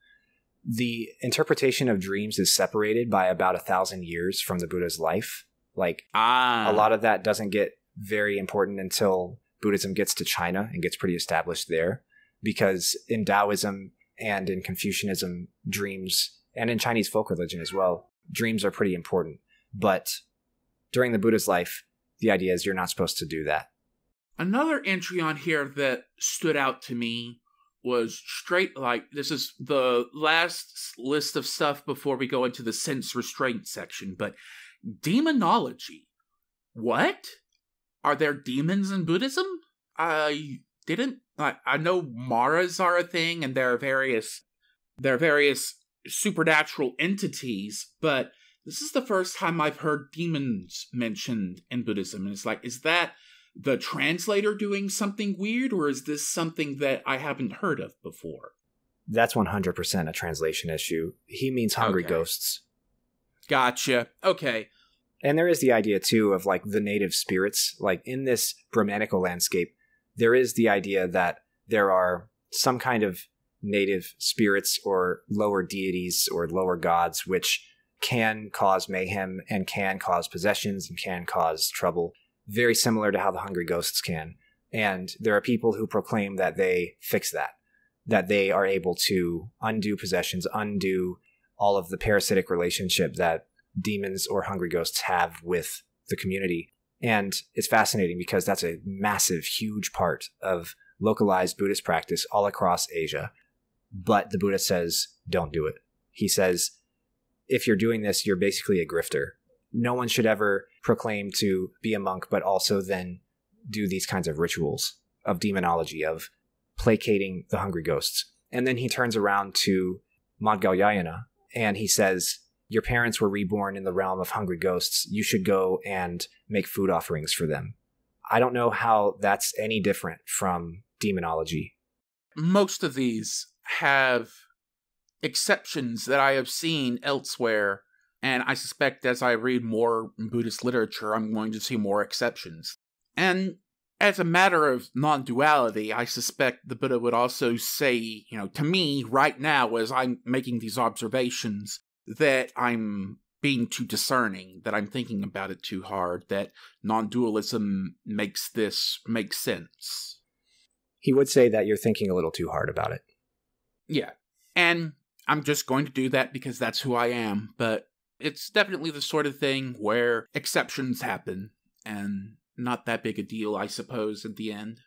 Speaker 1: The interpretation of dreams is separated by about a thousand years from the Buddha's life. Like
Speaker 2: ah.
Speaker 1: a lot of that doesn't get very important until Buddhism gets to China and gets pretty established there. Because in Taoism and in Confucianism, dreams, and in Chinese folk religion as well, dreams are pretty important. But during the Buddha's life, the idea is you're not supposed to do that.
Speaker 2: Another entry on here that stood out to me was straight like this is the last list of stuff before we go into the sense restraint section, but demonology. What? Are there demons in Buddhism? I didn't I, I know Maras are a thing and there are various there are various supernatural entities, but this is the first time I've heard demons mentioned in Buddhism. And it's like, is that the translator doing something weird, or is this something that I haven't heard of before?
Speaker 1: That's 100% a translation issue. He means hungry
Speaker 2: Okay.
Speaker 1: ghosts.
Speaker 2: Gotcha. Okay.
Speaker 1: And there is the idea, too, of like the native spirits. Like in this Brahmanical landscape, there is the idea that there are some kind of native spirits or lower deities or lower gods which can cause mayhem and can cause possessions and can cause trouble, very similar to how the hungry ghosts can. And there are people who proclaim that they fix that, that they are able to undo possessions, undo all of the parasitic relationship that demons or hungry ghosts have with the community. And it's fascinating because that's a massive, huge part of localized Buddhist practice all across Asia. But the Buddha says, don't do it. He says, if you're doing this, you're basically a grifter. No one should ever proclaim to be a monk, but also then do these kinds of rituals of demonology, of placating the hungry ghosts. And then he turns around to Maudgalyayana and he says, Your parents were reborn in the realm of hungry ghosts. You should go and make food offerings for them. I don't know how that's any different from demonology.
Speaker 2: Most of these have exceptions that I have seen elsewhere, and I suspect as I read more Buddhist literature, I'm going to see more exceptions. And as a matter of non duality, I suspect the Buddha would also say, you know, to me right now as I'm making these observations, that I'm being too discerning, that I'm thinking about it too hard, that non dualism makes this make sense.
Speaker 1: He would say that you're thinking a little too hard about it.
Speaker 2: Yeah. And I'm just going to do that because that's who I am, but it's definitely the sort of thing where exceptions happen and not that big a deal, I suppose, at the end.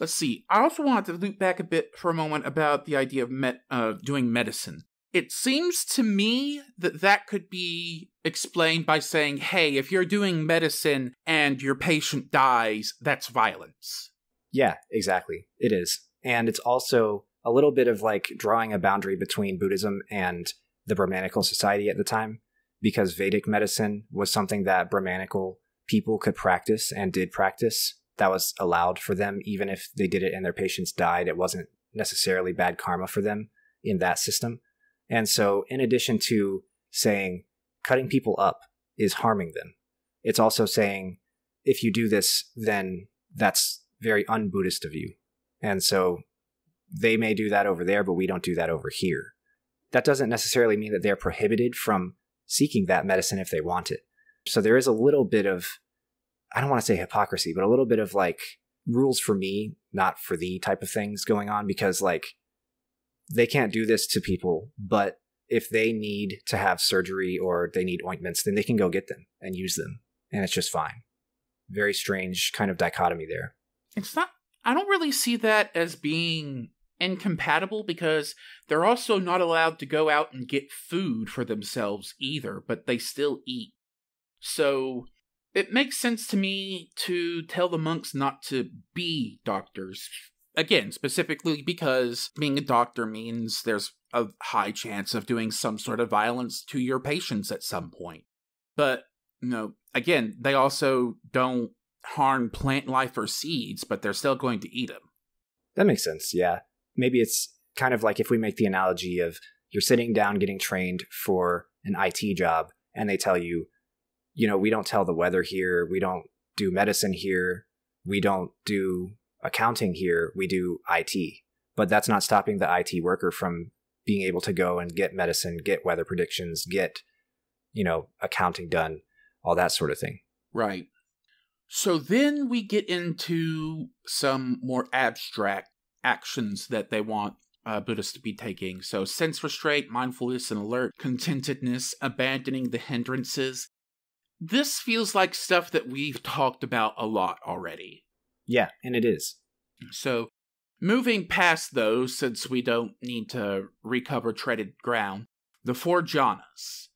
Speaker 2: Let's see. I also wanted to loop back a bit for a moment about the idea of met, uh, doing medicine. It seems to me that that could be explained by saying, hey, if you're doing medicine and your patient dies, that's violence.
Speaker 1: Yeah, exactly. It is. And it's also a little bit of like drawing a boundary between Buddhism and the Brahmanical society at the time, because Vedic medicine was something that Brahmanical people could practice and did practice. That was allowed for them, even if they did it and their patients died. It wasn't necessarily bad karma for them in that system. And so, in addition to saying cutting people up is harming them, it's also saying if you do this, then that's very un Buddhist of you. And so they may do that over there, but we don't do that over here. That doesn't necessarily mean that they're prohibited from seeking that medicine if they want it. So there is a little bit of, I don't want to say hypocrisy, but a little bit of like rules for me, not for thee type of things going on because like they can't do this to people, but if they need to have surgery or they need ointments, then they can go get them and use them. And it's just fine. Very strange kind of dichotomy there.
Speaker 2: It's not. I don't really see that as being incompatible because they're also not allowed to go out and get food for themselves either, but they still eat. So it makes sense to me to tell the monks not to be doctors. Again, specifically because being a doctor means there's a high chance of doing some sort of violence to your patients at some point. But, you know, again, they also don't harm plant life or seeds, but they're still going to eat them.
Speaker 1: That makes sense. Yeah. Maybe it's kind of like if we make the analogy of you're sitting down getting trained for an IT job and they tell you, you know, we don't tell the weather here, we don't do medicine here, we don't do accounting here, we do IT. But that's not stopping the IT worker from being able to go and get medicine, get weather predictions, get, you know, accounting done, all that sort of thing.
Speaker 2: Right. So then we get into some more abstract actions that they want uh, Buddhists to be taking. So sense restraint, mindfulness and alert, contentedness, abandoning the hindrances. This feels like stuff that we've talked about a lot already.
Speaker 1: Yeah, and it is.
Speaker 2: So moving past those, since we don't need to recover treaded ground, the four jhanas.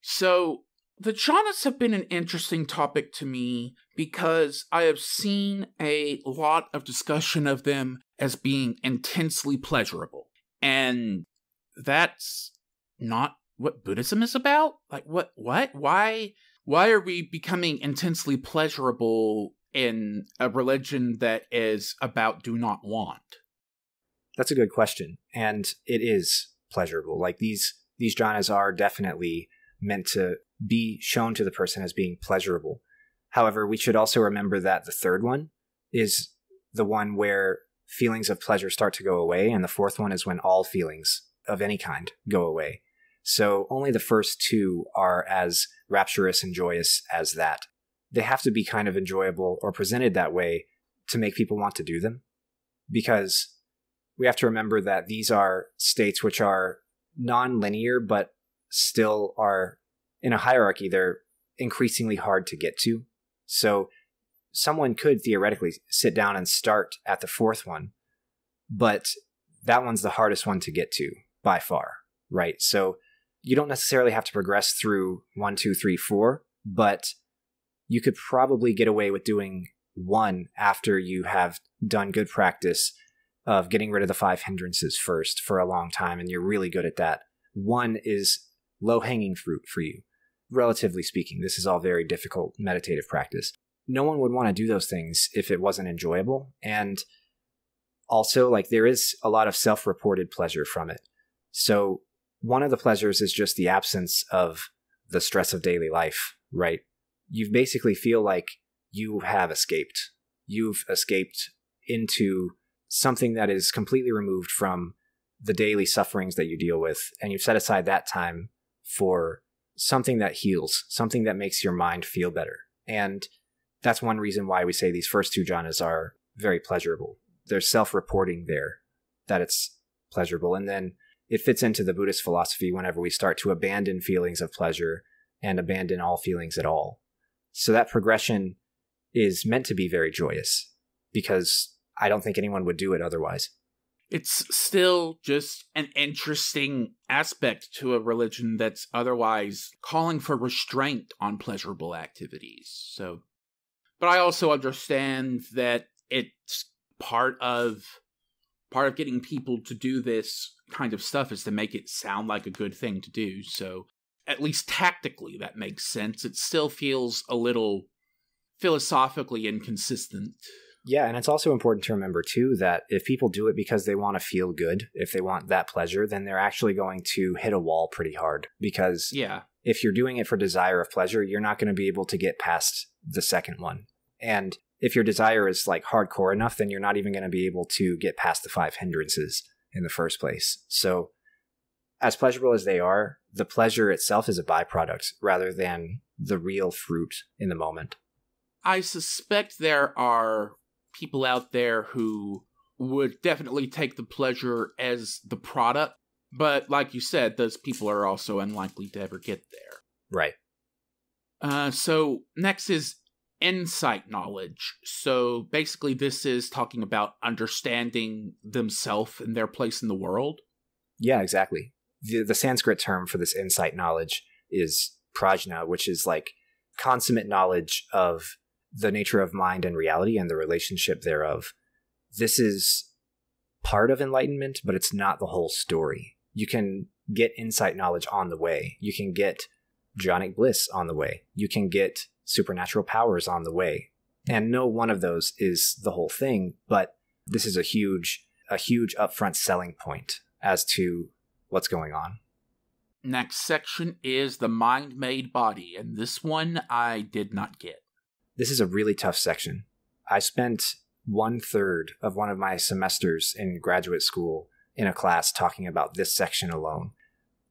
Speaker 2: So the jhanas have been an interesting topic to me because I have seen a lot of discussion of them as being intensely pleasurable. And that's not what Buddhism is about? Like what what? Why why are we becoming intensely pleasurable in a religion that is about do not want?
Speaker 1: That's a good question. And it is pleasurable. Like these these jhanas are definitely meant to be shown to the person as being pleasurable. However, we should also remember that the third one is the one where feelings of pleasure start to go away, and the fourth one is when all feelings of any kind go away. So only the first two are as rapturous and joyous as that. They have to be kind of enjoyable or presented that way to make people want to do them. Because we have to remember that these are states which are non linear, but still are in a hierarchy, they're increasingly hard to get to. So someone could theoretically sit down and start at the fourth one, but that one's the hardest one to get to by far, right? So you don't necessarily have to progress through one, two, three, four, but you could probably get away with doing one after you have done good practice of getting rid of the five hindrances first for a long time, and you're really good at that. One is low hanging fruit for you relatively speaking, this is all very difficult meditative practice. No one would want to do those things if it wasn't enjoyable. And also, like, there is a lot of self reported pleasure from it. So, one of the pleasures is just the absence of the stress of daily life, right? You basically feel like you have escaped. You've escaped into something that is completely removed from the daily sufferings that you deal with, and you've set aside that time for something that heals, something that makes your mind feel better. And that's one reason why we say these first two jhanas are very pleasurable. There's self reporting there that it's pleasurable. And then it fits into the Buddhist philosophy whenever we start to abandon feelings of pleasure and abandon all feelings at all. So that progression is meant to be very joyous because I don't think anyone would do it otherwise
Speaker 2: it's still just an interesting aspect to a religion that's otherwise calling for restraint on pleasurable activities. So, but I also understand that it's part of part of getting people to do this kind of stuff is to make it sound like a good thing to do. So, at least tactically that makes sense. It still feels a little philosophically inconsistent.
Speaker 1: Yeah, and it's also important to remember too that if people do it because they want to feel good, if they want that pleasure, then they're actually going to hit a wall pretty hard because
Speaker 2: yeah.
Speaker 1: If you're doing it for desire of pleasure, you're not going to be able to get past the second one. And if your desire is like hardcore enough, then you're not even going to be able to get past the five hindrances in the first place. So, as pleasurable as they are, the pleasure itself is a byproduct rather than the real fruit in the moment.
Speaker 2: I suspect there are people out there who would definitely take the pleasure as the product. But like you said, those people are also unlikely to ever get there.
Speaker 1: Right.
Speaker 2: Uh, so next is insight knowledge. So basically, this is talking about understanding themselves and their place in the world.
Speaker 1: Yeah, exactly. The, the Sanskrit term for this insight knowledge is prajna, which is like consummate knowledge of the nature of mind and reality and the relationship thereof. This is part of enlightenment, but it's not the whole story. You can get insight knowledge on the way. You can get jhanic bliss on the way. You can get supernatural powers on the way. And no one of those is the whole thing, but this is a huge a huge upfront selling point as to what's going on.
Speaker 2: Next section is the mind made body, and this one I did not get.
Speaker 1: This is a really tough section. I spent one third of one of my semesters in graduate school in a class talking about this section alone.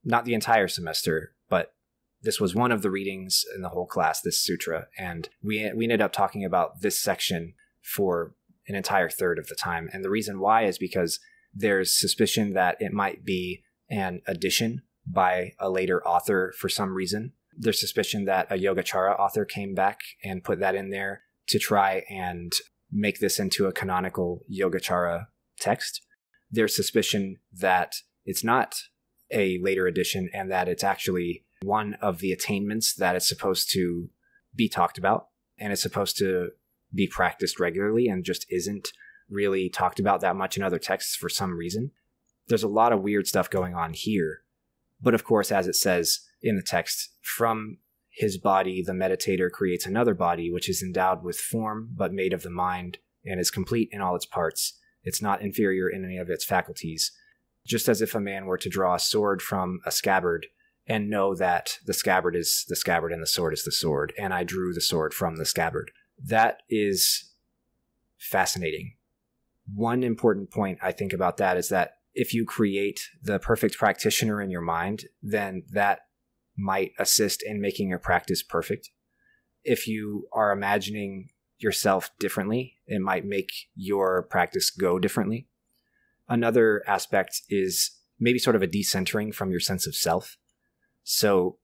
Speaker 1: Not the entire semester, but this was one of the readings in the whole class, this sutra, and we we ended up talking about this section for an entire third of the time. And the reason why is because there's suspicion that it might be an addition by a later author for some reason. There's suspicion that a Yogacara author came back and put that in there to try and make this into a canonical Yogacara text. There's suspicion that it's not a later edition and that it's actually one of the attainments that it's supposed to be talked about and it's supposed to be practiced regularly and just isn't really talked about that much in other texts for some reason. There's a lot of weird stuff going on here. But of course, as it says in the text, from his body, the meditator creates another body, which is endowed with form, but made of the mind, and is complete in all its parts. It's not inferior in any of its faculties. Just as if a man were to draw a sword from a scabbard and know that the scabbard is the scabbard and the sword is the sword, and I drew the sword from the scabbard. That is fascinating. One important point I think about that is that if you create the perfect practitioner in your mind, then that might assist in making your practice perfect. If you are imagining yourself differently, it might make your practice go differently. Another aspect is maybe sort of a decentering from your sense of self. So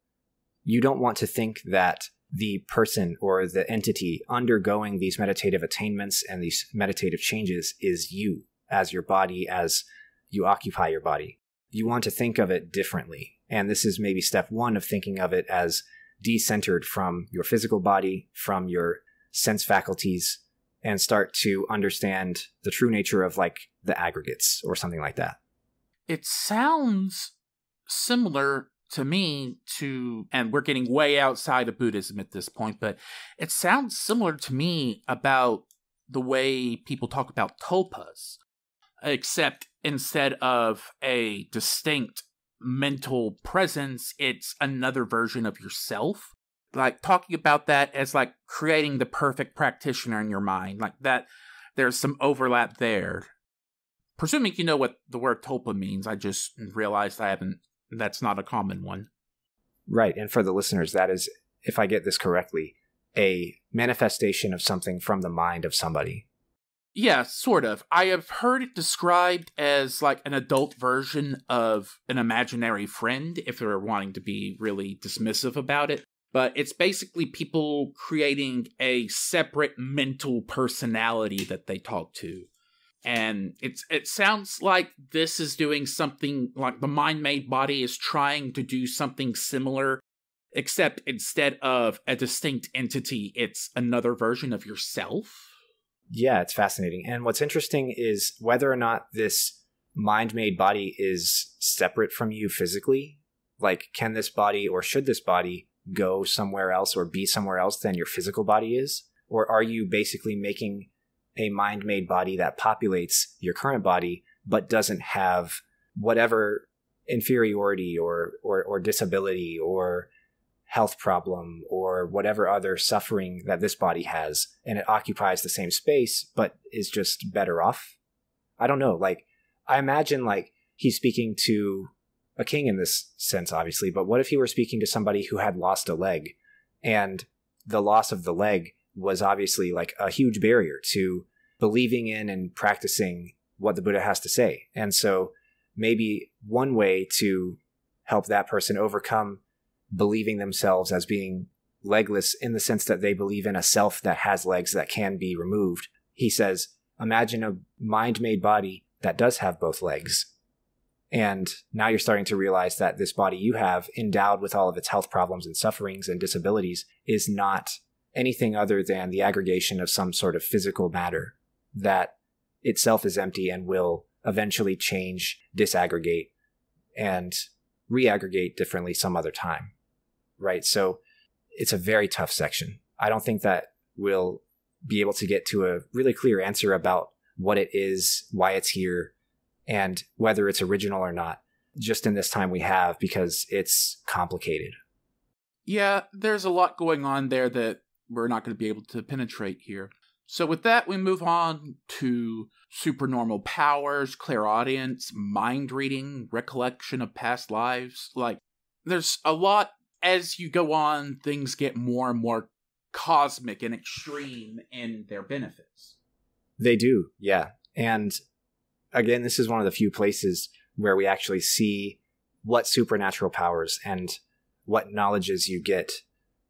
Speaker 1: you don't want to think that the person or the entity undergoing these meditative attainments and these meditative changes is you as your body, as you occupy your body. You want to think of it differently. And this is maybe step one of thinking of it as decentered from your physical body, from your sense faculties, and start to understand the true nature of like the aggregates or something like that.
Speaker 2: It sounds similar to me to and we're getting way outside of buddhism at this point but it sounds similar to me about the way people talk about tulpas except instead of a distinct mental presence it's another version of yourself like talking about that as like creating the perfect practitioner in your mind like that there's some overlap there presuming you know what the word tulpa means i just realized i haven't that's not a common one.
Speaker 1: Right. And for the listeners, that is, if I get this correctly, a manifestation of something from the mind of somebody.
Speaker 2: Yeah, sort of. I have heard it described as like an adult version of an imaginary friend, if they're wanting to be really dismissive about it. But it's basically people creating a separate mental personality that they talk to and it's it sounds like this is doing something like the mind made body is trying to do something similar except instead of a distinct entity it's another version of yourself
Speaker 1: yeah it's fascinating. And what's interesting is whether or not this mind made body is separate from you physically. Like can this body or should this body go somewhere else or be somewhere else than your physical body is? Or are you basically making a mind made body that populates your current body, but doesn't have whatever inferiority or, or, or disability or health problem or whatever other suffering that this body has, and it occupies the same space, but is just better off. I don't know. Like, I imagine like he's speaking to a king in this sense, obviously, but what if he were speaking to somebody who had lost a leg and the loss of the leg was obviously like a huge barrier to believing in and practicing what the Buddha has to say. And so maybe one way to help that person overcome believing themselves as being legless in the sense that they believe in a self that has legs that can be removed. He says, imagine a mind made body that does have both legs. And now you're starting to realize that this body you have, endowed with all of its health problems and sufferings and disabilities, is not anything other than the aggregation of some sort of physical matter that itself is empty and will eventually change, disaggregate, and reaggregate differently some other time. Right? So it's a very tough section. I don't think that we'll be able to get to a really clear answer about what it is, why it's here, and whether it's original or not, just in this time we have because it's complicated.
Speaker 2: Yeah, there's a lot going on there that we're not going to be able to penetrate here. So, with that, we move on to supernormal powers, clairaudience, mind reading, recollection of past lives. Like, there's a lot as you go on, things get more and more cosmic and extreme in their benefits.
Speaker 1: They do, yeah. And again, this is one of the few places where we actually see what supernatural powers and what knowledges you get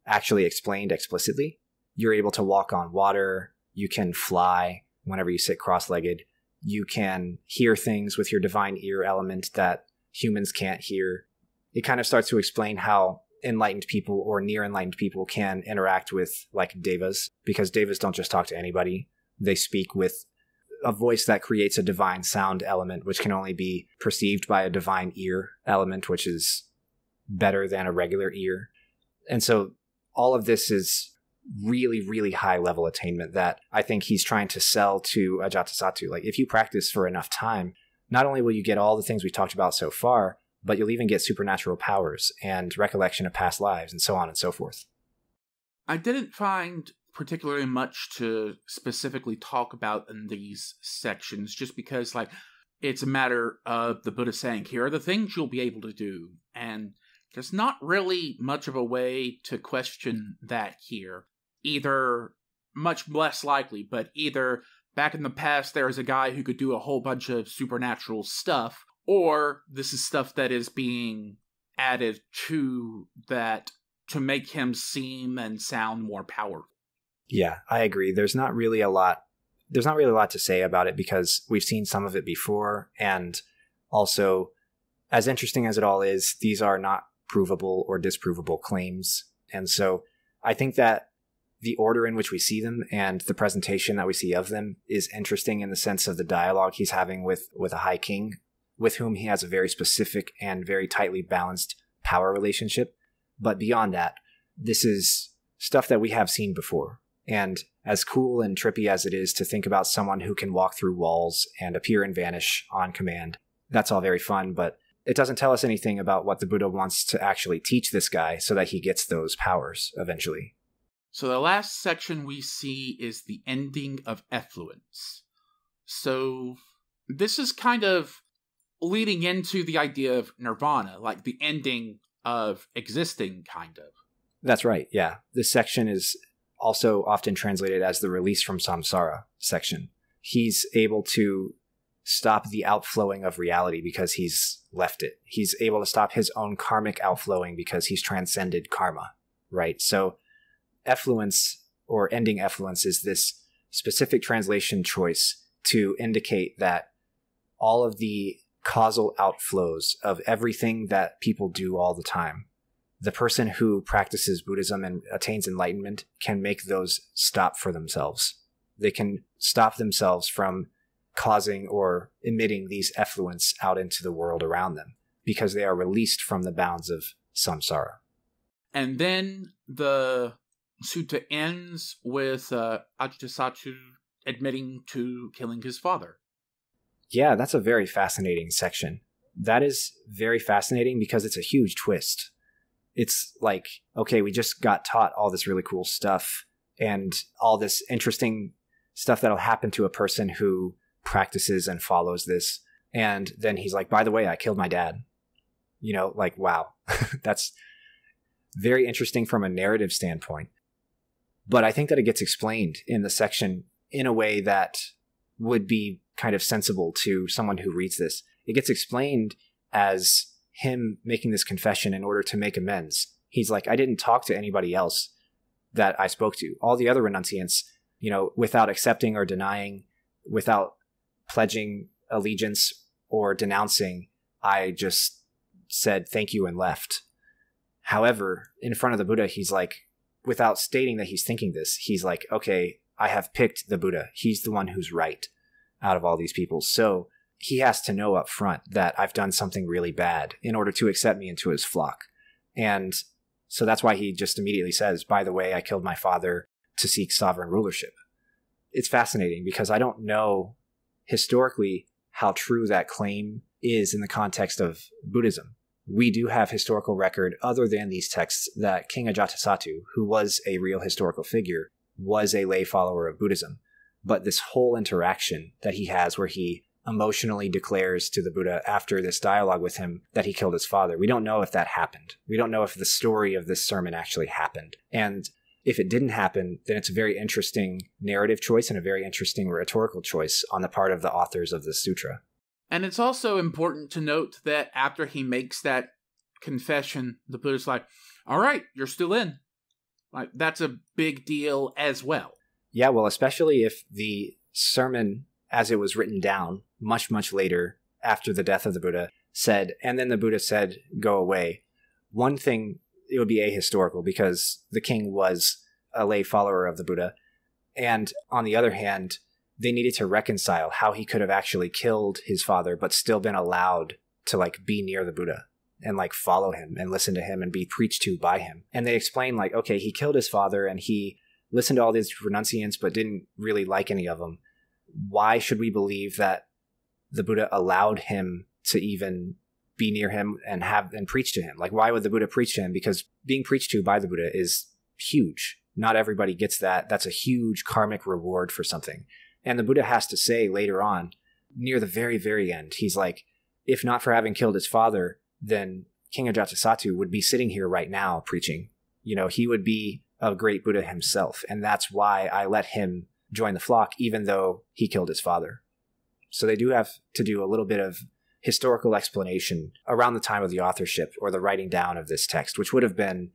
Speaker 1: actually explained explicitly. You're able to walk on water, you can fly whenever you sit cross legged, you can hear things with your divine ear element that humans can't hear. It kind of starts to explain how enlightened people or near enlightened people can interact with like devas because devas don't just talk to anybody. They speak with a voice that creates a divine sound element, which can only be perceived by a divine ear element, which is better than a regular ear. And so all of this is really, really high level attainment that I think he's trying to sell to Ajatasattu. Like, if you practice for enough time, not only will you get all the things we talked about so far, but you'll even get supernatural powers and recollection of past lives and so on and so forth.
Speaker 2: I didn't find particularly much to specifically talk about in these sections just because like it's a matter of the Buddha saying here are the things you'll be able to do and there's not really much of a way to question that here either much less likely but either back in the past there was a guy who could do a whole bunch of supernatural stuff or this is stuff that is being added to that to make him seem and sound more powerful
Speaker 1: yeah, I agree. There's not really a lot there's not really a lot to say about it because we've seen some of it before and also as interesting as it all is, these are not provable or disprovable claims. And so I think that the order in which we see them and the presentation that we see of them is interesting in the sense of the dialogue he's having with with a high king with whom he has a very specific and very tightly balanced power relationship. But beyond that, this is stuff that we have seen before. And as cool and trippy as it is to think about someone who can walk through walls and appear and vanish on command, that's all very fun, but it doesn't tell us anything about what the Buddha wants to actually teach this guy so that he gets those powers eventually.
Speaker 2: So the last section we see is the ending of effluence. So this is kind of leading into the idea of nirvana, like the ending of existing, kind of.
Speaker 1: That's right, yeah. This section is also often translated as the release from samsara section. He's able to stop the outflowing of reality because he's left it. He's able to stop his own karmic outflowing because he's transcended karma, right? So, effluence or ending effluence is this specific translation choice to indicate that all of the causal outflows of everything that people do all the time the person who practices Buddhism and attains enlightenment can make those stop for themselves. They can stop themselves from causing or emitting these effluents out into the world around them because they are released from the bounds of samsara.
Speaker 2: And then the sutta ends with uh, Ajatasattu admitting to killing his father.
Speaker 1: Yeah, that's a very fascinating section. That is very fascinating because it's a huge twist. It's like okay we just got taught all this really cool stuff and all this interesting stuff that'll happen to a person who practices and follows this. And then he's like by the way i killed my dad. You know like wow. That's very interesting from a narrative standpoint. But i think that it gets explained in the section in a way that would be kind of sensible to someone who reads this it gets explained as him making this confession in order to make amends. He's like, I didn't talk to anybody else that I spoke to. All the other renunciants, you know, without accepting or denying, without pledging allegiance or denouncing, I just said thank you and left. However, in front of the Buddha, he's like, without stating that he's thinking this, he's like, okay, I have picked the Buddha. He's the one who's right out of all these people. So he has to know up front that I've done something really bad in order to accept me into his flock. And so that's why he just immediately says, by the way, I killed my father to seek sovereign rulership. It's fascinating because I don't know historically how true that claim is in the context of Buddhism. We do have historical record other than these texts that King Ajatasattu, who was a real historical figure, was a lay follower of Buddhism. But this whole interaction that he has where he emotionally declares to the Buddha after this dialogue with him that he killed his father. We don't know if that happened. We don't know if the story of this sermon actually happened. And if it didn't happen, then it's a very interesting narrative choice and a very interesting rhetorical choice on the part of the authors of this sutra.
Speaker 2: And it's also important to note that after he makes that confession, the Buddha's like, all right, you're still in. Like, that's a big deal as well.
Speaker 1: Yeah, well, especially if the sermon, as it was written down much, much later after the death of the Buddha, said, and then the Buddha said, go away. One thing it would be ahistorical because the king was a lay follower of the Buddha. And on the other hand, they needed to reconcile how he could have actually killed his father, but still been allowed to like be near the Buddha and like follow him and listen to him and be preached to by him. And they explain like, okay, he killed his father and he listened to all these renunciants, but didn't really like any of them. Why should we believe that the Buddha allowed him to even be near him and have and preach to him. Like, why would the Buddha preach to him? Because being preached to by the Buddha is huge. Not everybody gets that. That's a huge karmic reward for something. And the Buddha has to say later on, near the very, very end, he's like, if not for having killed his father, then King Ajatasattu would be sitting here right now preaching. You know, he would be a great Buddha himself. And that's why I let him join the flock, even though he killed his father. So they do have to do a little bit of historical explanation around the time of the authorship or the writing down of this text, which would have been,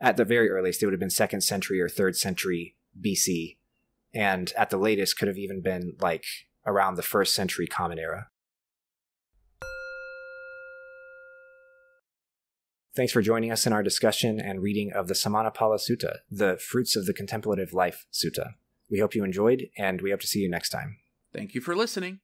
Speaker 1: at the very earliest, it would have been second century or third century BC. And at the latest, could have even been like around the first century Common Era. Thanks for joining us in our discussion and reading of the Samaññaphala Sutta, the Fruits of the Contemplative Life Sutta. We hope you enjoyed, and we hope to see you next time.
Speaker 2: Thank you for listening.